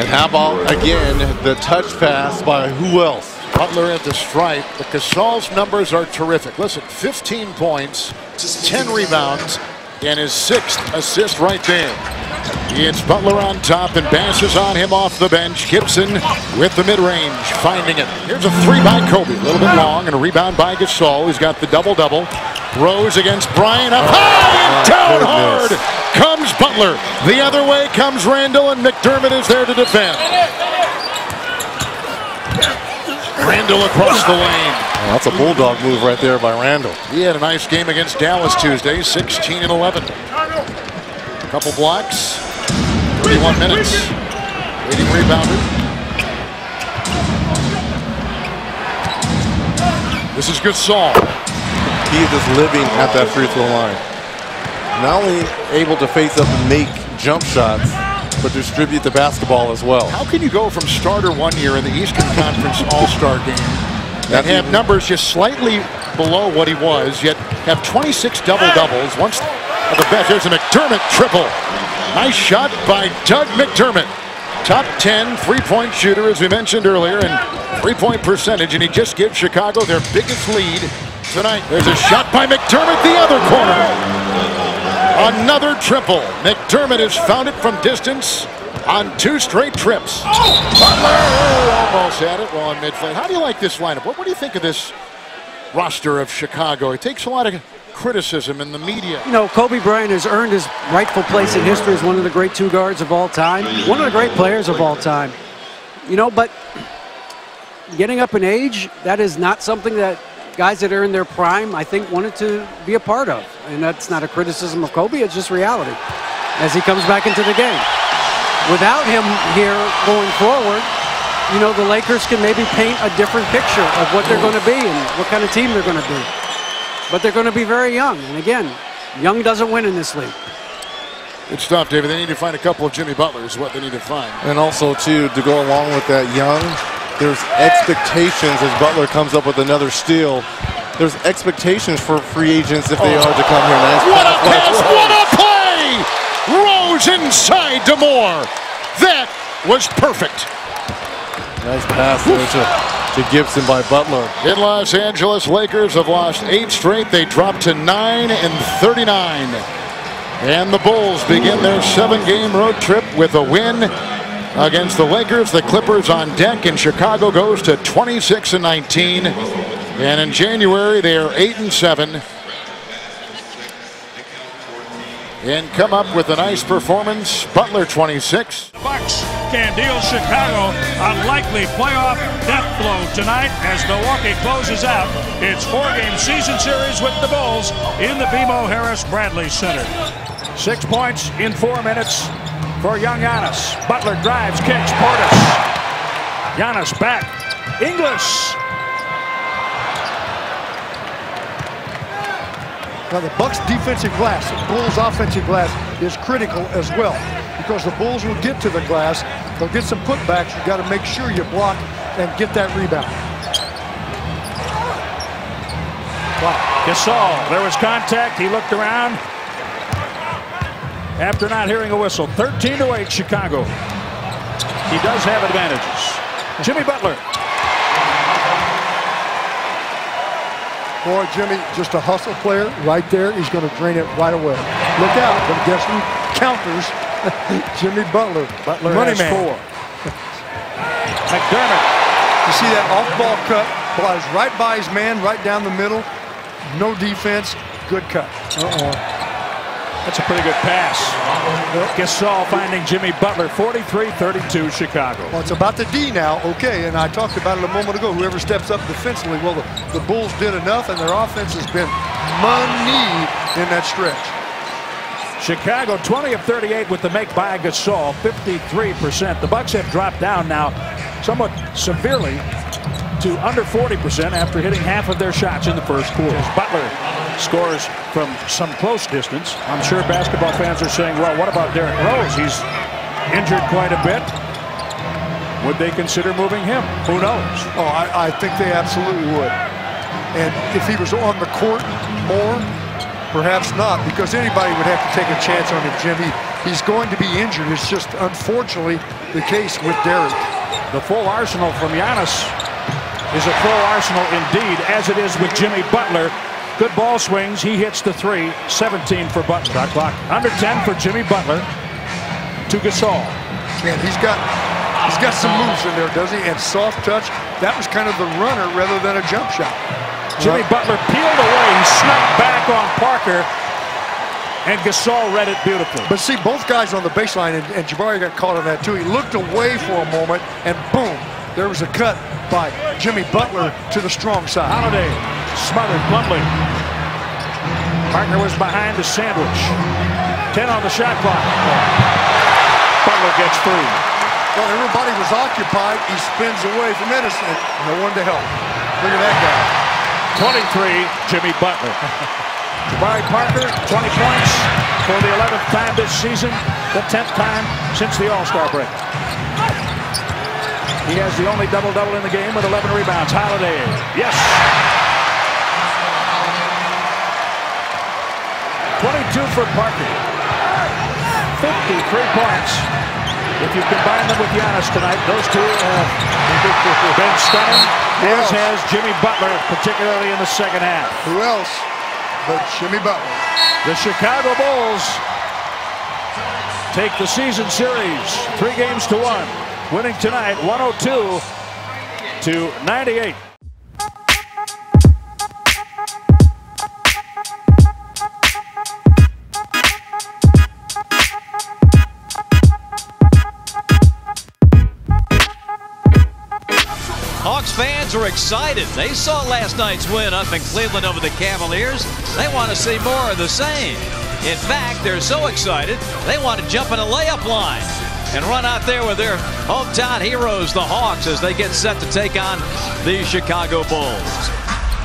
S9: And how about, again, the touch pass by who else?
S6: Butler at the stripe, but Gasol's numbers are terrific. Listen, 15 points, 10 rebounds, and his sixth assist right there. It's Butler on top, and is on him off the bench. Gibson with the mid-range, finding it. Here's a three by Kobe, a little bit long, and a rebound by Gasol. He's got the double-double. Rose against Bryant, up high oh, and down hard comes Butler. The other way comes Randall, and McDermott is there to defend. Randall across the lane.
S9: Oh, that's a bulldog move right there by Randall.
S6: He had a nice game against Dallas Tuesday, 16 and 11. A Couple blocks, 31 minutes. Leading rebounder. This is Gasol.
S9: He is just living at that free throw line. Not only able to face up and make jump shots, but distribute the basketball as well.
S6: How can you go from starter one year in the Eastern Conference All-Star game and have numbers just slightly below what he was, yet have 26 double-doubles, once of the best. There's a McDermott triple. Nice shot by Doug McDermott. Top 10 three-point shooter, as we mentioned earlier, and three-point percentage, and he just gives Chicago their biggest lead tonight. There's a shot by McDermott, the other corner. Another triple. McDermott has found it from distance on two straight trips. Oh! Butler oh, almost had it on midfield. How do you like this lineup? What, what do you think of this roster of Chicago? It takes a lot of criticism in the media.
S30: You know, Kobe Bryant has earned his rightful place in history as one of the great two guards of all time, one of the great players of all time. You know, but getting up in age, that is not something that guys that are in their prime, I think, wanted to be a part of. And that's not a criticism of Kobe, it's just reality as he comes back into the game. Without him here going forward, you know, the Lakers can maybe paint a different picture of what they're going to be and what kind of team they're going to be. But they're going to be very young. And again, young doesn't win in this league.
S6: It's tough, David. They need to find a couple of Jimmy Butlers, what they need to find.
S9: And also, too, to go along with that young, there's expectations as Butler comes up with another steal. There's expectations for free agents if they
S6: Oh.
S9: are to come here. Nice
S6: What a
S9: pass.
S6: pass! What a play! Rose inside Demore. That was perfect.
S9: Nice pass to, to Gibson by Butler.
S6: In Los Angeles, Lakers have lost eight straight. They dropped to 9 and 39. And the Bulls begin their seven-game road trip with a win against the Lakers. The Clippers on deck, and Chicago goes to 26 and 19. And in January, they are 8 and 7. And come up with a nice performance. Butler 26.
S31: Bucks can deal Chicago a likely playoff death blow tonight as Milwaukee closes out its four-game season series with the Bulls in the BMO Harris Bradley Center. Six points in four minutes for young Giannis. Butler drives, kicks, Portis. Giannis back. Inglis.
S32: Now the Bucks defensive glass, the Bulls offensive glass is critical as well because the Bulls will get to the glass. They'll get some putbacks. You got to make sure you block and get that rebound.
S31: Wow. Gasol, there was contact. He looked around after not hearing a whistle. 13 to 8 Chicago. He does have advantages. Jimmy Butler.
S32: Boy, Jimmy, just a hustle player right there. He's going to drain it right away. Look out, but guess who counters? Jimmy Butler.
S31: Butler
S32: Money
S31: has
S32: man.
S31: four. McDermott.
S32: You see that off-ball cut? Flies right by his man, right down the middle. No defense. Good cut. Uh-oh.
S31: That's a pretty good pass. Gasol finding Jimmy Butler. 43-32 Chicago.
S32: Well, it's about the D now. Okay, and I talked about it a moment ago. Whoever steps up defensively, well, the, the Bulls did enough, and their offense has been money in that stretch.
S31: Chicago 20 of 38 with the make by Gasol, 53%. The Bucks have dropped down now somewhat severely to under 40% after hitting half of their shots in the first quarter. As Butler scores from some close distance. I'm sure basketball fans are saying, well, what about Derrick Rose? He's injured quite a bit. Would they consider moving him? Who knows?
S32: Oh, I, I think they absolutely would. And if he was on the court more, perhaps not, because anybody would have to take a chance on him, Jimmy. he's going to be injured. It's just unfortunately the case with Derrick.
S31: The full arsenal from Giannis is a full arsenal indeed, as it is with Jimmy Butler. Good ball swings. He hits the three. 17 for Butler. Shot clock under 10 for Jimmy Butler. To Gasol.
S32: Man, he's got he's got some moves in there, doesn't he? And soft touch. That was kind of the runner rather than a jump shot.
S31: Jimmy Butler peeled away. He snuck back on Parker. And Gasol read it beautifully.
S32: But see, both guys on the baseline, and, and Jabari got caught on that too. He looked away for a moment, and boom, there was a cut by Jimmy Butler to the strong side.
S31: Holiday smothered bluntly. Parker was behind the sandwich. 10 on the shot clock. Butler gets three.
S32: Well, everybody was occupied. He spins away from Edison. No one to help. Look at that
S31: guy. 23, Jimmy Butler. Jabari Parker, 20 points for the 11th time this season, the 10th time since the All-Star break. He has the only double-double in the game with 11 rebounds. Holiday, yes. 22 for Parker. 53 points. If you combine them with Giannis tonight, those two have been stunning, as has Jimmy Butler, particularly in the second half.
S32: Who else? but Jimmy Butler.
S31: The Chicago Bulls take the season series three games to one, winning tonight 102 to 98.
S14: Hawks fans are excited. They saw last night's win up in Cleveland over the Cavaliers. They want to see more of the same. In fact, they're so excited, they want to jump in a layup line and run out there with their hometown heroes, the Hawks, as they get set to take on the Chicago Bulls.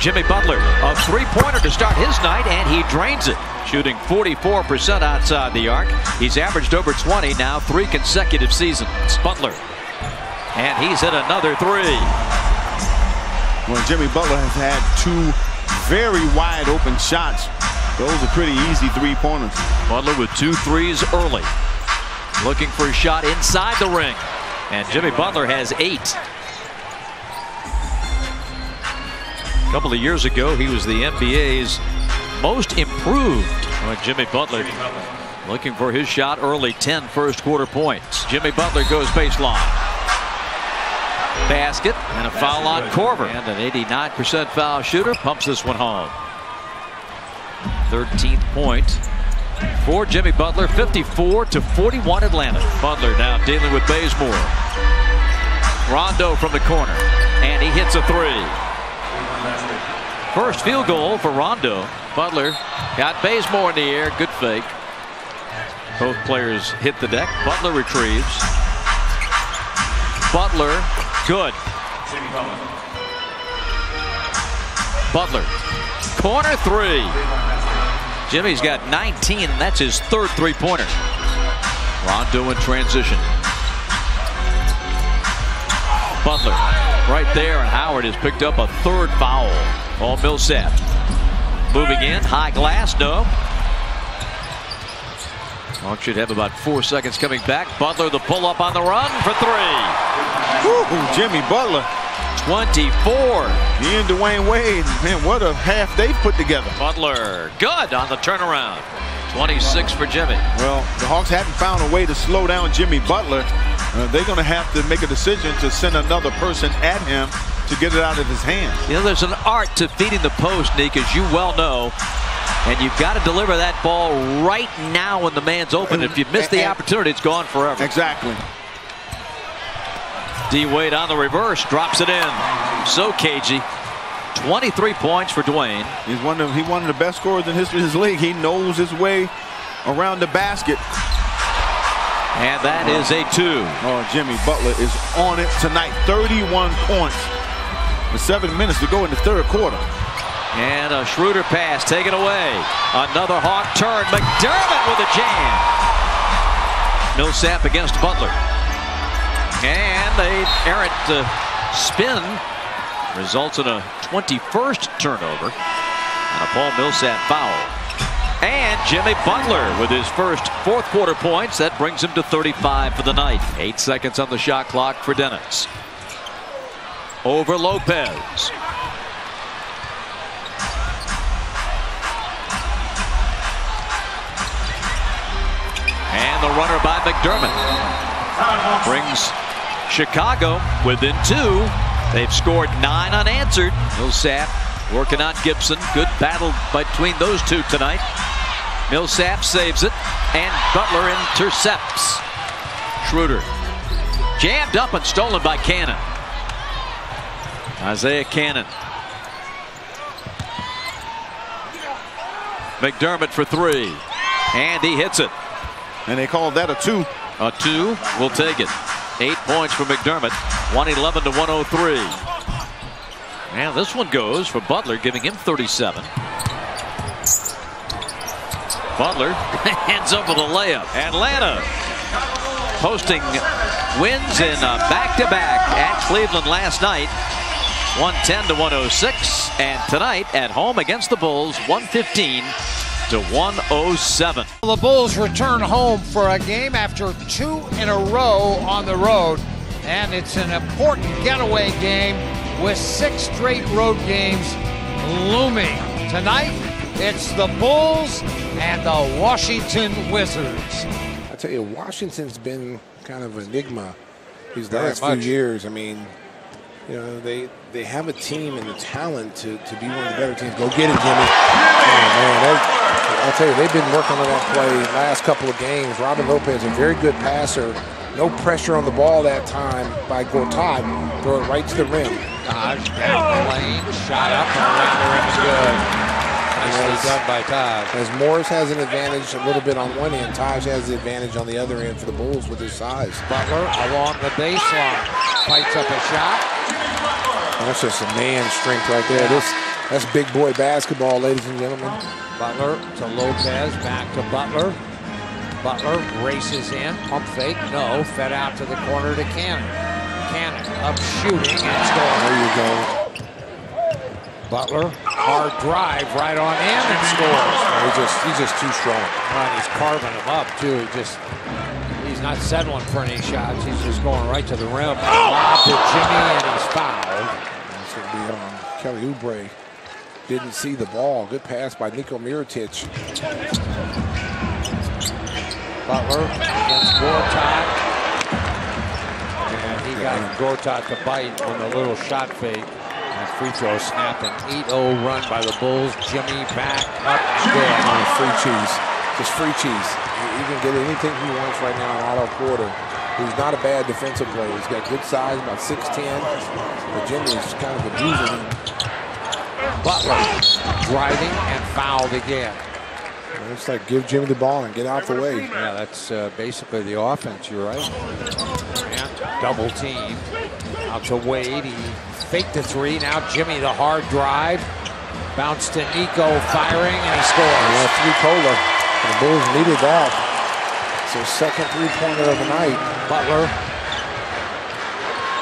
S14: Jimmy Butler, a three-pointer to start his night, and he drains it, shooting 44% outside the arc. He's averaged over 20 now, three consecutive seasons. Butler and he's hit another three.
S33: Well, Jimmy Butler has had two very wide open shots. Those are pretty easy three-pointers.
S14: Butler with two threes early. Looking for a shot inside the ring. And Jimmy Butler has eight. A couple of years ago, he was the NBA's most improved. When Jimmy Butler looking for his shot early, 10 first quarter points. Jimmy Butler goes baseline basket and a foul on Korver. And an 89% foul shooter pumps this one home. 13th point for Jimmy Butler, 54 to 41 Atlanta. Butler now dealing with Bazemore. Rondo from the corner, and he hits a three. First field goal for Rondo. Butler got Bazemore in the air, good fake. Both players hit the deck. Butler retrieves. Butler Good. Butler. Corner three. Jimmy's got 19, and that's his third three-pointer. Rondo in transition. Butler right there, and Howard has picked up a third foul on Millsap. Moving in, high glass, no. Hawks should have about four seconds coming back. Butler the pull up on the run for three.
S33: Jimmy Butler.
S14: 24.
S33: He and Dwyane Wade, man, what a half they've put together.
S14: Butler, good on the turnaround. 26 for Jimmy.
S33: Well, the Hawks haven't found a way to slow down Jimmy Butler. Uh, they're going to have to make a decision to send another person at him to get it out of his hands.
S14: You know, there's an art to feeding the post, Nick, as you well know. And you've got to deliver that ball right now when the man's open. If you miss the opportunity, it's gone forever.
S33: Exactly.
S14: D Wade on the reverse, drops it in. So cagey. 23 points for Dwyane.
S33: He's one of he one of the best scorers in history of his league. He knows his way around the basket.
S14: And that is a two.
S33: Oh, Jimmy Butler is on it tonight. 31 points with seven minutes to go in the third quarter.
S14: And a Schroeder pass taken away. Another Hawk turn. McDermott with a jam. No sap against Butler. And a errant uh, spin results in a 21st turnover and a Paul Millsap foul. And Jimmy Butler with his first fourth quarter points. That brings him to 35 for the night. Eight seconds on the shot clock for Dennis. Over Lopez. And the runner by McDermott brings Chicago within two. They've scored nine unanswered. Millsap working on Gibson. Good battle between those two tonight. Millsap saves it, and Butler intercepts. Schroeder jammed up and stolen by Cannon. Isaiah Cannon. McDermott for three. And he hits it.
S20: And they called that a two.
S14: A two. We'll take it. Eight points for McDermott. 111 to 103. And this one goes for Butler, giving him 37. Butler hands up with a layup. Atlanta posting wins in uh, back-to-back -back at Cleveland last night. 110 to 106. And tonight at home against the Bulls, 115 to 107.
S1: The Bulls return home for a game after two in a row on the road. And it's an important getaway game with six straight road games looming. Tonight, it's the Bulls and the Washington Wizards.
S3: I tell you, Washington's been kind of an enigma these
S1: Very
S3: last
S1: much.
S3: few years. I mean, you know, they they have a team and the talent to, to be one of the better teams. Go get it, Jimmy. Oh, man, I'll tell you, they've been working on that play last couple of games. Robin Lopez, a very good passer. No pressure on the ball that time by Gortat. Throw it right to the rim.
S1: Down the lane, shot up and around the rim is good. Nicely done by Taj.
S3: As Morris has an advantage a little bit on one end, Taj has the advantage on the other end for the Bulls with his size.
S1: Butler along the baseline. Fights up a shot.
S3: That's just a man strength right there. This that's big boy basketball, ladies and gentlemen.
S1: Butler to Lopez, back to Butler. Butler races in, pump fake, no, fed out to the corner to Cannon. Cannon up shooting and scoring.
S3: There you go.
S1: Butler, hard drive right on in and scores.
S3: He's just he's just too strong.
S1: Right, he's carving him up too. He just he's not settling for any shots. He's just going right to the rim. Oh! Lob to Jimmy and he's fouled.
S3: Going to be on Kelly Oubre. Didn't see the ball. Good pass by Niko Mirotic.
S1: Butler against Gortat. And he got Gortat to bite on the little shot fake. And free throw snapping. 8-0 run by the Bulls. Jimmy back up. Good.
S3: Oh, free cheese. Just free cheese. He can get anything he wants right now on Otto Porter. Who's not a bad defensive player. He's got good size, about 6'10". But Jimmy is kind of abusing him.
S1: Butler driving and fouled again.
S3: It's like give Jimmy the ball and get out the way.
S1: Yeah, that's uh, basically the offense. You're right. And double team. Out to Wade. He faked the three. Now Jimmy the hard drive. Bounce to Niko firing and he scores.
S3: Yeah, three cola. The Bulls needed that. So second three-pointer of the night.
S1: Butler.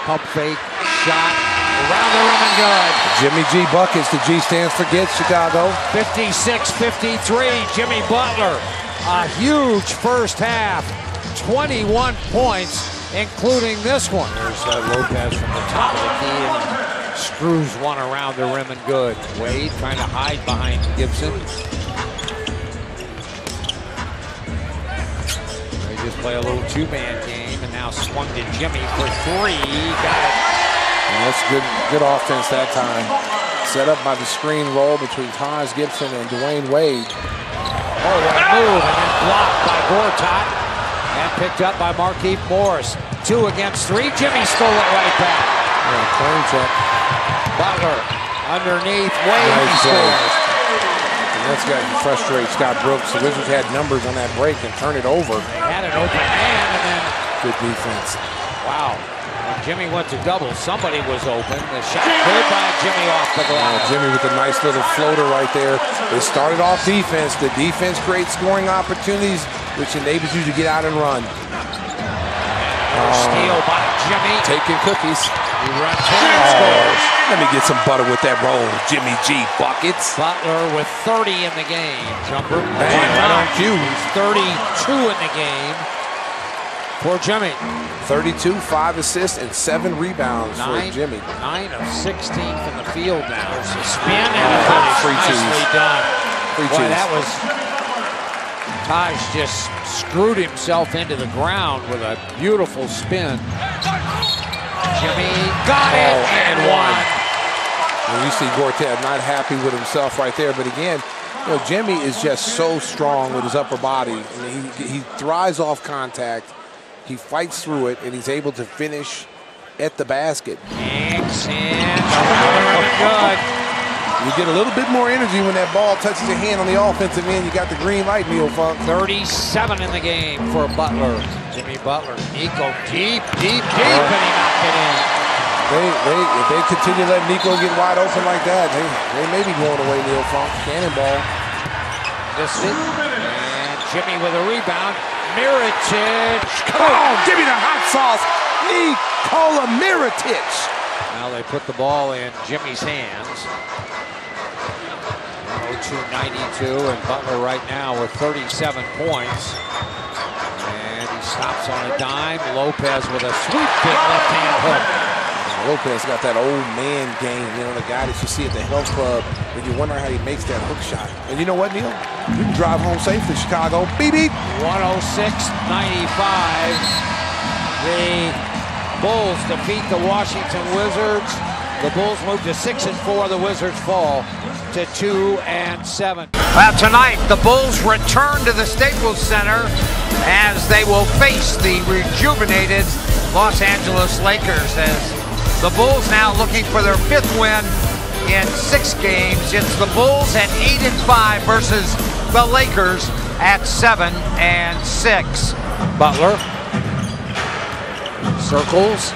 S1: Pump fake. Shot. Around the rim and good.
S3: Jimmy G buckets. The G stands for get Chicago.
S1: 56-53. Jimmy Butler. A huge first half. 21 points, including this one. There's uh, Lopez from the top of the key and screws one around the rim and good. Wade trying to hide behind Gibson. They just play a little two-man game and now swung to Jimmy for three. Got it.
S3: And that's good, good offense that time. Set up by the screen roll between Taj Gibson and Dwyane Wade.
S1: Oh, what a move, and then blocked by Gortat and picked up by Markieff Morris. Two against three. Jimmy stole it right back.
S3: Yeah, clean check.
S1: Butler underneath. Wade
S3: Nice
S1: scores.
S3: And that's got to frustrate Scott Brooks. The Wizards had numbers on that break and turn it over.
S1: They had an open man, and then
S3: Good defense.
S1: wow. When Jimmy went to double, somebody was open. The shot cleared by Jimmy off the glass.
S3: Jimmy with a nice little floater right there. They started off defense. The defense creates scoring opportunities, which enables you to get out and run.
S1: Another steal by Jimmy
S3: taking cookies.
S1: Scores. Oh.
S3: Let me get some butter with that roll, Jimmy G. Buckets.
S1: Butler with 30 in the game. Jumper.
S3: Bang, right on cue.
S1: He's 32 in the game for Jimmy.
S3: 32, five assists, and seven rebounds
S1: Nine,
S3: for Jimmy.
S1: Nine of 16 from the field now. There's a spin and a finish.
S3: Free.
S1: Nicely done.
S3: Free
S1: Boy, that was Taj just screwed himself into the ground with a beautiful spin. Jimmy got it
S3: Oh,
S1: and
S3: and
S1: one.
S3: And you see Gortat not happy with himself right there. But again, you know, Jimmy is just so strong with his upper body. And he, he thrives off contact. He fights through it, and he's able to finish at the basket.
S1: Yanks and oh, good.
S3: You get a little bit more energy when that ball touches your hand on the offensive end. You got the green light, Neil Funk.
S1: 37 in the game for Butler. Jimmy Butler. Niko deep, deep, deep, and he knocked it in.
S3: They, they, if they continue letting Niko get wide open like that, they, they may be going away, Neil Funk. Cannonball.
S1: Missed it. And Jimmy with a rebound. Mirotic.
S3: Come oh, on, give me the hot sauce. Nikola Mirotic.
S1: Now they put the ball in Jimmy's hands. 102-92, and Butler right now with 37 points. And he stops on a dime. Lopez with a sweep sweeping left-hand hook.
S3: Lopez got that old man game, you know, the guy that you see at the health club, and you wonder how he makes that hook shot. And you know what, Neil? You can drive home safely, Chicago. Beep, beep.
S1: 106-95. The Bulls defeat the Washington Wizards. The Bulls move to six and four. The Wizards fall to two and seven. Well, tonight the Bulls return to the Staples Center as they will face the rejuvenated Los Angeles Lakers. As the Bulls now looking for their fifth win in six games. It's the Bulls at eight and five versus the Lakers at seven and six. Butler circles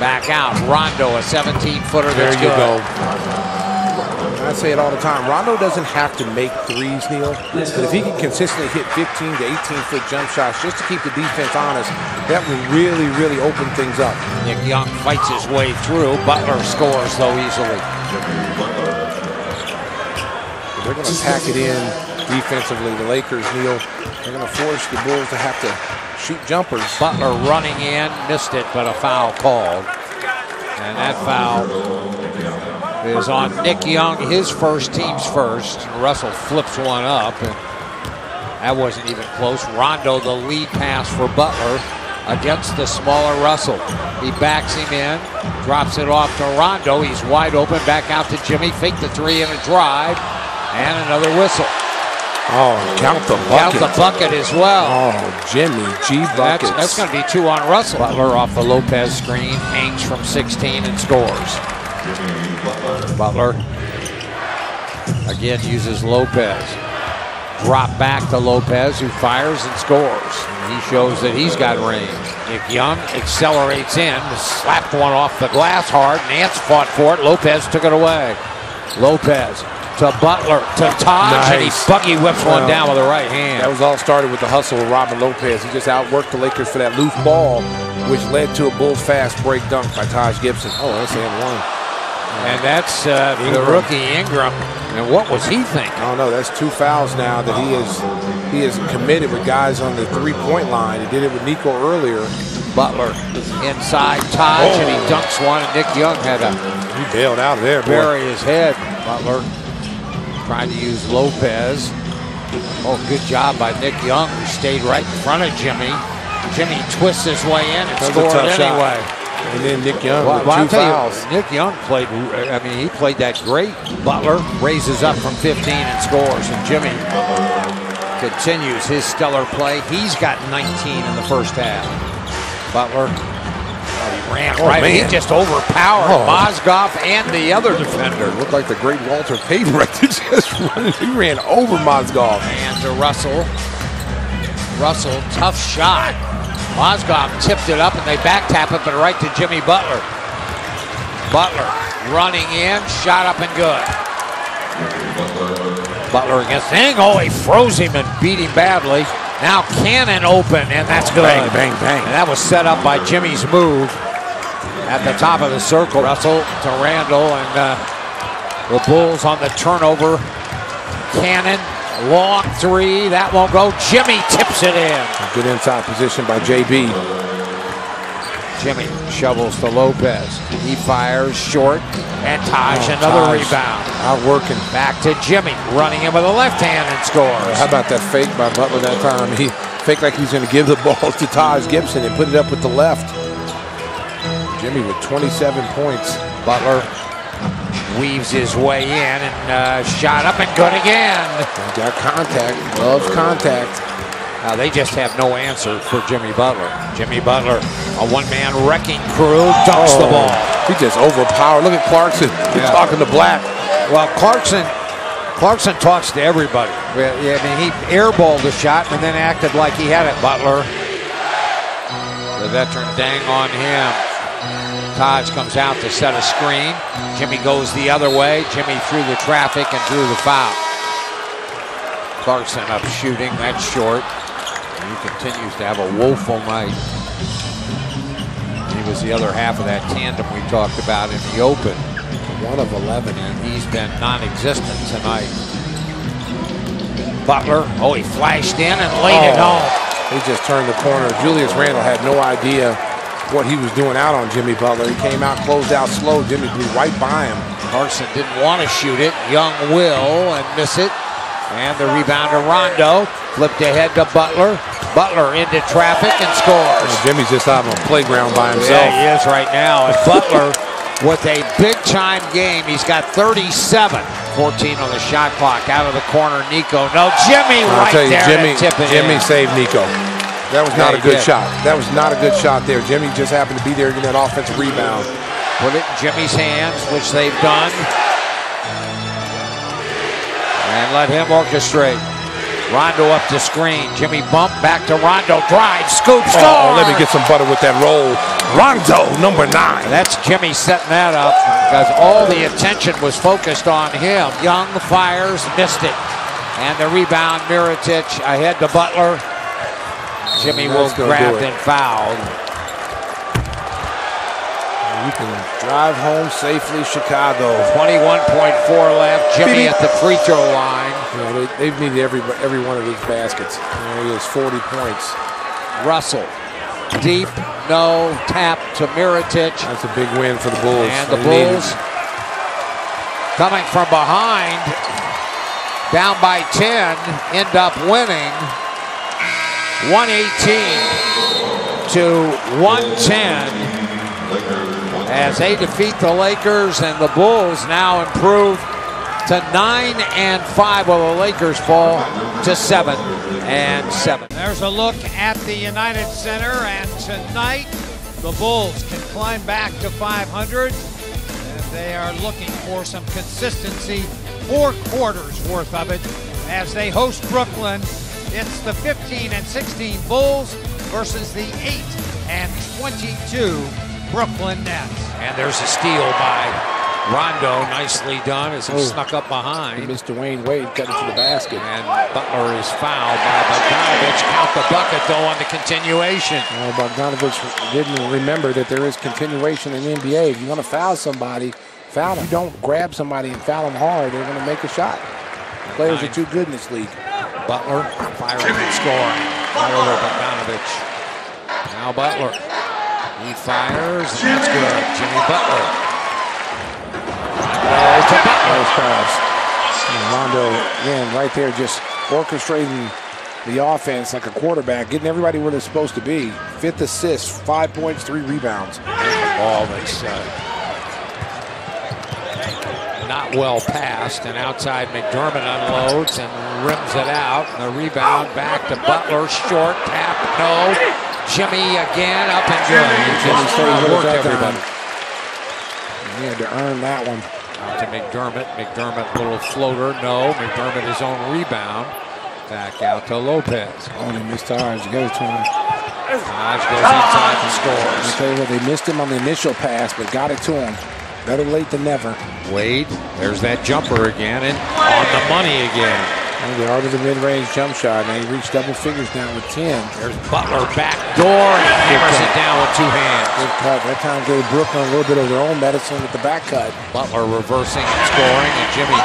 S1: back out. Rondo, a 17-footer.
S3: There
S1: that's
S3: you
S1: good.
S3: go. I say it all the time. Rondo doesn't have to make threes, Neil. But if he can consistently hit 15 to 18 foot jump shots just to keep the defense honest, that will really, really open things up.
S1: Nick Young fights his way through. Butler scores though easily.
S3: They're going to pack it in defensively. The Lakers, Neil, they're going to force the Bulls to have to shoot jumpers.
S1: Butler running in, missed it, but a foul called. And that foul is on Nick Young, his first, team's first. Russell flips one up, and that wasn't even close. Rondo, the lead pass for Butler against the smaller Russell. He backs him in, drops it off to Rondo. He's wide open, back out to Jimmy. Fake the three and a drive, and another whistle.
S3: Oh, count the bucket.
S1: Count
S3: bucket.
S1: the bucket as well.
S3: Oh, Jimmy G.
S1: That's,
S3: Buckets.
S1: that's going to be two on Russell. Butler off the Lopez screen, hangs from 16 and scores. Butler again uses Lopez. Drop back to Lopez, who fires and scores. He shows that he's got range. Nick Young accelerates in, slapped one off the glass hard. Nance fought for it. Lopez took it away. Lopez to Butler to Taj, and he
S3: Nice.
S1: buggy whips one down with the right hand.
S3: That was all started with the hustle of Robin Lopez. He just outworked the Lakers for that loose ball, which led to a Bulls fast break dunk by Taj Gibson. Oh, that's and one.
S1: And that's uh, the rookie Ingram. And what was he thinking?
S3: I don't know. That's two fouls now that he is he is committed with guys on the three point line. He did it with Niko earlier.
S1: Butler inside Taj, and he dunks one. And Nick Young had a
S3: He bailed out of there, boy.
S1: bury his head. Butler trying to use Lopez. Oh, good job by Nick Young, who stayed right in front of Jimmy. Jimmy twists his way in and scored
S3: tough shot. And then Nick Young
S1: Well,
S3: with
S1: well,
S3: two fouls.
S1: you, Nick Young played. I mean, he played that great. Butler raises up from 15 and scores, and Jimmy continues his stellar play. He's got 19 in the first half. Butler, he ran
S3: Oh,
S1: right. He just overpowered
S3: Oh.
S1: Mozgov and the other defender.
S3: Looked like the great Walter Payton right just running. He ran over Mozgov.
S1: And to Russell. Russell, tough shot. Mozgov tipped it up and they back tap it, but right to Jimmy Butler. Butler running in, shot up and good. Butler against Ing. Oh, he froze him and beat him badly. Now Cannon open, and that's good.
S3: Bang, bang, bang.
S1: And that was set up by Jimmy's move at the top of the circle. Russell to Randle, and uh, the Bulls on the turnover. Cannon, long three. That won't go. Jimmy tips it in.
S3: Good inside position by JB.
S1: Jimmy shovels to Lopez. He fires short, and Taj
S3: Oh,
S1: another
S3: Taj.
S1: rebound.
S3: Out working.
S1: Back to Jimmy, running in with a left hand and scores.
S3: How about that fake by Butler that time? He faked like he was going to give the ball to Taj Gibson and put it up with the left. Jimmy with 27 points.
S1: Butler weaves his way in and uh, shot up and good again.
S3: Got contact, loves contact.
S1: Now they just have no answer for Jimmy Butler. Jimmy Butler, a one-man wrecking crew, dunks the
S3: Oh,
S1: ball.
S3: He just overpowered. Look at Clarkson. He's
S1: Yeah.
S3: talking to Black.
S1: Well, Clarkson, Clarkson talks to everybody. Yeah, I mean, he airballed the shot and then acted like he had it. Butler, the veteran, dang on him. Taj comes out to set a screen. Jimmy goes the other way. Jimmy through the traffic and drew the foul. Clarkson up shooting. That's short. He continues to have a woeful night. He was the other half of that tandem we talked about in the open.
S3: One of 11.
S1: And he's been non-existent tonight. Butler, oh, he flashed in and laid it
S3: Oh,
S1: home.
S3: He just turned the corner. Julius Randle had no idea what he was doing out on Jimmy Butler. He came out, closed out slow. Jimmy blew right by him.
S1: Carson didn't want to shoot it. Young will and miss it. And the rebound to Rondo. Flipped ahead to Butler. Butler into traffic and scores.
S3: Jimmy's just out on the playground by himself.
S1: Yeah, he is right now. And Butler with a big time game. He's got 37. 14 on the shot clock. Out of the corner, Niko. No, Jimmy
S3: I'll
S1: right
S3: tell you,
S1: there
S3: Jimmy,
S1: to tip it
S3: Jimmy
S1: in.
S3: saved Niko. That was not
S1: he
S3: a good
S1: did.
S3: shot. That was not a good shot there. Jimmy just happened to be there getting that offensive rebound.
S1: Put it in Jimmy's hands, which they've done. And let him orchestrate. Rondo up to screen. Jimmy bump back to Rondo. Drive, scoop, score.
S3: Oh, let me get some butter with that roll. Rondo, number nine.
S1: That's Jimmy setting that up because all the attention was focused on him. Young fires, missed it. And the rebound, Mirotic ahead to Butler. Jimmy will
S3: That's gonna
S1: grab and fouled.
S3: You can drive home safely, Chicago.
S1: 21.4 left. Jimmy at the free throw line.
S3: You know, they, they've needed every every one of these baskets. You know, he has 40 points.
S1: Russell. Deep, no, tap to Mirotic.
S3: That's a big win for the Bulls.
S1: And the
S3: They
S1: Bulls coming from behind, down by 10, end up winning 118 to 110 as they defeat the Lakers and the Bulls now improve to 9 and 5 while the Lakers fall to 7 and 7. There's a look at the United Center and tonight the Bulls can climb back to 500 and they are looking for some consistency, four quarters worth of it as they host Brooklyn. It's the 15 and 16 Bulls versus the 8 and 22 Brooklyn Nets. And there's a steal by Rondo, nicely done as he
S3: Oh.
S1: snuck up behind.
S3: Mr. Wayne Wade cutting to the basket.
S1: And Butler is fouled by Bogdanovich. Count the bucket though on the continuation.
S3: Well, Bogdanovich didn't remember that there is continuation in the NBA. If you want to foul somebody, foul them. You don't grab somebody and foul them hard, they're going to make a shot. Players are too good in this league.
S1: Butler firing and scoring. All over Bogdanovich. Now Butler. He fires, and that's good. Jimmy Butler. Rondo to Butler.
S3: Nice pass. And Rondo, again, right there, just orchestrating the offense like a quarterback, getting everybody where they're supposed to be. Fifth assist, five points, three rebounds.
S1: ball that's uh, not well passed, and outside McDermott unloads and rims it out. And the rebound back to Butler, short tap, no. Jimmy again up and good. He just
S3: stayed with it
S1: outworked everybody.
S3: He had to earn that one.
S1: Out to McDermott. McDermott, little floater, no. McDermott his own rebound. Back out to Lopez.
S3: They missed ours. You got it to him.
S1: Hodge goes inside and scores.
S3: I tell you what, they missed him on the initial pass, but got it to him. Better late than never.
S1: Wade, there's that jumper again, and on the money again.
S3: And the art of the mid-range jump shot. And he reached double figures now with 10.
S1: There's Butler back door and he hammers it down with two hands.
S3: Good cut. That time gave Brooklyn a little bit of their own medicine with the back cut.
S1: Butler reversing and scoring, and Jimmy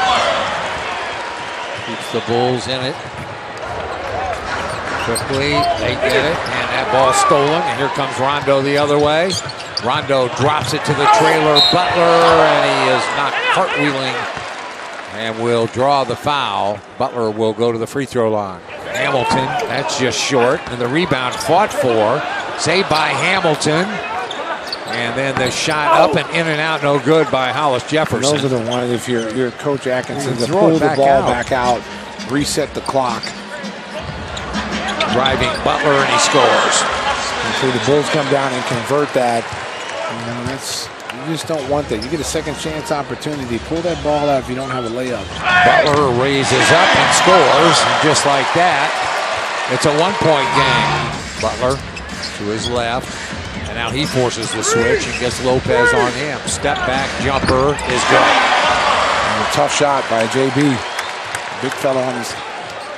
S1: keeps the Bulls in it. Quickly, they get it, and that ball stolen, and here comes Rondo the other way. Rondo drops it to the trailer Butler, and he is not cartwheeling and will draw the foul. Butler will go to the free throw line. Hamilton, that's just short, and the rebound fought for. Saved by Hamilton. And then the shot up and in and out, no good by Hollis
S3: And
S1: Jefferson.
S3: those are the ones, if you're, you're Coach Atkinson,
S1: You
S3: to
S1: throw
S3: pull the ball
S1: out.
S3: back out, reset the clock.
S1: Driving Butler, and he scores.
S3: And so the Bulls come down and convert that. You that's you just don't want that. You get a second chance opportunity. Pull that ball out if you don't have a layup.
S1: Butler raises up and scores, and just like that. It's a one-point game. Butler to his left, and now he forces the switch and gets Lopez on him. Step back jumper is good.
S3: And a tough shot by JB. Big fella on his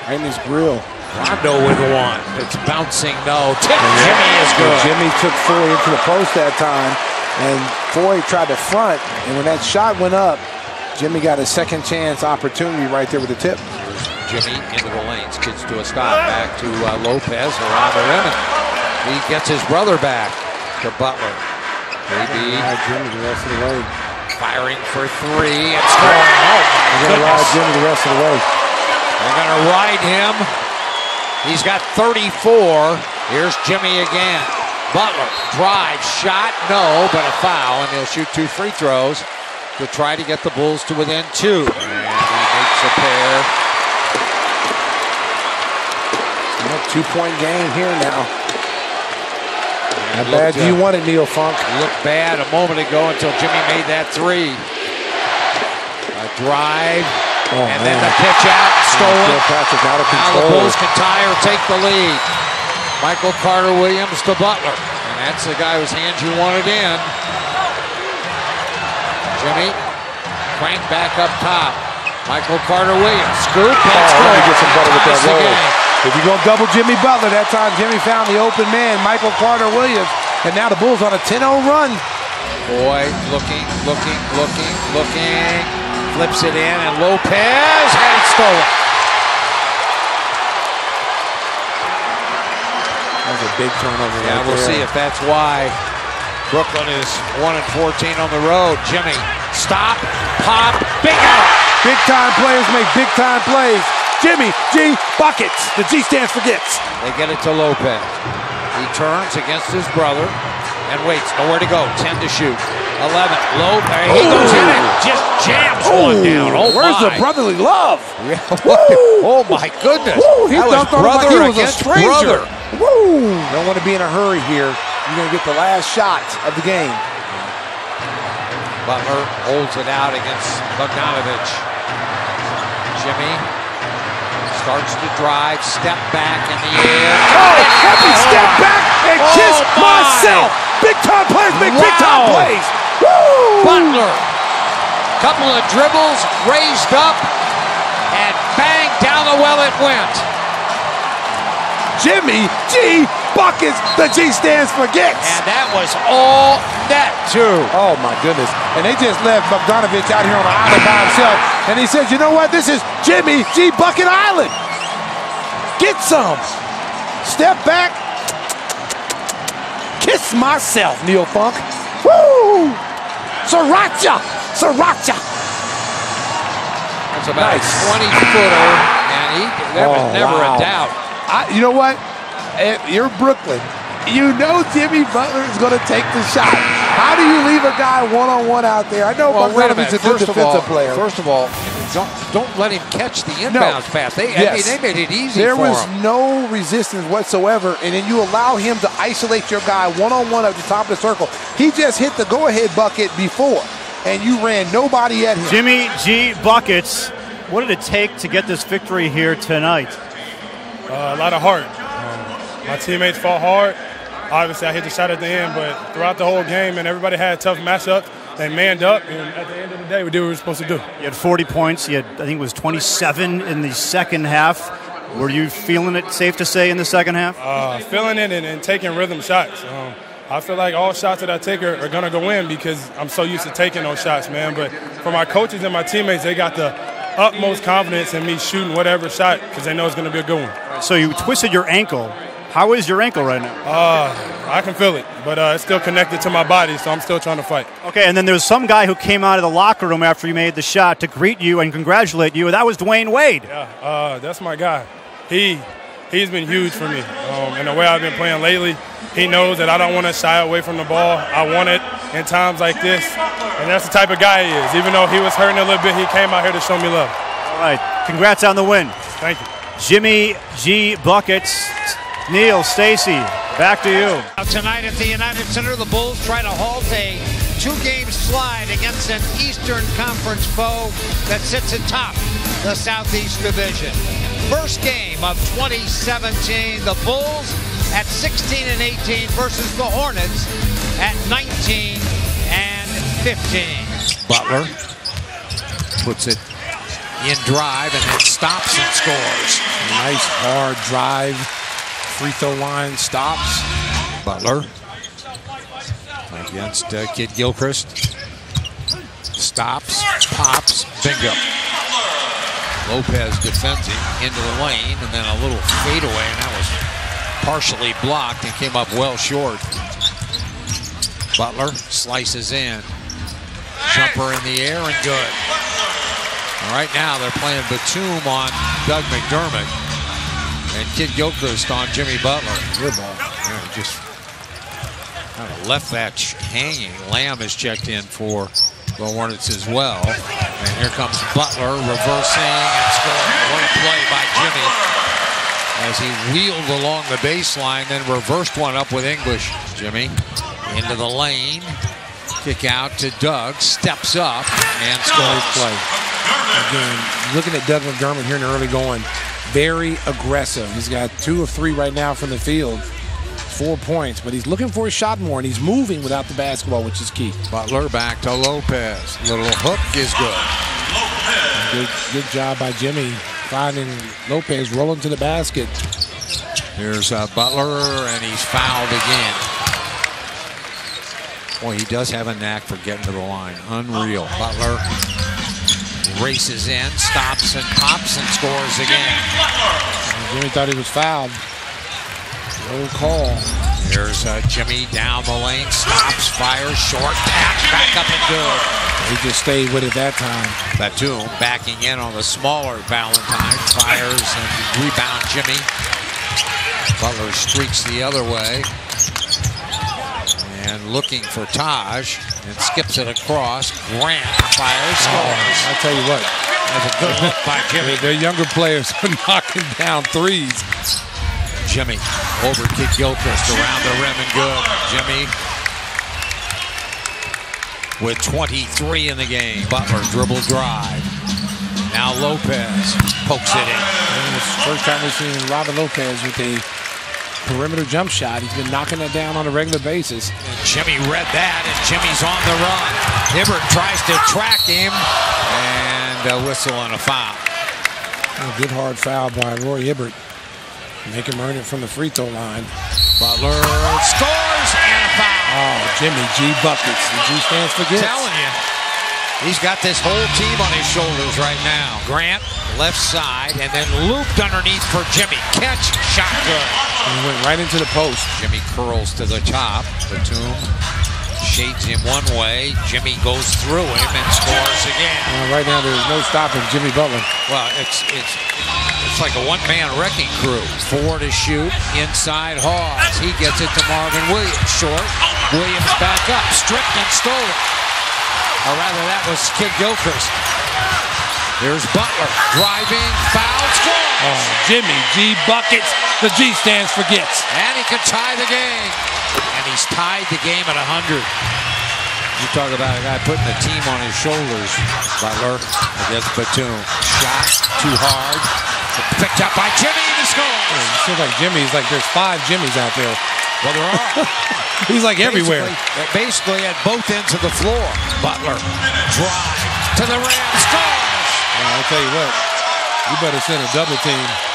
S3: right in his grill.
S1: Rondo with one. It's bouncing no. Tip. Jimmy is good.
S3: Jimmy took Foy into the post that time, and Foy tried to front. And when that shot went up, Jimmy got a second chance opportunity right there with the tip.
S1: Jimmy into the lanes, kids to a stop, back to uh, Lopez around the rim. He gets his brother back to Butler. Maybe
S3: Jimmy the rest of the way.
S1: firing for three and scoring. Oh,
S3: They're gonna ride Jimmy the rest of the way.
S1: They're going to ride him. He's got 34. Here's Jimmy again. Butler drive, shot, no, but a foul, and he'll shoot two free throws to try to get the Bulls to within two. And he makes a pair.
S3: Two point game here now. How bad do you
S1: uh,
S3: want it, Neil Funk?
S1: Looked bad a moment ago until Jimmy made that three. A drive,
S3: Oh,
S1: and then the pitch out, stolen.
S3: Patrick out of
S1: Now the. Bulls can tie or take the lead. Michael Carter Williams to Butler. And that's the guy whose hands you wanted in. Jimmy, crank back up top. Michael Carter Williams, scoop, and
S3: Oh, let me get some butter with that
S1: Ties
S3: roll. If you're going to double Jimmy Butler, that time Jimmy found the open man, Michael Carter Williams. And now the Bulls on a 10 0 run.
S1: Boy, looking, looking, looking, looking. Flips it in, and Lopez had it stolen.
S3: That's a big turnover.
S1: Yeah,
S3: right
S1: we'll
S3: there.
S1: see if that's why Brooklyn is 1 and 14 on the road. Jimmy, stop, pop, big out.
S3: Big time players make big time plays. Jimmy G buckets. The G stands for gets.
S1: They get it to Lopez. He turns against his brother and waits. Nowhere to go. 10 to shoot. 11. Low. There he goes in and just jams one down. Oh,
S3: Where's
S1: my.
S3: the brotherly love?
S1: Yeah, oh my goodness.
S3: Woo, he
S1: that was
S3: dunked on him like
S1: brother
S3: he was a
S1: against
S3: stranger.
S1: brother.
S3: Woo! Don't want to be in a hurry here. You're going to get the last shot of the game.
S1: Butler holds it out against Bogdanovich. Jimmy starts to drive, step back in the air.
S3: Oh, happy oh. step back and
S1: Oh,
S3: kiss
S1: my.
S3: myself. Big time players make big time
S1: Wow.
S3: plays. Woo!
S1: Butler, couple of dribbles, raised up, and bang, down the well it went.
S3: Jimmy G buckets. The G stands for gets.
S1: And that was all net, too.
S3: Oh my goodness. And they just left Bogdanovich out here on the island by himself. And he says, you know what? This is Jimmy G Bucket Island. Get some. Step back. Kiss myself, Neil Funk. Woo! Sriracha! Sriracha!
S1: That's about
S3: Nice.
S1: a 20 footer, and he, there was
S3: Oh,
S1: never
S3: wow.
S1: a doubt.
S3: I, you know what? Eh, You're Brooklyn. You know Jimmy Butler is going to take the shot. How do you leave a guy one-on-one out there? I know
S1: Well, wait a
S3: a good
S1: First of all,
S3: defensive player.
S1: first of all, don't don't let him catch the inbounds pass. They, I mean, they made it easy
S3: There
S1: for
S3: was
S1: him.
S3: no resistance whatsoever, and then you allow him to isolate your guy one-on-one at the top of the circle. He just hit the go-ahead bucket before, and you ran nobody at him.
S34: Jimmy G. Buckets, what did it take to get this victory here tonight?
S5: Uh, a lot of heart. My teammates fought hard. Obviously, I hit the shot at the end, but throughout the whole game, and everybody had a tough matchups. they manned up, and at the end of the day, we did what we were supposed to do.
S34: You had 40 points. You had, I think it was 27 in the second half. Were you feeling it, safe to say, in the second half?
S5: Uh, feeling it and, and taking rhythm shots. Um, I feel like all shots that I take are, are going to go in because I'm so used to taking those shots, man. But for my coaches and my teammates, they got the utmost confidence in me shooting whatever shot because they know it's going to be a good one.
S34: So you twisted your ankle. How is your ankle right now?
S5: Uh, I can feel it, but uh, it's still connected to my body, so I'm still trying to fight.
S34: Okay, and then there's some guy who came out of the locker room after you made the shot to greet you and congratulate you, that was Dwyane Wade.
S5: Yeah, uh, that's my guy. He he's been huge for me. Um, and the way I've been playing lately, he knows that I don't want to shy away from the ball. I want it in times like this, and that's the type of guy he is. Even though he was hurting a little bit, he came out here to show me love.
S34: All right, congrats on the win.
S5: Thank you.
S34: Jimmy G. Buckets. Neil, Stacy, back to you.
S35: Tonight at the United Center, the Bulls try to halt a two-game slide against an Eastern Conference foe that sits atop the Southeast Division. First game of 2017, the Bulls at 16 and 18 versus the Hornets at 19 and 15.
S1: Butler puts it in drive and then stops and scores. Nice hard drive. Free throw line stops. Butler against uh, Kidd-Gilchrist. Stops, pops, bingo. Lopez defends into the lane and then a little fadeaway, and that was partially blocked and came up well short. Butler slices in. Jumper in the air and good. All right, now they're playing Batum on Doug McDermott and Kidd-Gilchrist on Jimmy Butler. Good ball. Yeah, just kind of left that hanging. Lamb is checked in for the Hornets as well. And here comes Butler reversing and scoring. What a play by Jimmy as he wheeled along the baseline, then reversed one up with English. Jimmy into the lane. Kick out to Doug. Steps up and scores.
S3: play. Again, looking at Doug McDermott here in the early going, very aggressive. He's got two of three right now from the field. Four points, but he's looking for a shot more, and he's moving without the basketball, which is key.
S1: Butler back to Lopez. Little hook is good.
S3: Good, good job by Jimmy finding Lopez rolling to the basket.
S1: Here's uh, Butler, and he's fouled again. Boy, he does have a knack for getting to the line. Unreal. Butler races in, stops and pops and scores again.
S3: Jimmy thought he was fouled. No call.
S1: Here's uh, Jimmy down the lane, stops, fires, short, tap, back up and good.
S3: He just stayed with it that time.
S1: Batum backing in on the smaller Valentine, fires and rebound Jimmy. Butler streaks the other way. And looking for Taj and skips it across. Grant fires, oh, scores.
S3: I tell you what,
S1: that's a good look by Jimmy.
S3: Their younger players are knocking down threes.
S1: Jimmy over Kidd-Gilchrist around the rim and good. Jimmy with 23 in the game. Butler dribble drive. Now Lopez pokes it in.
S3: And it's the first time we've seen Robin Lopez with a perimeter jump shot. He's been knocking it down on a regular basis.
S1: And Jimmy read that, and Jimmy's on the run. Hibbert tries to track him, and a whistle and a foul.
S3: A good hard foul by Roy Hibbert. Make him earn it from the free throw line.
S1: Butler scores and a foul.
S3: Oh, Jimmy G buckets. The G stands for gets.
S1: telling you. He's got this whole team on his shoulders right now. Grant, left side, and then looped underneath for Jimmy. Catch, shot good.
S3: He went right into the post.
S1: Jimmy curls to the top. Batum shades him one way. Jimmy goes through him and scores again.
S3: Uh, right now, there's no stopping Jimmy Butler.
S1: Well, it's it's it's like a one-man wrecking crew. Four to shoot. Inside Hawes. He gets it to Marvin Williams. Short. Williams back up. Stripped and stolen. Or rather, that was Kidd-Gilchrist. Here's Butler. Driving. Foul. Score.
S3: Oh, Jimmy G buckets. The G stands for gets.
S1: And he could tie the game. And he's tied the game at 100. You talk about a guy putting the team on his shoulders. Butler against Batum. Shot too hard. Picked up by Jimmy to score.
S3: It seems like Jimmy's like there's five Jimmys out there.
S1: Well, there are.
S3: He's like everywhere.
S1: Basically, at both ends of the floor. Butler drive to the rim, scores.
S3: Well, I'll tell you what, you better send a double team.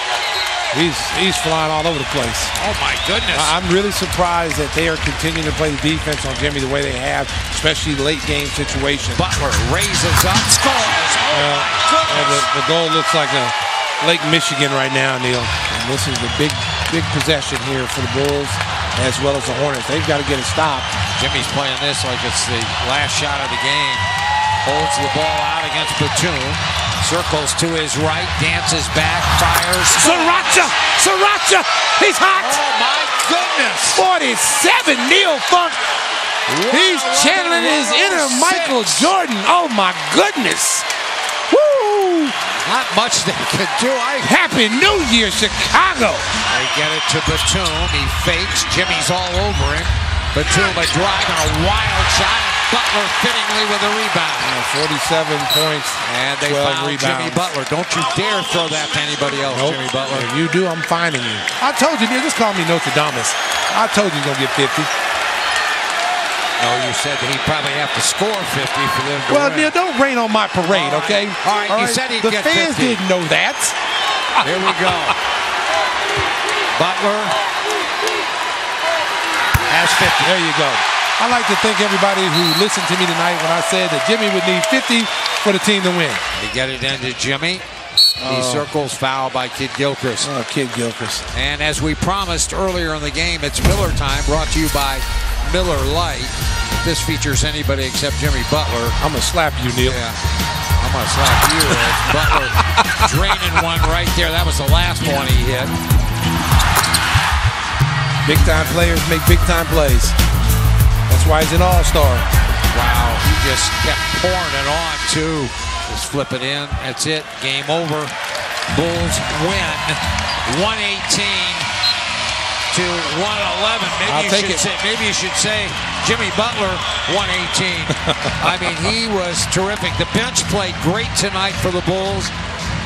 S3: He's he's flying all over the place.
S1: Oh my goodness!
S3: I'm really surprised that they are continuing to play the defense on Jimmy the way they have, especially late game situations.
S1: Butler raises up, scores. Oh
S3: Uh, the, the goal looks like a Lake Michigan right now, Neil. And this is a big big possession here for the Bulls as well as the Hornets. They've got to get a stop.
S1: Jimmy's playing this like it's the last shot of the game. Holds the ball out against Batum. Circles to his right, dances back, fires.
S3: Sriracha! Sriracha! He's hot!
S1: Oh my goodness!
S3: 47, Neil Funk. He's channeling his inner Michael Jordan. Oh my goodness. Woo!
S1: Not much they could do. I
S3: Happy New Year, Chicago.
S1: They get it to Batum. He fakes. Jimmy's all over him. Batum a drive and a wild shot. Butler fittingly with a rebound.
S3: 47 points
S1: And they
S3: 12
S1: foul
S3: rebounds.
S1: Jimmy Butler. Don't you dare throw that to anybody else,
S3: Nope.
S1: Jimmy Butler.
S3: If you do, I'm finding you. I told you. Just call me Notre Dame. I told you he's going to get 50.
S1: No, you said that he'd probably have to score 50 for them to
S3: Well,
S1: win.
S3: Neil, don't rain on my parade,
S1: All right.
S3: okay?
S1: All right, you said he'd
S3: The
S1: get
S3: fans didn't know that.
S1: Here we go. Butler has 50.
S3: There you go. I'd like to thank everybody who listened to me tonight when I said that Jimmy would need 50 for the team to win.
S1: They get it into Jimmy. He
S3: Oh.
S1: circles foul by Kidd-Gilchrist.
S3: Oh, Kidd-Gilchrist.
S1: And as we promised earlier in the game, it's Miller time, brought to you by Miller Lite. If this features anybody except Jimmy Butler,
S3: I'm going to slap you, Neil.
S1: yeah, I'm going to slap you. As Butler draining one right there. That was the last one he hit.
S3: Big time players make big time plays. That's why he's an all star.
S1: Wow, he just kept pouring it on, too. Just flip it in. That's it. Game over. Bulls win 118 to 111. Maybe
S3: I'll
S1: you should
S3: it.
S1: say maybe you should say Jimmy Butler 118. I mean, he was terrific. The bench played great tonight for the Bulls.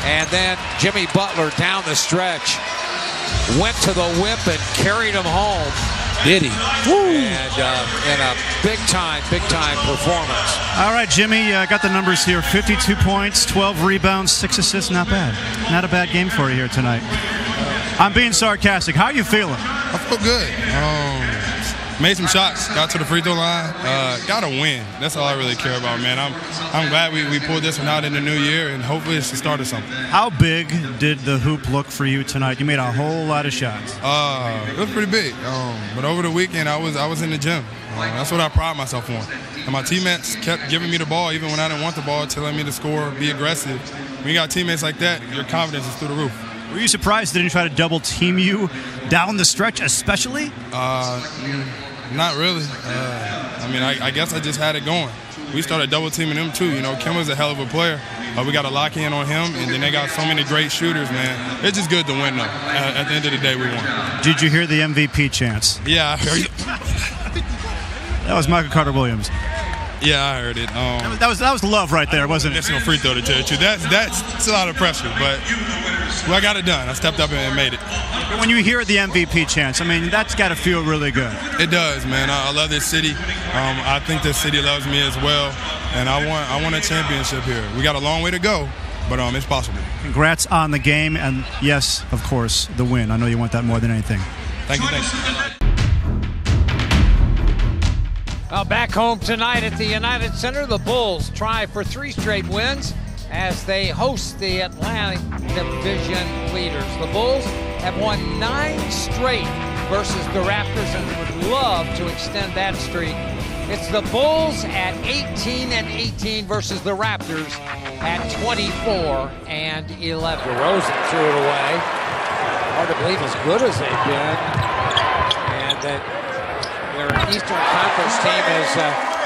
S1: And then Jimmy Butler down the stretch went to the whip and carried him home.
S3: Did he? Woo.
S1: And uh, in a big time, big time performance.
S34: All right, Jimmy, uh, got the numbers here 52 points, 12 rebounds, 6 assists. Not bad. Not a bad game for you here tonight. I'm being sarcastic. How are you feeling?
S5: I feel good. Um, made some shots, got to the free throw line, uh, got a win. That's all I really care about, man. I'm I'm glad we, we pulled this one out in the new year, and hopefully it's the start of something.
S34: How big did the hoop look for you tonight? You made a whole lot of shots.
S5: Uh, it was pretty big. Um, but over the weekend, I was I was in the gym. Uh, that's what I pride myself on. And my teammates kept giving me the ball, even when I didn't want the ball, telling me to score, be aggressive. When you got teammates like that, your confidence is through the roof.
S34: Were you surprised they didn't try to double team you down the stretch, especially?
S5: Uh, not really. Uh, I mean, I, I guess I just had it going. We started double teaming them too. You know, Kemba a hell of a player. Uh, we got to lock in on him, and then they got so many great shooters, man. It's just good to win, though. At, at the end of the day, we won.
S34: Did you hear the MVP chants?
S5: Yeah, I heard.
S34: That was Michael Carter Williams.
S5: Yeah, I heard it. Um,
S34: That was that was love right there, wasn't it?
S5: That's no free throw to tell you. That's that's a lot of pressure, but well, I got it done. I stepped up and made it.
S34: When you hear the MVP chants, I mean, that's got to feel really good.
S5: It does, man. I, I love this city. Um, I think this city loves me as well, and I want I want a championship here. We got a long way to go, but um, it's possible.
S34: Congrats on the game, and yes, of course, the win. I know you want that more than anything.
S5: Thank you. Thank you.
S1: Well, back home tonight at the United Center, the Bulls try for three straight wins as they host the Atlantic Division leaders. The Bulls have won nine straight versus the Raptors and would love to extend that streak. It's the Bulls at 18 and 18 versus the Raptors at 24 and 11. DeRozan threw it away. Hard to believe as good as they've been. And that their Eastern Conference team is uh,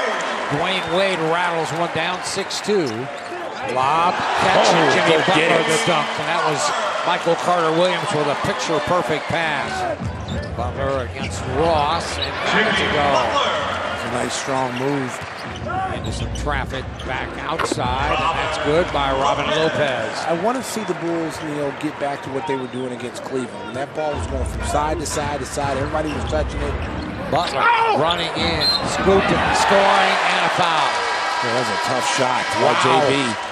S1: Dwyane Wade rattles one down 6-2. Lob, catch,
S26: Oh,
S1: and Jimmy
S26: go
S1: Butler
S26: get
S1: the dunk. And that was Michael Carter Williams with a picture-perfect pass. Butler against Ross, and good to go.
S3: A nice strong move.
S1: Into some traffic back outside, and that's good by Robin Lopez.
S3: I want to see the Bulls, Neil, get back to what they were doing against Cleveland. When that ball was going from side to side to side, everybody was touching it.
S1: Butler running in, scooping, scoring, and a foul.
S3: Yeah, that was a tough shot by
S1: Wow.
S3: JB.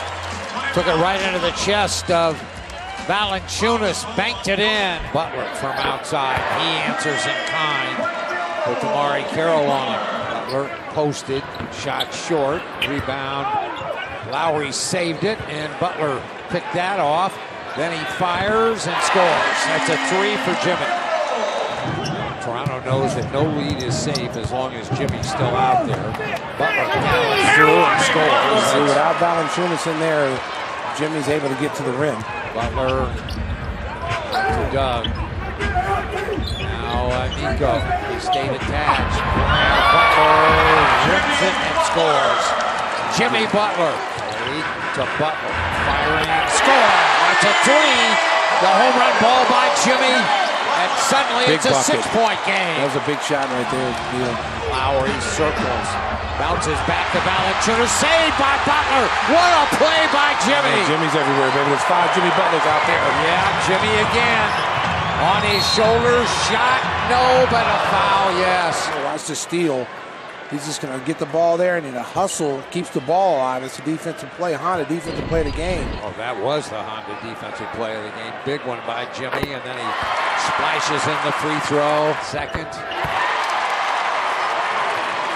S1: Took it right into the chest of Valanciunas, banked it in. Butler from outside, he answers in kind with DeMarre Carroll on him. Butler posted, shot short, rebound. Lowry saved it, and Butler picked that off. Then he fires and scores. That's a three for Jimmy. Toronto knows that no lead is safe as long as Jimmy's still out there. Butler through and scores.
S3: Without Valanciunas in there, Jimmy's able to get to the rim.
S1: Butler to Doug. Now uh, Niko. He stayed attached. And Butler rims it and scores. Jimmy Butler. To Butler. Firing. Score. That's a three. The home run ball by Jimmy. And suddenly
S3: Big
S1: it's a six-point game.
S3: That was a big shot right there, Neil.
S1: Lowry circles. Bounces back to Valanciunas. Saved by Butler. What a play by Jimmy.
S3: Man, Jimmy's everywhere, baby. There's five Jimmy Butlers out there.
S1: Yeah, Jimmy again. On his shoulders, shot, no, but a foul, yes.
S3: Watch the steal. He's just going to get the ball there, and in a hustle, keeps the ball alive. It's a defensive play. Honda, defensive play of the game.
S1: Oh, that was the Honda defensive play of the game. Big one by Jimmy, and then he splashes in the free throw. Second.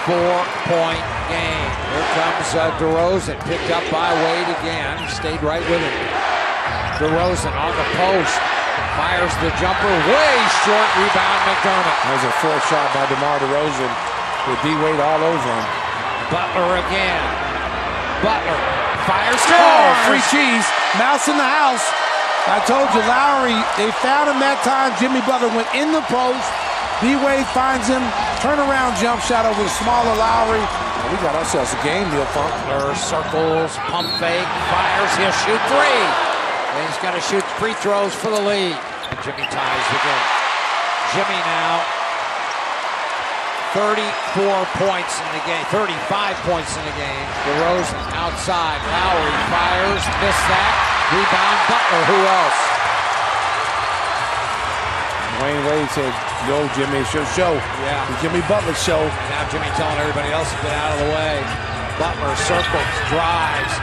S1: Four-point game. Here comes uh, DeRozan, picked up by Wade again. Stayed right with him. DeRozan on the post. Fires the jumper way short. Rebound McDermott.
S3: That was a fourth shot by DeMar DeRozan with D-Wade all over him.
S1: Butler again. Butler fires.
S3: Oh, free cheese. Mouse in the house. I told you, Lowry, they found him that time. Jimmy Butler went in the post. D-Wade finds him. Turnaround jump shot over the smaller Lowry. And we got ourselves a game, Neil Funk.
S1: Butler circles, pump fake, fires. He'll shoot three. And he's got to shoot free throws for the lead. And Jimmy ties the game. Jimmy now 34 points in the game, 35 points in the game. DeRozan outside. Lowry fires, missed that. Rebound Butler. Who else?
S3: Wayne Wade said, yo, Jimmy, it's your show.
S1: Yeah.
S3: The Jimmy Butler show.
S1: And now Jimmy telling everybody else to get out of the way. Butler circles, drives.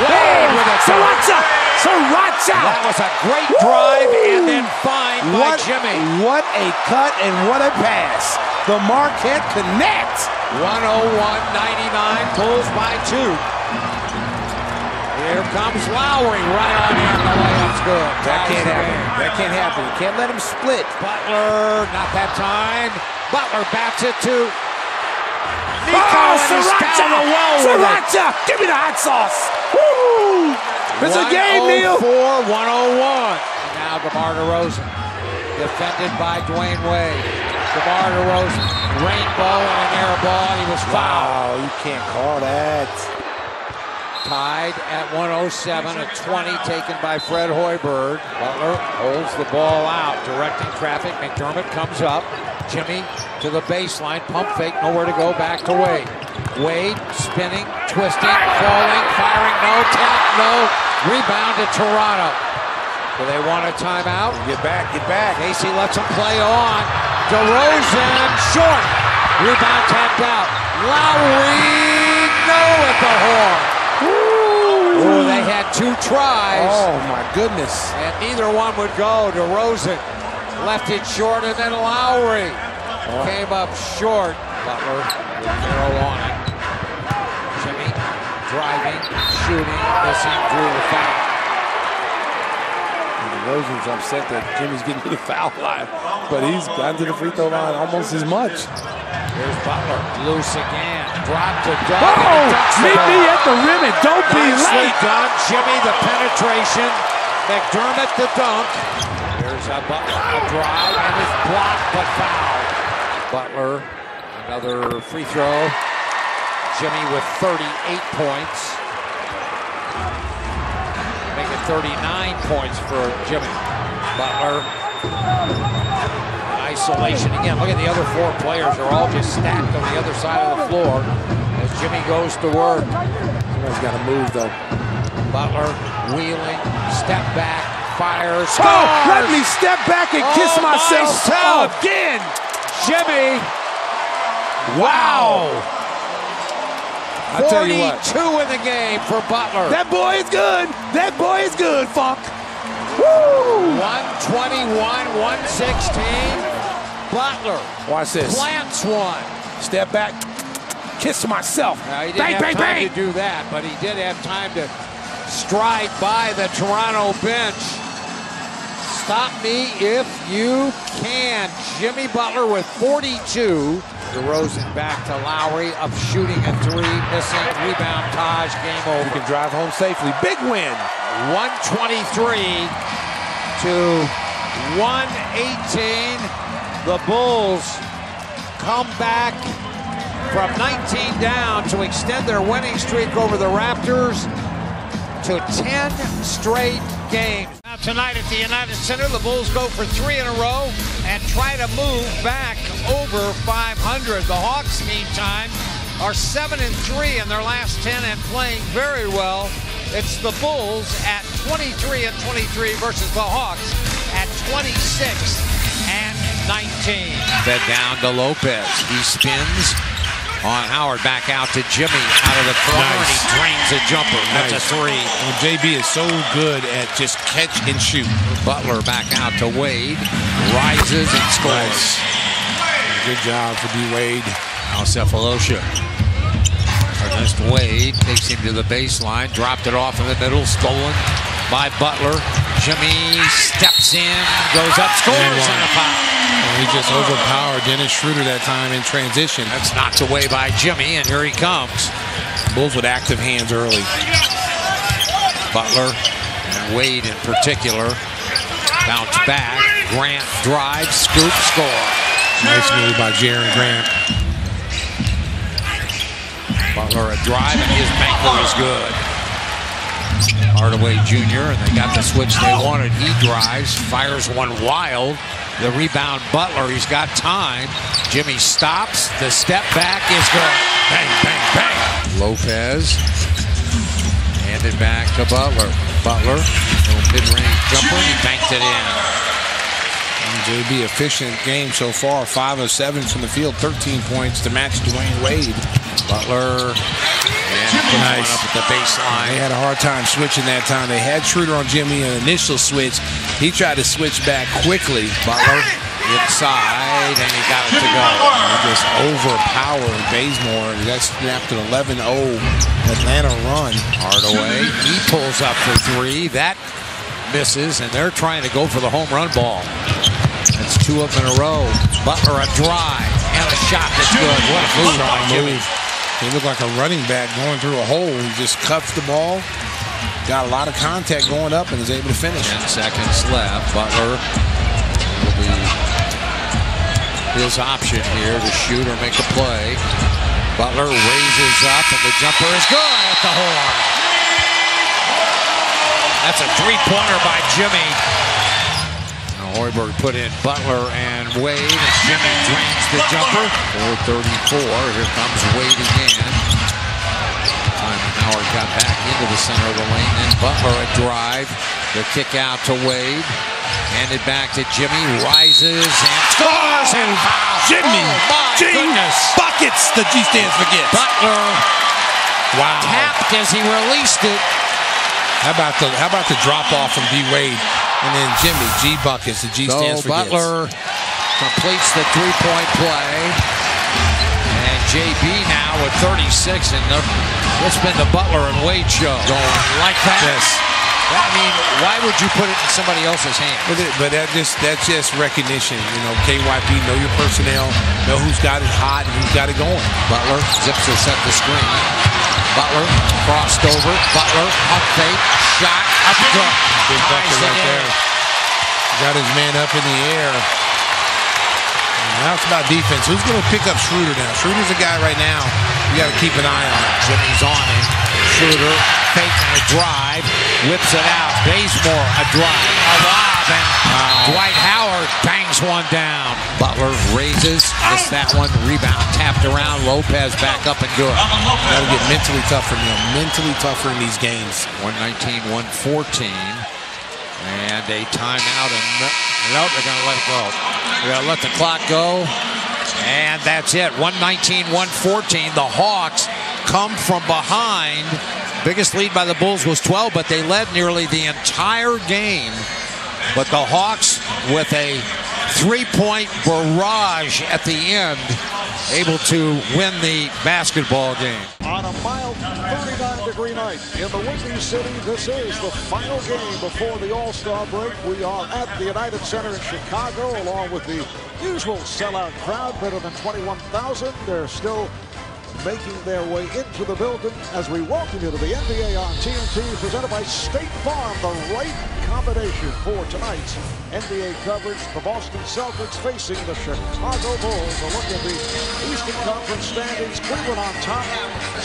S1: Wade with a
S3: Sriracha! Sriracha!
S1: That was a great drive and then fine by
S3: What,
S1: Jimmy.
S3: what a cut and what a pass. The Marquette connect.
S1: 101-99, Bulls by two. Here comes Lowry right on in. The layup's good.
S3: That can't happen. That can't happen. You can't let him split.
S1: Butler, not that time. Butler bats it to Niko,
S3: Oh,
S1: and he's
S3: Sriracha!
S1: down the well with it.
S3: Sriracha! Give me the hot sauce. Woo! It's a game, Neil.
S1: 104, 101. Now DeMar DeRozan, defended by Dwyane Wade. DeMar DeRozan, rainbow and an air ball. He was fouled.
S3: Wow, you can't call that.
S1: Tied at 107, a 20 taken by Fred Hoiberg. Butler holds the ball out, directing traffic. McDermott comes up. Jimmy to the baseline, pump fake, nowhere to go, back to Wade. Wade spinning, twisting, falling, firing, no, tap, no. Rebound to Toronto. Do they want a timeout?
S3: Get back, get back.
S1: Casey lets him play on. DeRozan, short. Rebound tapped out. Lowry, no at the horn. Oh, they had two tries.
S3: Oh, my goodness.
S1: And neither one would go. DeRozan left it short, and then Lowry oh. came up short. Butler with Carroll on it. Jimmy driving, shooting, missing, drew the foul.
S3: DeRozan's upset that Jimmy's getting to the foul line, but he's gotten to the free throw line almost as much.
S1: Here's Butler, loose again, drop to Doug.
S36: Oh,
S1: and he ducks the
S36: meet me at the rim and don't be
S1: Nicely
S36: late.
S1: done, Jimmy. The penetration, McDermott the dunk. Here's a Butler a oh! drive and it's blocked but fouled. Butler, another free throw. Jimmy with 38 points. Make it 39 points for Jimmy. Butler. Isolation. Again, look at the other four players. They're all just stacked on the other side of the floor as Jimmy goes to work. Somebody's got to move, though. Butler wheeling, step back, fires, scores!
S3: Oh, let me step back and kiss
S1: Oh,
S3: myself
S1: myself. Oh.
S3: again.
S1: Jimmy.
S3: Wow. I tell you what.
S1: 42 in the game for Butler.
S3: That boy is good. That boy is good, Funk.
S1: 121, 116. Butler.
S3: Watch this.
S1: Plants one.
S3: Step back. Kiss myself.
S1: Now, he didn't
S3: bang,
S1: have
S3: bang,
S1: time
S3: bang.
S1: to do that, but he did have time to stride by the Toronto bench. Stop me if you can. Jimmy Butler with 42. DeRozan back to Lowry, up shooting a three, missing. Rebound, Taj, game over.
S3: You can drive home safely. Big win.
S1: 123 to 118. The Bulls come back from 19 down to extend their winning streak over the Raptors to 10 straight games.
S37: Now tonight at the United Center, the Bulls go for three in a row and try to move back over 500. The Hawks, meantime, are 7 and 3 in their last 10 and playing very well. It's the Bulls at 23 and 23 versus the Hawks at 26 and 19.
S1: Fed down to Lopez. He spins on Howard back out to Jimmy out of the corner and he drains a jumper. That's a three.
S3: Well, JB is so good at just catch and shoot.
S1: Butler back out to Wade. Rises and scores.
S3: Good job for D Wade.
S1: Now Sefolosha. Ernest Wade takes him to the baseline, dropped it off in the middle, stolen by Butler. Jimmy steps in, goes up, scores, and a foul.
S3: And he just overpowered Dennis Schroeder that time in transition.
S1: That's knocked away by Jimmy, and here he comes.
S3: Bulls with active hands early.
S1: Butler and Wade in particular bounce back. Grant drives, scoop, score.
S3: Nice move by Jerian Grant.
S1: Butler a drive, and his banker is good. Hardaway Jr., and they got the switch they wanted. He drives, fires one wild. The rebound, Butler, he's got time. Jimmy stops. The step back is good. Bang, bang, bang. Lopez. Handed back to Butler. Butler, mid-range jumper, he banked it in.
S3: And JB efficient game so far. Five of seven from the field, 13 points to match Dwyane Wade.
S1: Butler and one up at the baseline.
S3: They had a hard time switching that time. They had Schroeder on Jimmy an initial switch. He tried to switch back quickly.
S1: Butler inside, and he got it to go.
S3: He just overpowered Bazemore. That snapped an 11-0 Atlanta run.
S1: Hardaway, he pulls up for three. That misses, and they're trying to go for the home run ball. That's two of them in a row. Butler a drive and a shot that's good. What a move by Jimmy.
S3: He looked like a running back going through a hole. He just cuffed the ball, got a lot of contact going up, and is able to finish.
S1: 10 seconds left. Butler will be his option here to shoot or make a play. Butler raises up, and the jumper is good at the horn. That's a three-pointer by Jimmy. Hoiberg put in Butler and Wade, and Jimmy drains the jumper. 434. Here comes Wade again. Time Howard got back into the center of the lane. Then Butler a drive. The kick out to Wade. Handed back to Jimmy. Rises and scores and fouls.
S3: Jimmy
S1: Oh, my
S3: G
S1: goodness.
S3: buckets. The G stands for gets.
S1: Butler
S3: Wow.
S1: tapped as he released it.
S3: How about the how about the drop off from D Wade and then Jimmy G buckets. The G
S1: So
S3: stands for gets.
S1: Butler completes the three-point play. And JB now with 36, and the, it's been the Butler and Wade show. Going like that.
S3: Yes.
S1: I mean, why would you put it in somebody else's hands?
S3: But, it, but that just that's just recognition. You know, KYP know your personnel, know who's got it hot and who's got it going.
S1: Butler zips or set the screen. Butler crossed over. Butler up fake shot up good.
S3: Big
S1: Ties
S3: right there. Got his man up in the air. Now it's about defense. Who's going to pick up Schroeder now? Schroeder's a guy right now you got to keep an eye on.
S1: Jimmy's on him. Shooter faking a drive, whips it out. Bazemore a drive. A lob happen. Dwight Howard bangs one down. Butler raises, missed that one. Rebound tapped around. Lopez back up and good.
S3: That'll get mentally tougher, Neil. Mentally tougher in these games.
S1: 119, 114. And a timeout. And nope, they're going to let it go. They're going to let the clock go. And that's it. 119, 114. The Hawks come from behind. Biggest lead by the Bulls was 12, but they led nearly the entire game. But the Hawks, with a three-point barrage at the end, able to win the basketball game.
S38: On a mild 39 degree night in the Windy City, this is the final game before the All-Star break. We are at the United Center in Chicago, along with the usual sellout crowd, better than 21,000. They're still making their way into the building as we welcome you to the NBA on TNT, presented by State Farm, the right combination for tonight's NBA coverage. The Boston Celtics facing the Chicago Bulls. A look at the Eastern Conference standings. Cleveland on top.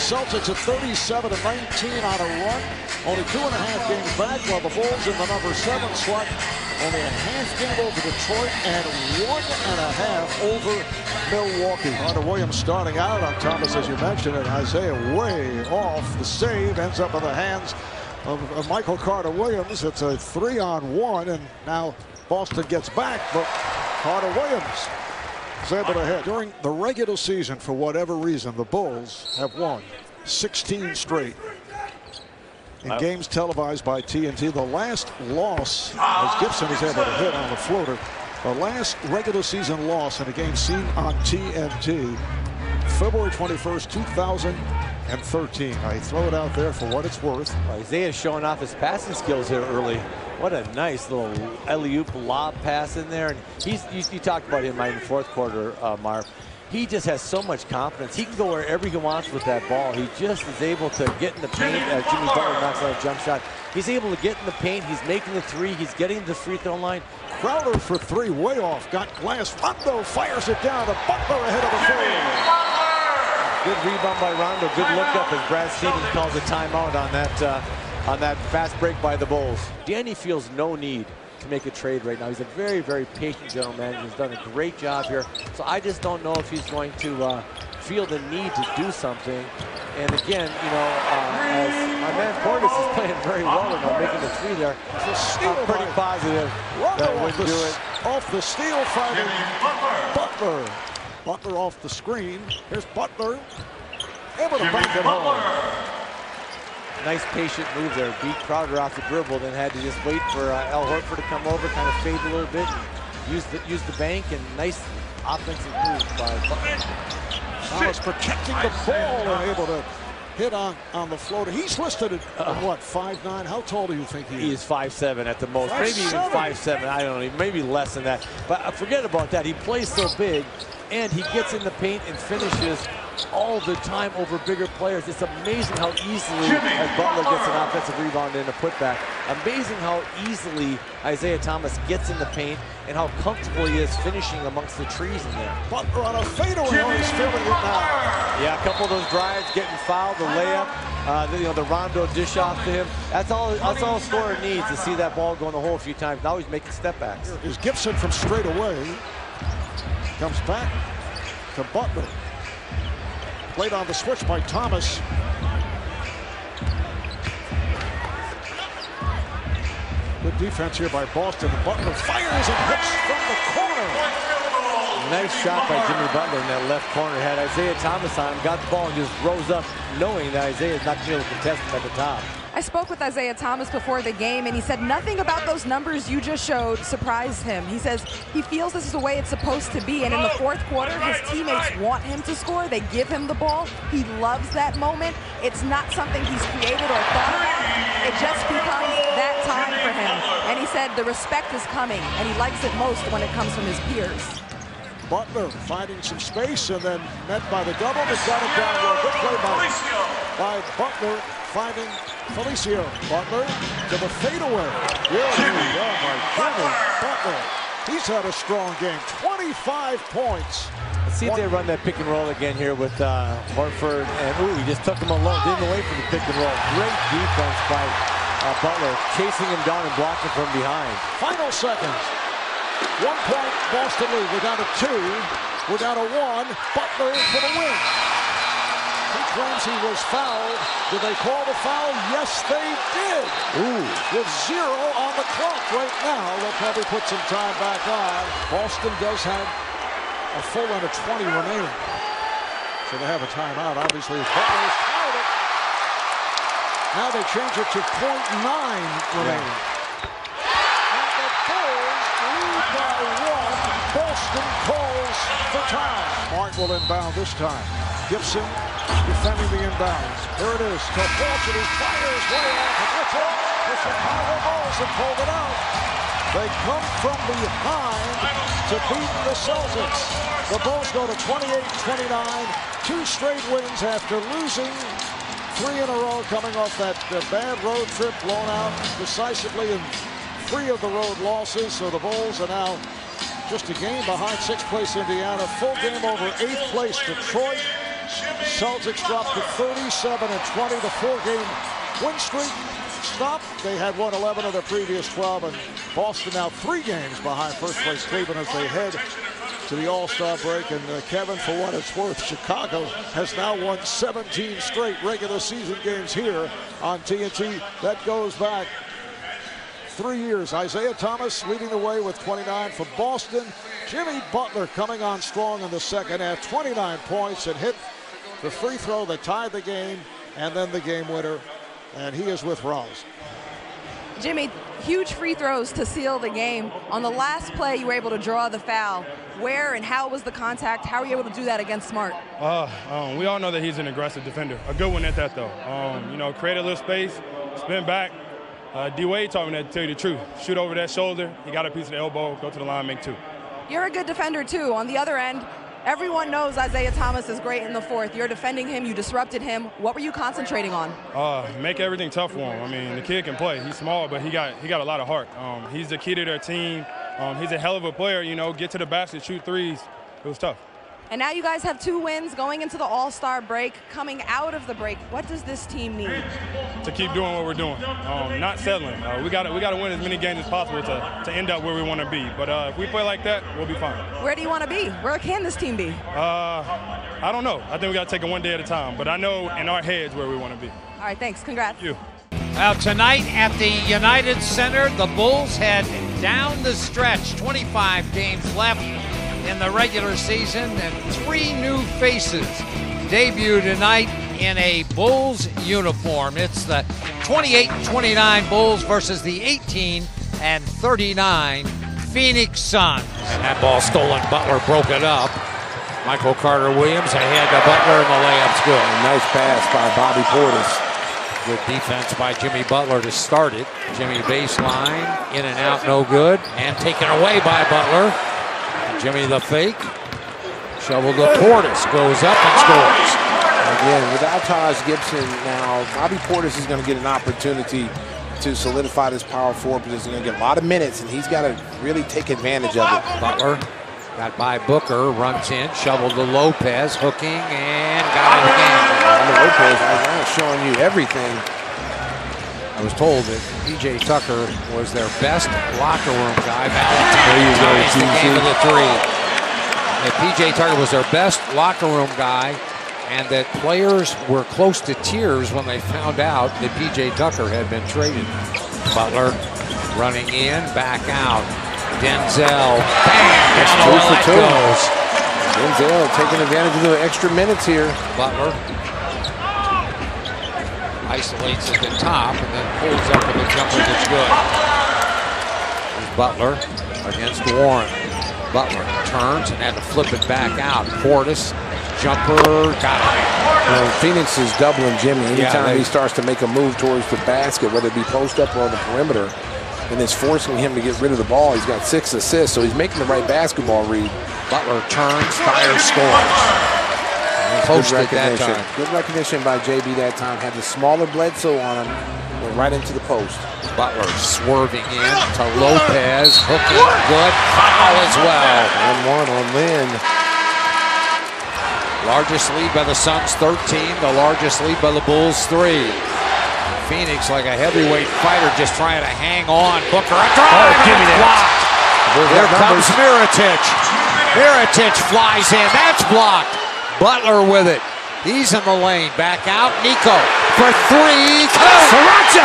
S38: Celtics at 37 and 19 on a run. Only two and a half games back, while the Bulls in the number seven slot. Only a half game over Detroit and one and a half over Milwaukee. Carter Williams starting out on Thomas, as you mentioned, and Isaiah way off the save. Ends up in the hands of, of Michael Carter Williams. It's a three on one, and now Boston gets back, but Carter Williams is able to hit. During the regular season, for whatever reason, the Bulls have won 16 straight in games televised by TNT. The last loss, as Gibson is able to hit on the floater, the last regular season loss in a game seen on TNT, February 21st, 2013. I throw it out there for what it's worth.
S39: Isaiah showing off his passing skills here early. What a nice little alley-oop lob pass in there. And he's you, you talked about him in the fourth quarter, uh, Marv. He just has so much confidence. He can go wherever he wants with that ball. He just is able to get in the paint. Uh, Jimmy Butler knocks out a jump shot. He's able to get in the paint. He's making the three. He's getting to the free throw line.
S38: Crowder for three, way off. Got glass. Rondo fires it down to Butler ahead of the frame.
S39: Good rebound by Rondo. Good look up as Brad Stevens calls a timeout on that uh, on that fast break by the Bulls. Danny feels no need to make a trade right now. He's a very, very patient general manager. He's done a great job here. So I just don't know if he's going to uh, feel the need to do something. And again, you know, uh, as my man Portis is playing very well and making the three there, I'm pretty positive
S38: Rondo
S39: that
S38: off
S39: would
S38: the,
S39: do
S38: s-
S39: it.
S38: off the steal fighting Butler. Butler off the screen. Here's Butler. Able to bank it home.
S39: Nice patient move there. Beat Crowder off the dribble, then had to just wait for uh, Al Horford to come over, kind of fade a little bit, and use the use the bank, and nice offensive move by Butler.
S38: Thomas protecting the ball and able to hit on, on the floater. He's listed at, at what, 5'9"? How tall do you think he is?
S39: He is five seven at the most, maybe even
S38: five
S39: seven. I don't know, maybe less than that. But uh, forget about that. He plays so big, and he gets in the paint and finishes all the time over bigger players. It's amazing how easily, as Butler gets an offensive rebound and a putback, amazing how easily Isaiah Thomas gets in the paint and how comfortable he is finishing amongst the trees in there.
S38: Butler on a fadeaway. Oh, he's feeling it now.
S39: Yeah, a couple of those drives, getting fouled, the layup, uh, the, you know, the Rondo dish off to him. That's all. That's all scorer needs to see that ball go in the hole a few times. Now he's making step backs.
S38: Is Gibson from straight away. Comes back to Butler. Played on the switch by Thomas. Good defense here by Boston. Butler fires and hits from the corner.
S39: Nice shot by Jimmy Butler in that left corner. Had Isaiah Thomas on him, got the ball and just rose up knowing that Isaiah's not going to be able to contest him at the top.
S22: I spoke with Isaiah Thomas before the game, and he said nothing about those numbers you just showed surprised him. He says he feels this is the way it's supposed to be, and in the fourth quarter, his teammates want him to score. They give him the ball. He loves that moment. It's not something he's created or thought about. It just becomes that time for him. And he said the respect is coming, and he likes it most when it comes from his peers.
S38: Butler finding some space and then met by the double. But got it down low. Good play by, by Butler finding Felicio. Butler to the fadeaway. Yeah, oh my Jimmy Butler. He's had a strong game. 25 points.
S39: Let's see if they run that pick and roll again here with uh, Horford. And ooh, he just took him alone. Didn't wait for the pick and roll. Great defense by Uh, Butler chasing him down and blocking from behind.
S38: Final seconds. One point, Boston lead. We're down to two. We're down to one. Butler for the win. He claims he was fouled. Did they call the foul? Yes, they did.
S39: Ooh.
S38: With zero on the clock right now. They'll probably put some time back on. Boston does have a full under 20 remaining. So they have a timeout, obviously, as Butler has tied it. Now they change it to .9 remaining. And the Bulls lead by Boston calls for time. Martin will inbound this time. Gibson defending the inbounds. There it is to Fulton, who fires way off gets it. The Chicago Bulls have pulled it out. They come from behind to beat the Celtics. The Bulls go to 28-29, two straight wins after losing three in a row coming off that uh, bad road trip blown out decisively in three of the road losses. So the Bulls are now just a game behind sixth place Indiana, full game over eighth place Detroit. Celtics dropped to 37 and 20, the four-game win streak stopped. They had won 11 of their previous 12, and Boston now three games behind first place Cleveland as they head to the All-Star break. And uh, Kevin, for what it's worth, Chicago has now won 17 straight regular season games here on TNT. That goes back three years. Isaiah Thomas leading the way with 29 for Boston. Jimmy Butler coming on strong in the second half, 29 points and hit the free throw that tied the game and then the game winner. And he is with Ross.
S22: Jimmy, huge free throws to seal the game. On the last play, you were able to draw the foul. Where and how was the contact? How were you able to do that against Smart?
S5: Uh, um, we all know that he's an aggressive defender. A good one at that, though. Um, you know, create a little space, spin back. Uh, D Wade taught me that to tell you the truth. Shoot over that shoulder. He got a piece of the elbow. Go to the line, make two.
S22: You're a good defender, too. On the other end, everyone knows Isaiah Thomas is great in the fourth. You're defending him. You disrupted him. What were you concentrating on?
S5: Uh, make everything tough for him. I mean, the kid can play. He's small, but he got he got a lot of heart. Um, he's the key to their team. Um, he's a hell of a player. You know, get to the basket, shoot threes. It was tough.
S22: And now you guys have two wins going into the All Star break. Coming out of the break, what does this team need?
S5: To keep doing what we're doing, um, not settling. Uh, we got we got to win as many games as possible to, to end up where we want to be. But uh, if we play like that, we'll be fine.
S22: Where do you want to be? Where can this team be?
S5: Uh, I don't know. I think we got to take it one day at a time. But I know in our heads where we want to be.
S22: All right, thanks. Congrats.
S5: You.
S40: Well, tonight at the United Center, the Bulls head down the stretch. 25 games left in the regular season, and three new faces debut tonight in a Bulls uniform. It's the 28-29 Bulls versus the 18 and 39 Phoenix Suns.
S1: And that ball stolen. Butler broke it up. Michael Carter Williams ahead to Butler, and the layup's good.
S3: A nice pass by Bobby Portis.
S1: Good defense by Jimmy Butler to start it. Jimmy baseline, in and out, no good. And taken away by Butler. Jimmy the fake. Shovel to Portis, goes up and scores.
S3: Again, without Taj Gibson now, Bobby Portis is going to get an opportunity to solidify this power forward position. He's going to get a lot of minutes, and he's got to really take advantage of it.
S1: Butler got by Booker, runs in, shovel to Lopez, hooking, and got it again.
S3: Lopez right now showing you everything.
S1: I was told that PJ Tucker was their best locker room guy. Valentine ties the game of the three. That PJ Tucker was their best locker room guy, and that players were close to tears when they found out that PJ Tucker had been traded. Butler running in, back out. Denzel, bam,
S3: That's
S1: down
S3: two for two.
S1: goes.
S3: Denzel taking advantage of the extra minutes here.
S1: Butler isolates at the top and then pulls up with a jumper that's good. Here's Butler against Warren. Butler turns and had to flip it back out. Portis, jumper, got it.
S3: Well, Phoenix is doubling Jimmy anytime
S1: they-
S3: he starts to make a move towards the basket, whether it be post up or on the perimeter, and it's forcing him to get rid of the ball. He's got six assists, so he's making the right basketball read.
S1: Butler turns, fires, scores.
S3: Good
S1: Posted that
S3: recognition.
S1: time.
S3: Good recognition by JB that time. Had the smaller Bledsoe on him, went right into the post.
S1: Butler swerving in to Lopez, hooking, good, foul as well.
S3: And one on Len.
S1: Largest lead by the Suns, 13. The largest lead by the Bulls, three. Phoenix like a heavyweight fighter just trying to hang on. Booker, a drive,
S3: Oh, give me that.
S1: blocked.
S3: Bulls
S1: Here comes
S3: numbers.
S1: Mirotic. Mirotic flies in. That's blocked. Butler with it. He's in the lane. Back out. Niko for three.
S3: Sriracha!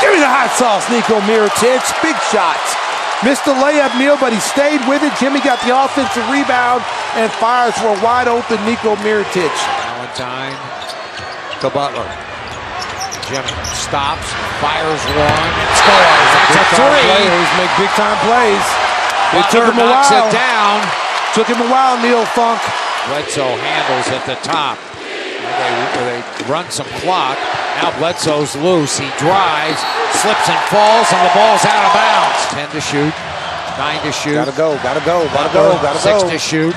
S3: Give me the hot sauce, Niko Mirotic. Big shots. Missed the layup, Neil, but he stayed with it. Jimmy got the offensive rebound and fires for a wide open Niko Mirotic.
S1: Valentine to Butler. Jimmy stops, fires one, and scores. That's a three.
S3: Players make big time plays. It took
S1: Butler
S3: him a
S1: knocks
S3: while.
S1: it down.
S3: Took him a while, Neil Funk.
S1: Bledsoe handles at the top. And they, they run some clock. Now Bledsoe's loose. He drives, slips and falls, and the ball's out of bounds. Ten to shoot, nine to shoot.
S3: Gotta go, gotta go, gotta
S1: Butler,
S3: go, gotta
S1: six
S3: go.
S1: to shoot.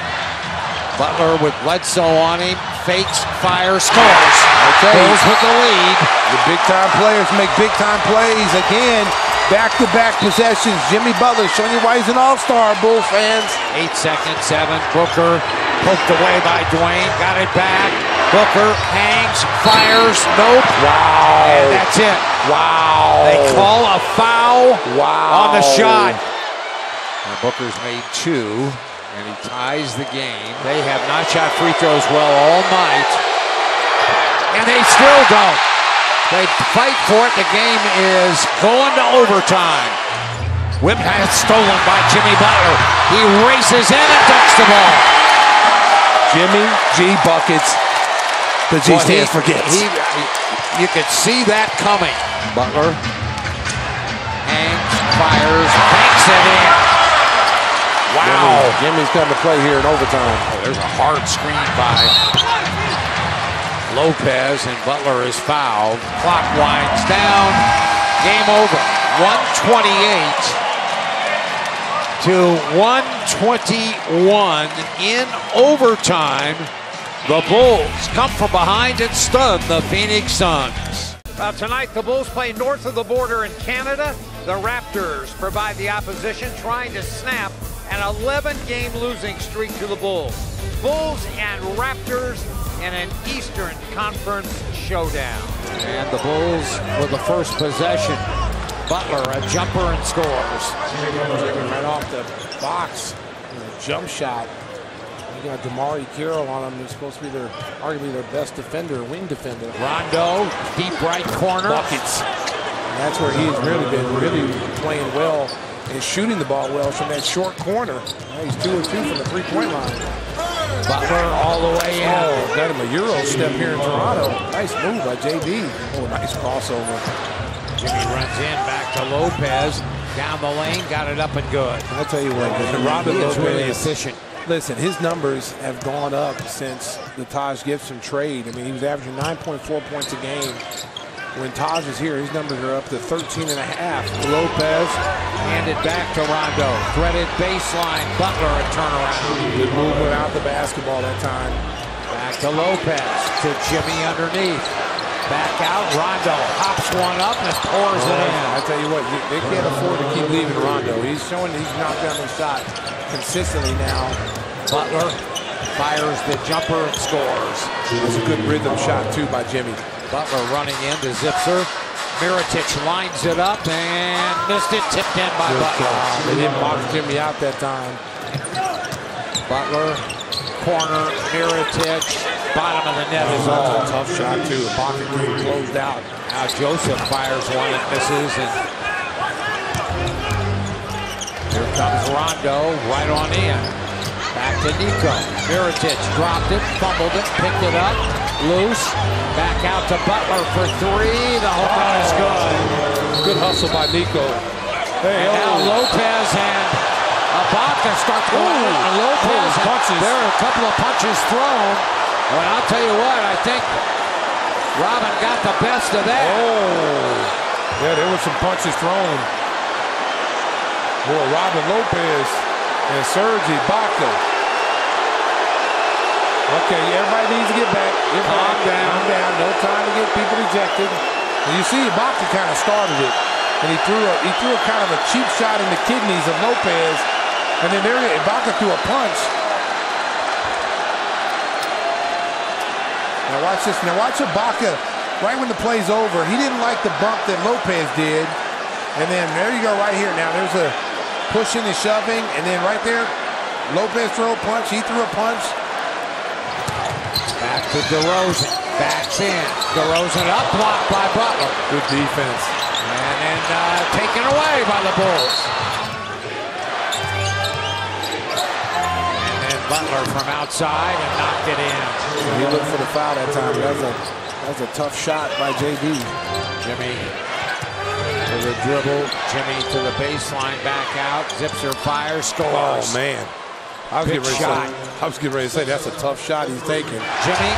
S1: Butler with Bledsoe on him, fakes, fires, scores.
S3: Okay.
S1: Bulls with the lead.
S3: The big time players make big time plays again. Back to back possessions. Jimmy Butler showing you why he's an all star, Bull fans.
S1: Eight seconds, seven. Booker poked away by Dwyane. Got it back. Booker hangs, fires. Nope.
S3: Wow.
S1: And that's it.
S3: Wow.
S1: They call a foul
S3: Wow.
S1: on the shot. And Booker's made two, and he ties the game. They have not shot free throws well all night, and they still don't. They fight for it. The game is going to overtime. Whip pass stolen by Jimmy Butler. He races in and dunks the ball.
S3: Jimmy G buckets. The G
S1: Boy,
S3: stands
S1: he-
S3: for gets.
S1: he- uh, you could see that coming. Butler hangs, fires, banks it in. Wow.
S3: Jimmy's coming to play here in overtime.
S1: Oh, there's a hard screen by Lopez, and Butler is fouled. Clock winds down. Game over. 128 to 121 in overtime. The Bulls come from behind and stun the Phoenix Suns.
S41: Uh, tonight, the Bulls play north of the border in Canada. The Raptors provide the opposition, trying to snap an 11 game losing streak to the Bulls. Bulls and Raptors in an Eastern Conference showdown.
S1: And the Bulls with the first possession. Butler, a jumper and scores.
S3: Right off the box. Jump shot. You got DeMarre Carroll on him. He's supposed to be their arguably their best defender, wing defender.
S1: Rondo, deep right corner.
S3: Buckets. And that's where he's really been really playing well and shooting the ball well from that short corner. Now he's two or two from the three-point line.
S1: Butler all the way in.
S3: Oh, got him a Euro step here in Toronto. Nice move by JB. Oh, nice crossover.
S1: Jimmy runs in, back to Lopez. Down the lane, got it up and good.
S3: I'll tell you what, Robin
S1: is really efficient.
S3: Listen, his numbers have gone up since the Taj Gibson trade. I mean, he was averaging 9.4 points a game. When Taj is here, his numbers are up to 13 and a half. Lopez
S1: handed back to Rondo. Threaded baseline. Butler a turnaround.
S3: Good move without the basketball that time.
S1: Back to Lopez. To Jimmy underneath. Back out. Rondo hops one up and pours it in.
S3: I tell you what, they can't afford to keep leaving Rondo. He's showing he's knocked down the shot consistently now.
S1: Butler fires the jumper and scores.
S3: That's a good rhythm shot too by Jimmy.
S1: Butler running into Zipser. Mirotic lines it up and missed it. Tipped in by
S3: Good
S1: Butler.
S3: catch. They didn't box Jimmy out that time.
S1: Butler, corner, Mirotic, bottom of the net is all.
S3: a tough shot too. The pocket getting closed out.
S1: Now Joseph fires one and misses, and here comes Rondo right on in. Back to Niko. Mirotic dropped it, fumbled it, picked it up, loose. Back out to Butler for three. The home run is good.
S3: Good hustle by Niko. Hey,
S1: And now
S3: oh.
S1: Lopez and Ibaka start going.
S3: Ooh.
S1: Lopez,
S3: Oh, punches.
S1: there are a couple of punches thrown. Well, I'll tell you what, I think Robin got the best of that.
S3: Oh, yeah, there were some punches thrown. Boy, Robin Lopez and Serge Ibaka. Okay, everybody needs to get back. Get
S1: Calm
S3: back.
S1: down.
S3: Calm down. No time to get people ejected. And you see, Ibaka kind of started it, and he threw a he threw a kind of a cheap shot in the kidneys of Lopez, and then there Ibaka threw a punch. Now watch this. Now watch Ibaka right when the play's over, he didn't like the bump that Lopez did. And then there you go right here. Now there's a pushing and shoving. And then right there, Lopez threw a punch. He threw a punch.
S1: Back to DeRozan. Backs in. DeRozan up blocked by Butler.
S3: Good defense.
S1: And then uh, taken away by the Bulls. And then Butler from outside and knocked it in.
S3: He looked for the foul that time. That was a, that was a tough shot by JB.
S1: Jimmy to the dribble. Jimmy to the baseline, back out. Zipser fires, scores.
S3: Oh, man. I was,
S1: Good
S3: getting ready
S1: shot.
S3: To say, I was getting ready to say that's a tough shot he's taking.
S1: Jimmy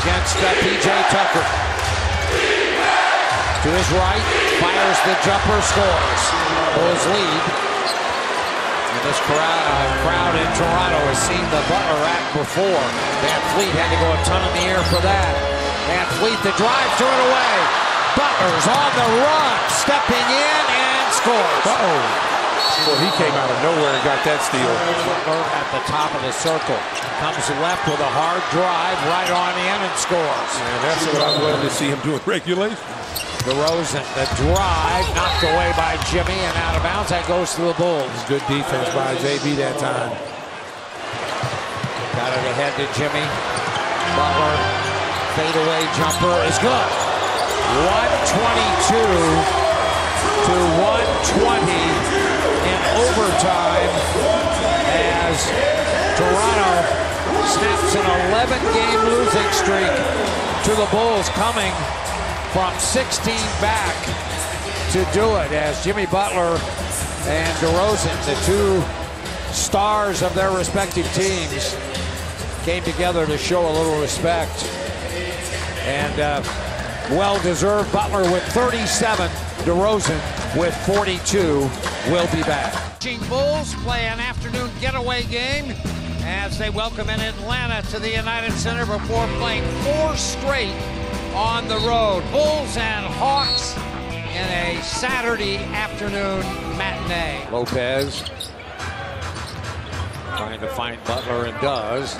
S1: against uh, PJ Tucker. To his right, fires the jumper, scores. Bulls lead. And this crowd, uh, crowd in Toronto has seen the Butler act before. Van Fleet had to go a ton in the air for that. VanVleet the drive, threw it away. Butler's on the run, stepping in and scores.
S3: Uh-oh. Boy, he came out of nowhere and got that steal.
S1: Butler at the top of the circle. Comes left with a hard drive, right on in and scores.
S3: And that's what I'm wanted to see him do in regulation.
S1: DeRozan, the drive, knocked away by Jimmy and out of bounds. That goes to the Bulls.
S3: Good defense by JB that time.
S1: Got it ahead to Jimmy. Butler, fadeaway jumper is good. 122 to 120 in overtime as Toronto snaps an 11-game losing streak to the Bulls coming from 16 back to do it as Jimmy Butler and DeRozan, the two stars of their respective teams, came together to show a little respect. And uh, well-deserved Butler with 37, DeRozan with 42 will be back. Bulls play an afternoon getaway game as they welcome in Atlanta to the United Center before playing four straight on the road. Bulls and Hawks in a Saturday afternoon matinee. Lopez trying to find Butler and does.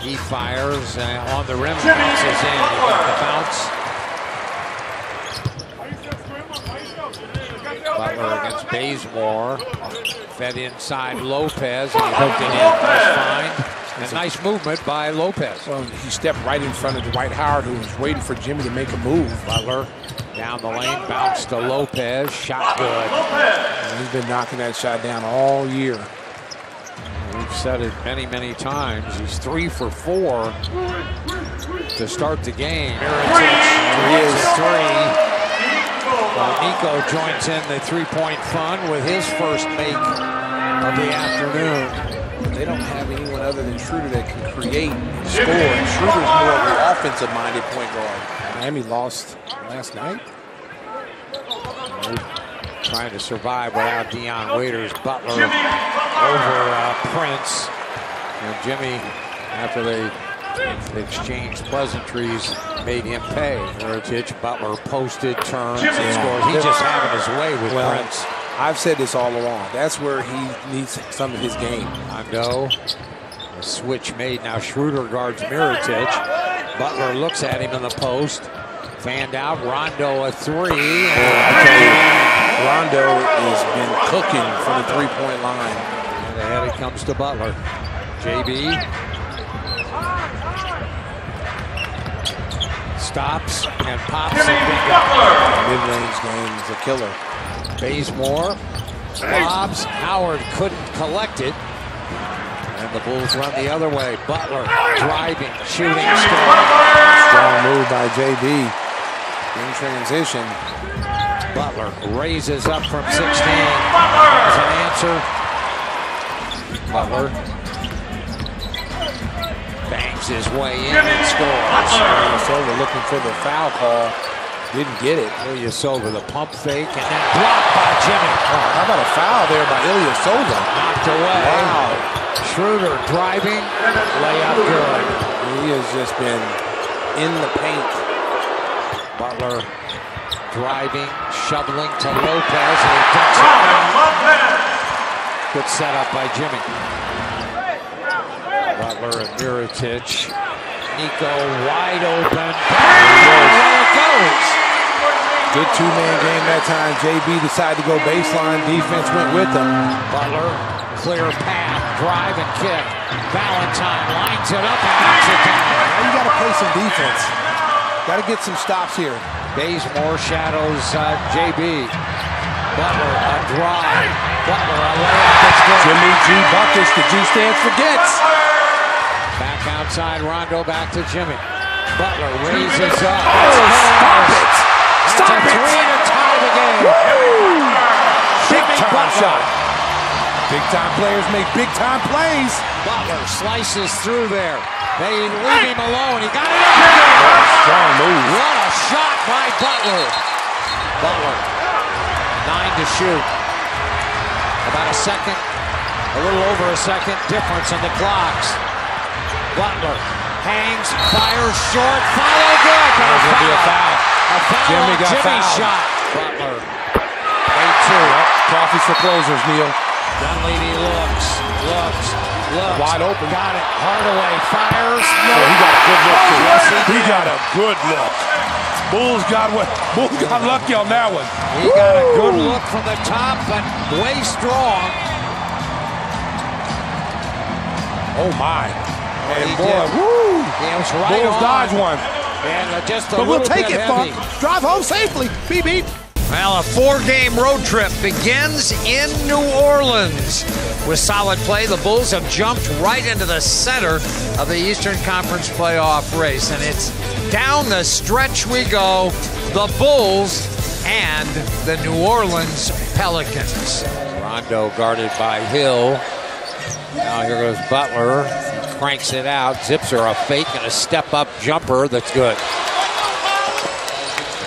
S1: He fires uh, on the rim, bounces in. He the bounce. Butler against Bazemore. Fed inside Lopez, and he hooked it in. Nice find. And nice movement by Lopez.
S3: Well, he stepped right in front of Dwight Howard, who was waiting for Jimmy to make a move.
S1: Butler down the lane, bounce to Lopez, shot good.
S3: And he's been knocking that shot down all year.
S1: We've said it many, many times. He's three for four to start the game. Three is three. Niko joins in the three-point fun with his first make of the afternoon.
S3: They don't have anyone other than Schroeder that can create and score. And Schroeder's more of an offensive-minded point guard. Miami lost last night.
S1: Trying to survive without Dion Waiters. Butler over uh, Prince. And Jimmy, after they exchanged pleasantries, made him pay. Mirotic, Butler posted, turns, and scores. He's just having his way with
S3: Well,
S1: Prince.
S3: I've said this all along. That's where he needs some of his game.
S1: I know. A switch made. Now Schroeder guards Mirotic. Butler looks at him in the post. Fanned out. Rondo a three. And
S3: Rondo has been cooking from the three-point line.
S1: And ahead it comes to Butler. JB stops and pops and bingo.
S3: Mid-range game is a killer.
S1: Bazemore lobs. Howard couldn't collect it. And the Bulls run the other way. Butler driving, shooting, scoring.
S3: Strong move by JB in transition.
S1: Butler raises up from 16. As an answer. Butler bangs his way in and scores.
S3: Silva looking for the foul call. Didn't get it.
S1: Ilyasova the pump fake and then blocked by Jimmy.
S3: Wow, how about a foul there by Ilyasova?
S1: Knocked away.
S3: Wow.
S1: Schroeder driving, layup good.
S3: He has just been in the paint.
S1: Butler driving, shoveling to Lopez, and he ducks it. Good setup by Jimmy. Butler and Mirotic. Niko wide open. There it goes.
S3: Good two-man game that time. JB decided to go baseline. Defense went with him.
S1: Butler, clear path, drive and kick. Valentine lines it up and knocks it down.
S3: Now you got to play some defense. Got to get some stops here.
S1: Bazemore shadows uh, JB. Butler, a drive. Butler, a layup.
S3: Jimmy G buckets. The G stands for gets.
S1: Outside, Rondo back to Jimmy. Butler raises up.
S3: Oh, stop it!
S1: Stop it!
S3: it!
S1: Three to tie the game.
S3: Big
S1: Jimmy
S3: time
S1: Butler.
S3: shot. Big time players make big time plays.
S1: Butler slices through there. They leave him alone. He got it up again.
S3: Strong move.
S1: What a shot by Butler. Butler, nine to shoot. About a second, a little over a second difference in the clocks. Butler hangs, fires short, follow good.
S3: There's gonna be a foul.
S1: A foul
S3: Jimmy got
S1: Jimmy's
S3: fouled.
S1: shot. Butler, eight two.
S3: Yep. Coffee's for closers, Neil.
S1: Dunleavy looks, looks, looks.
S3: Wide open.
S1: Got it. Hardaway fires. No.
S3: Oh, he got a good look, too.
S1: Yes, he
S3: He got a good look. Bulls got what? Bulls got lucky on that one.
S1: He got a good look from the top, but way strong.
S3: Oh my. And
S1: he
S3: boy,
S1: did.
S3: woo!
S1: He was right
S3: Bulls
S1: on.
S3: dodge one.
S1: And uh, just a
S3: But we'll take
S1: bit
S3: it,
S1: heavy.
S3: Funk. Drive home safely. Beep beep.
S42: Well, a four-game road trip begins in New Orleans. With solid play, the Bulls have jumped right into the center of the Eastern Conference playoff race, and it's down the stretch we go. The Bulls and the New Orleans Pelicans.
S1: Rondo guarded by Hill. Now here goes Butler. Cranks it out. Zips her a fake and a step up jumper that's good.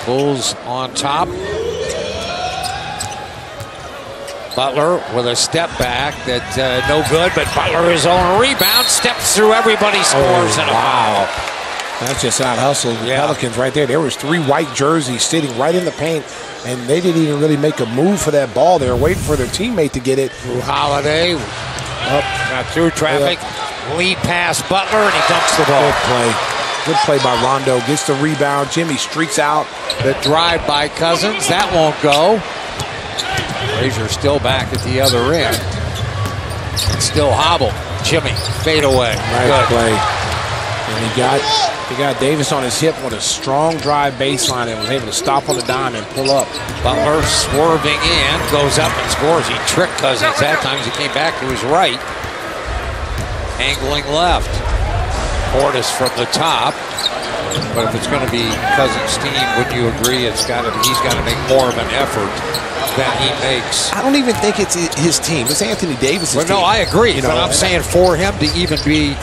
S1: Bulls on top. Butler with a step back that uh, no good, but Butler his own rebound steps through everybody, scores and a foul.
S3: That's just out hustled. The Pelicans right there. There was three white jerseys sitting right in the paint, and they didn't even really make a move for that ball. They were waiting for their teammate to get it.
S1: Holiday up got through traffic. Lead pass Butler and he dunks the ball.
S3: Good play. Good play by Rondo. Gets the rebound. Jimmy streaks out.
S1: The drive by Cousins that won't go. Frazier still back at the other end. Still hobble. Jimmy fade away.
S3: Nice
S1: Good.
S3: play. And he got he got Davis on his hip with a strong drive baseline and was able to stop on the dime and pull up.
S1: Butler swerving in, goes up and scores. He tricked Cousins that time. He came back to his right. Angling left. Portis from the top. But if it's going to be Cousins' team, would you agree it's got to he's got to make more of an effort than he makes?
S3: I don't even think it's his team. It's Anthony Davis'
S1: Well,
S3: team.
S1: no, I agree.
S3: You
S1: but
S3: know,
S1: I'm saying for him to even be,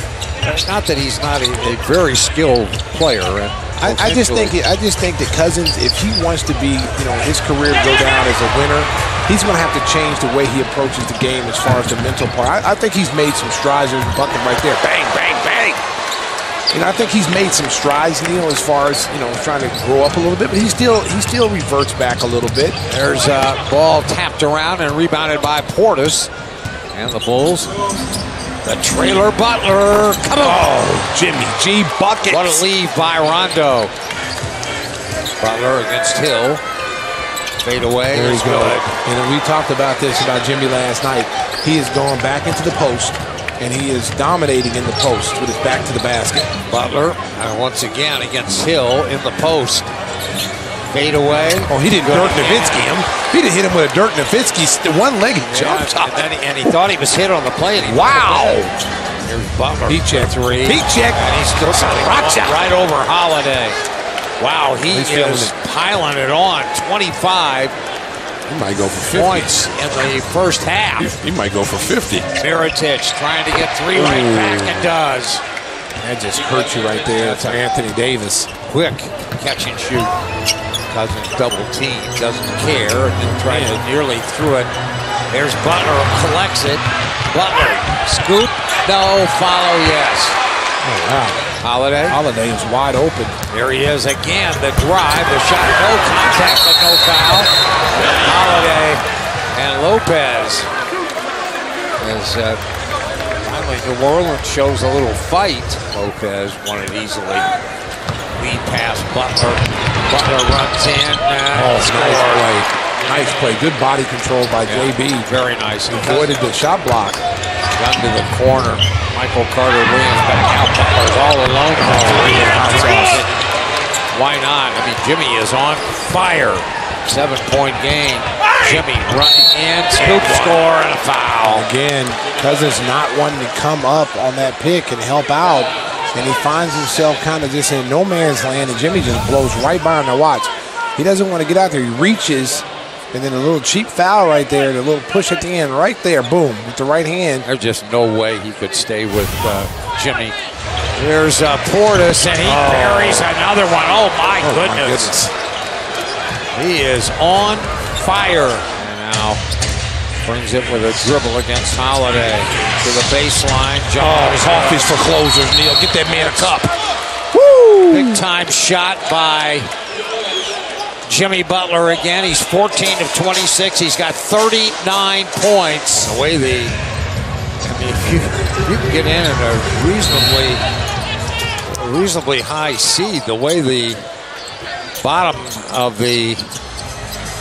S1: not that he's not a, a very skilled player. And
S3: I, I just think I just think that Cousins, if he wants to be, you know, his career to go down as a winner, he's going to have to change the way he approaches the game as far as the mental part. I, I think he's made some strides. There's a bucket right there. Bang, bang, bang. You know, I think he's made some strides, Neil, as far as you know, trying to grow up a little bit. But he still he still reverts back a little bit.
S1: There's a ball tapped around and rebounded by Portis. And the Bulls. The trailer Butler. Come on.
S3: Oh, Jimmy G buckets.
S1: What a leave by Rondo. Butler against Hill. Fade away.
S3: There he's
S1: is
S3: go.
S1: good.
S3: And we talked about this about Jimmy last night. He is going back into the post, and he is dominating in the post with his back to the basket.
S1: Butler, once again against Hill in the post. Fade away.
S3: Oh, he didn't Dirk. Nowitzki him. He didn't hit him with a Dirk Nowitzki one-legged jump
S1: Yeah,
S3: shot.
S1: and, he, and he thought he was hit on the play. And he
S3: Wow.
S1: Here's Butler.
S3: Heat check.
S1: Three.
S3: Check.
S1: And he's still
S3: Rock shot.
S1: right over Holiday. Wow, he
S3: He's
S1: is piling it on. 25
S3: He might go for 50.
S1: points in the first half.
S3: He might go for 50.
S1: Mirotic trying to get three right
S3: Ooh.
S1: back and does.
S3: That just hurts you right there. That's Anthony Davis.
S1: Quick catch and shoot. Cousins double team, doesn't care, and then tries to nearly threw it. There's Butler, collects it. Butler, scoop, no, follow, yes.
S3: Oh, wow.
S1: Holiday.
S3: Holiday is wide open.
S1: There he is again. The drive, the shot, no contact, but no foul. Holiday and Lopez is uh, finally
S43: New Orleans shows a little fight. Lopez won it easily. Lead pass, Butler. Butler runs in. Uh,
S3: Oh,
S43: scores.
S3: nice play. Nice play. Good body control by JB.
S43: Very nice.
S3: Avoided the shot block.
S43: Gun to the corner. Michael Carter Williams back out. Butler's all alone.
S3: Oh,
S43: for three and hot sauce. Why not? I mean, Jimmy is on fire. Seven-point game. Jimmy running in, scoop score, and a foul.
S3: Again, Cousins not wanting to come up on that pick and help out. And he finds himself kind of just in no man's land, and Jimmy just blows right by him. Now watch. He doesn't want to get out there. He reaches, and then a little cheap foul right there, A little push at the end, right there, boom, with the right hand.
S43: There's just no way he could stay with uh, Jimmy. There's uh, Portis, and he
S3: Oh.
S43: buries another one. Oh, my
S3: Oh, my
S43: goodness. He is on fire. And now brings it with a dribble against Holiday to the baseline.
S3: Oh,
S43: Jump
S3: coffee's for closers, Neil. Get that man a cup. Woo!
S43: Big time shot by Jimmy Butler again. He's 14 of 26. He's got 39 points. The way the, I mean, if you, if you can get in at a reasonably, reasonably high seed, the way the bottom of the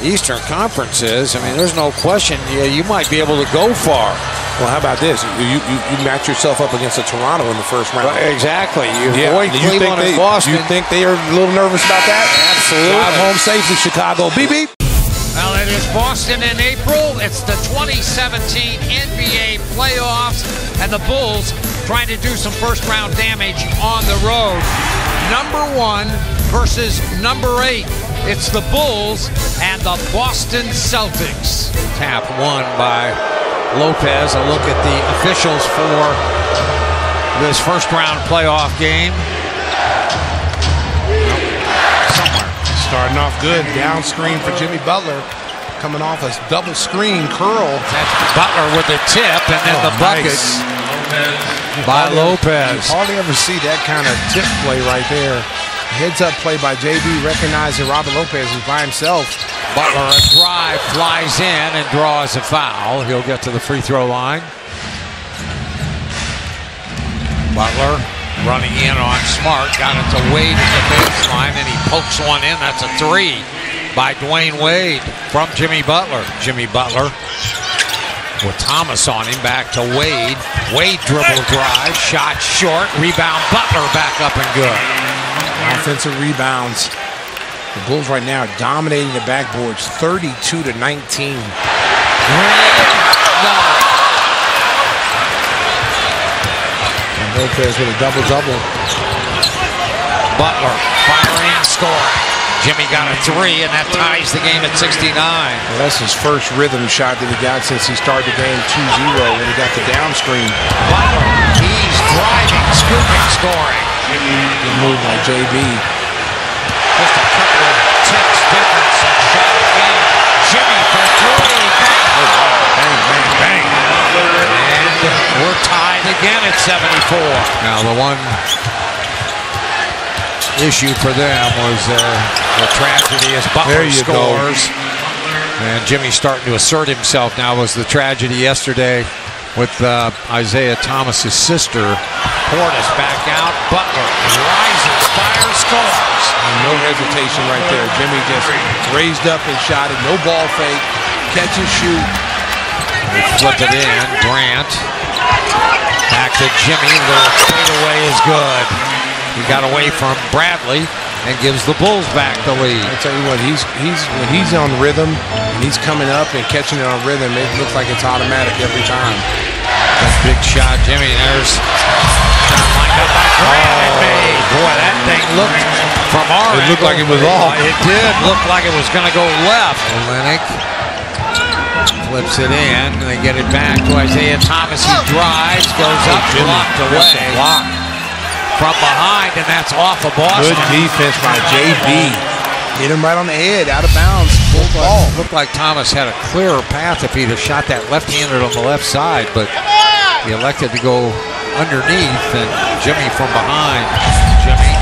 S43: Eastern Conference is, I mean, there's no question you might be able to go far.
S3: Well, how about this? You, you, you match yourself up against a Toronto in the first round.
S43: Well, exactly. You
S3: Yeah.
S43: avoid
S3: Do you think
S43: Cleveland and
S3: they-
S43: Boston.
S3: You think they are a little nervous about that?
S43: Absolutely.
S3: Drive home safely, Chicago. Beep, beep.
S44: Well, it is Boston in April. It's the 2017 NBA playoffs, and the Bulls trying to do some first round damage on the road. Number one versus number eight. It's the Bulls and the Boston Celtics.
S1: Tap one by Lopez. A look at the officials for this first round playoff game.
S45: Starting off good. Down screen for Jimmy Butler. Coming off a double screen curl.
S1: That's Butler with the tip and then
S45: Oh,
S1: the bucket
S45: nice.
S1: by
S45: Hardly-
S1: Lopez.
S45: You hardly ever see that kind of tip play right there. Heads up play by JB, recognizing Robert Lopez is by himself.
S1: Butler a drive flies in and draws a foul. He'll get to the free throw line. Butler running in on Smart, got it to Wade at the baseline, and he pokes one in. That's a three by Dwyane Wade from Jimmy Butler. Jimmy Butler with Thomas on him, back to Wade. Wade dribble drive, shot short, rebound. Butler back up and good.
S3: Offensive rebounds. The Bulls right now are dominating the backboards 32 to 19. And Lopez with a double double.
S1: Butler firing, scoring. Jimmy got a three, and that ties the game at 69.
S3: Well, that's his first rhythm shot that he got since he started the game 2-0 when he got the down screen.
S1: Butler, he's driving, scooping, scoring.
S3: Good move by JB.
S1: Just a couple of ticks difference and shot again. Jimmy for three. Bang.
S3: Bang, bang, bang.
S1: And we're tied again at 74. Now the one issue for them was uh, the tragedy as Butler
S3: you go.
S1: scores. And Jimmy starting to assert himself now was the tragedy yesterday with uh, Isaiah Thomas's sister. Portis back out. Butler rises, fires, scores.
S3: No hesitation right there. Jimmy just raised up and shot it. No ball fake. Catch and shoot.
S1: They flip it in. Grant. Back to Jimmy. Little fadeaway is good. He got away from Bradley and gives the Bulls back the lead.
S3: I tell you what, he's he's when he's on rhythm and he's coming up and catching it on rhythm, it looks like it's automatic every time.
S1: Big shot, Jimmy. There's shot lined up by Grant and made. Boy, that thing looked from our
S3: It looked like it was off.
S1: It did look like it was going to go left. Olynyk flips it in. and They get it back to Isaiah Thomas. He drives, goes up, blocked
S3: That's
S1: away
S3: a block.
S1: from behind, and that's off of Boston.
S3: Good defense by JB. Hit him right on the head, out of bounds. Full ball.
S1: Oh, looked like Thomas had a clearer path if he'd have shot that left-handed on the left side, but he elected to go underneath, and Jimmy from behind. Jimmy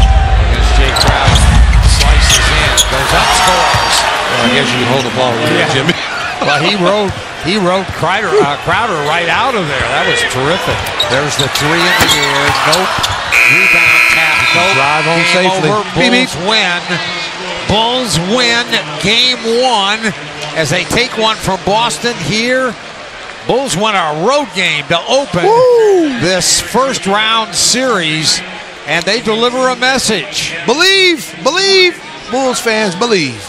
S1: against Jae Crowder. Slices in, goes up, scores.
S3: Well, I guess you can hold the ball with
S1: Yeah.
S3: Jimmy.
S1: well, he rode he rode Crowder, uh, Crowder right out of there. That was terrific.
S46: There's the three in the air. Nope. Rebound tap. Nope.
S47: Drive home
S46: Game
S47: safely.
S46: over.
S1: Bulls win. Bulls win game one as they take one from Boston here. Bulls win a road game to open this first round series, and they deliver a message.
S3: Believe, believe, Bulls fans, believe.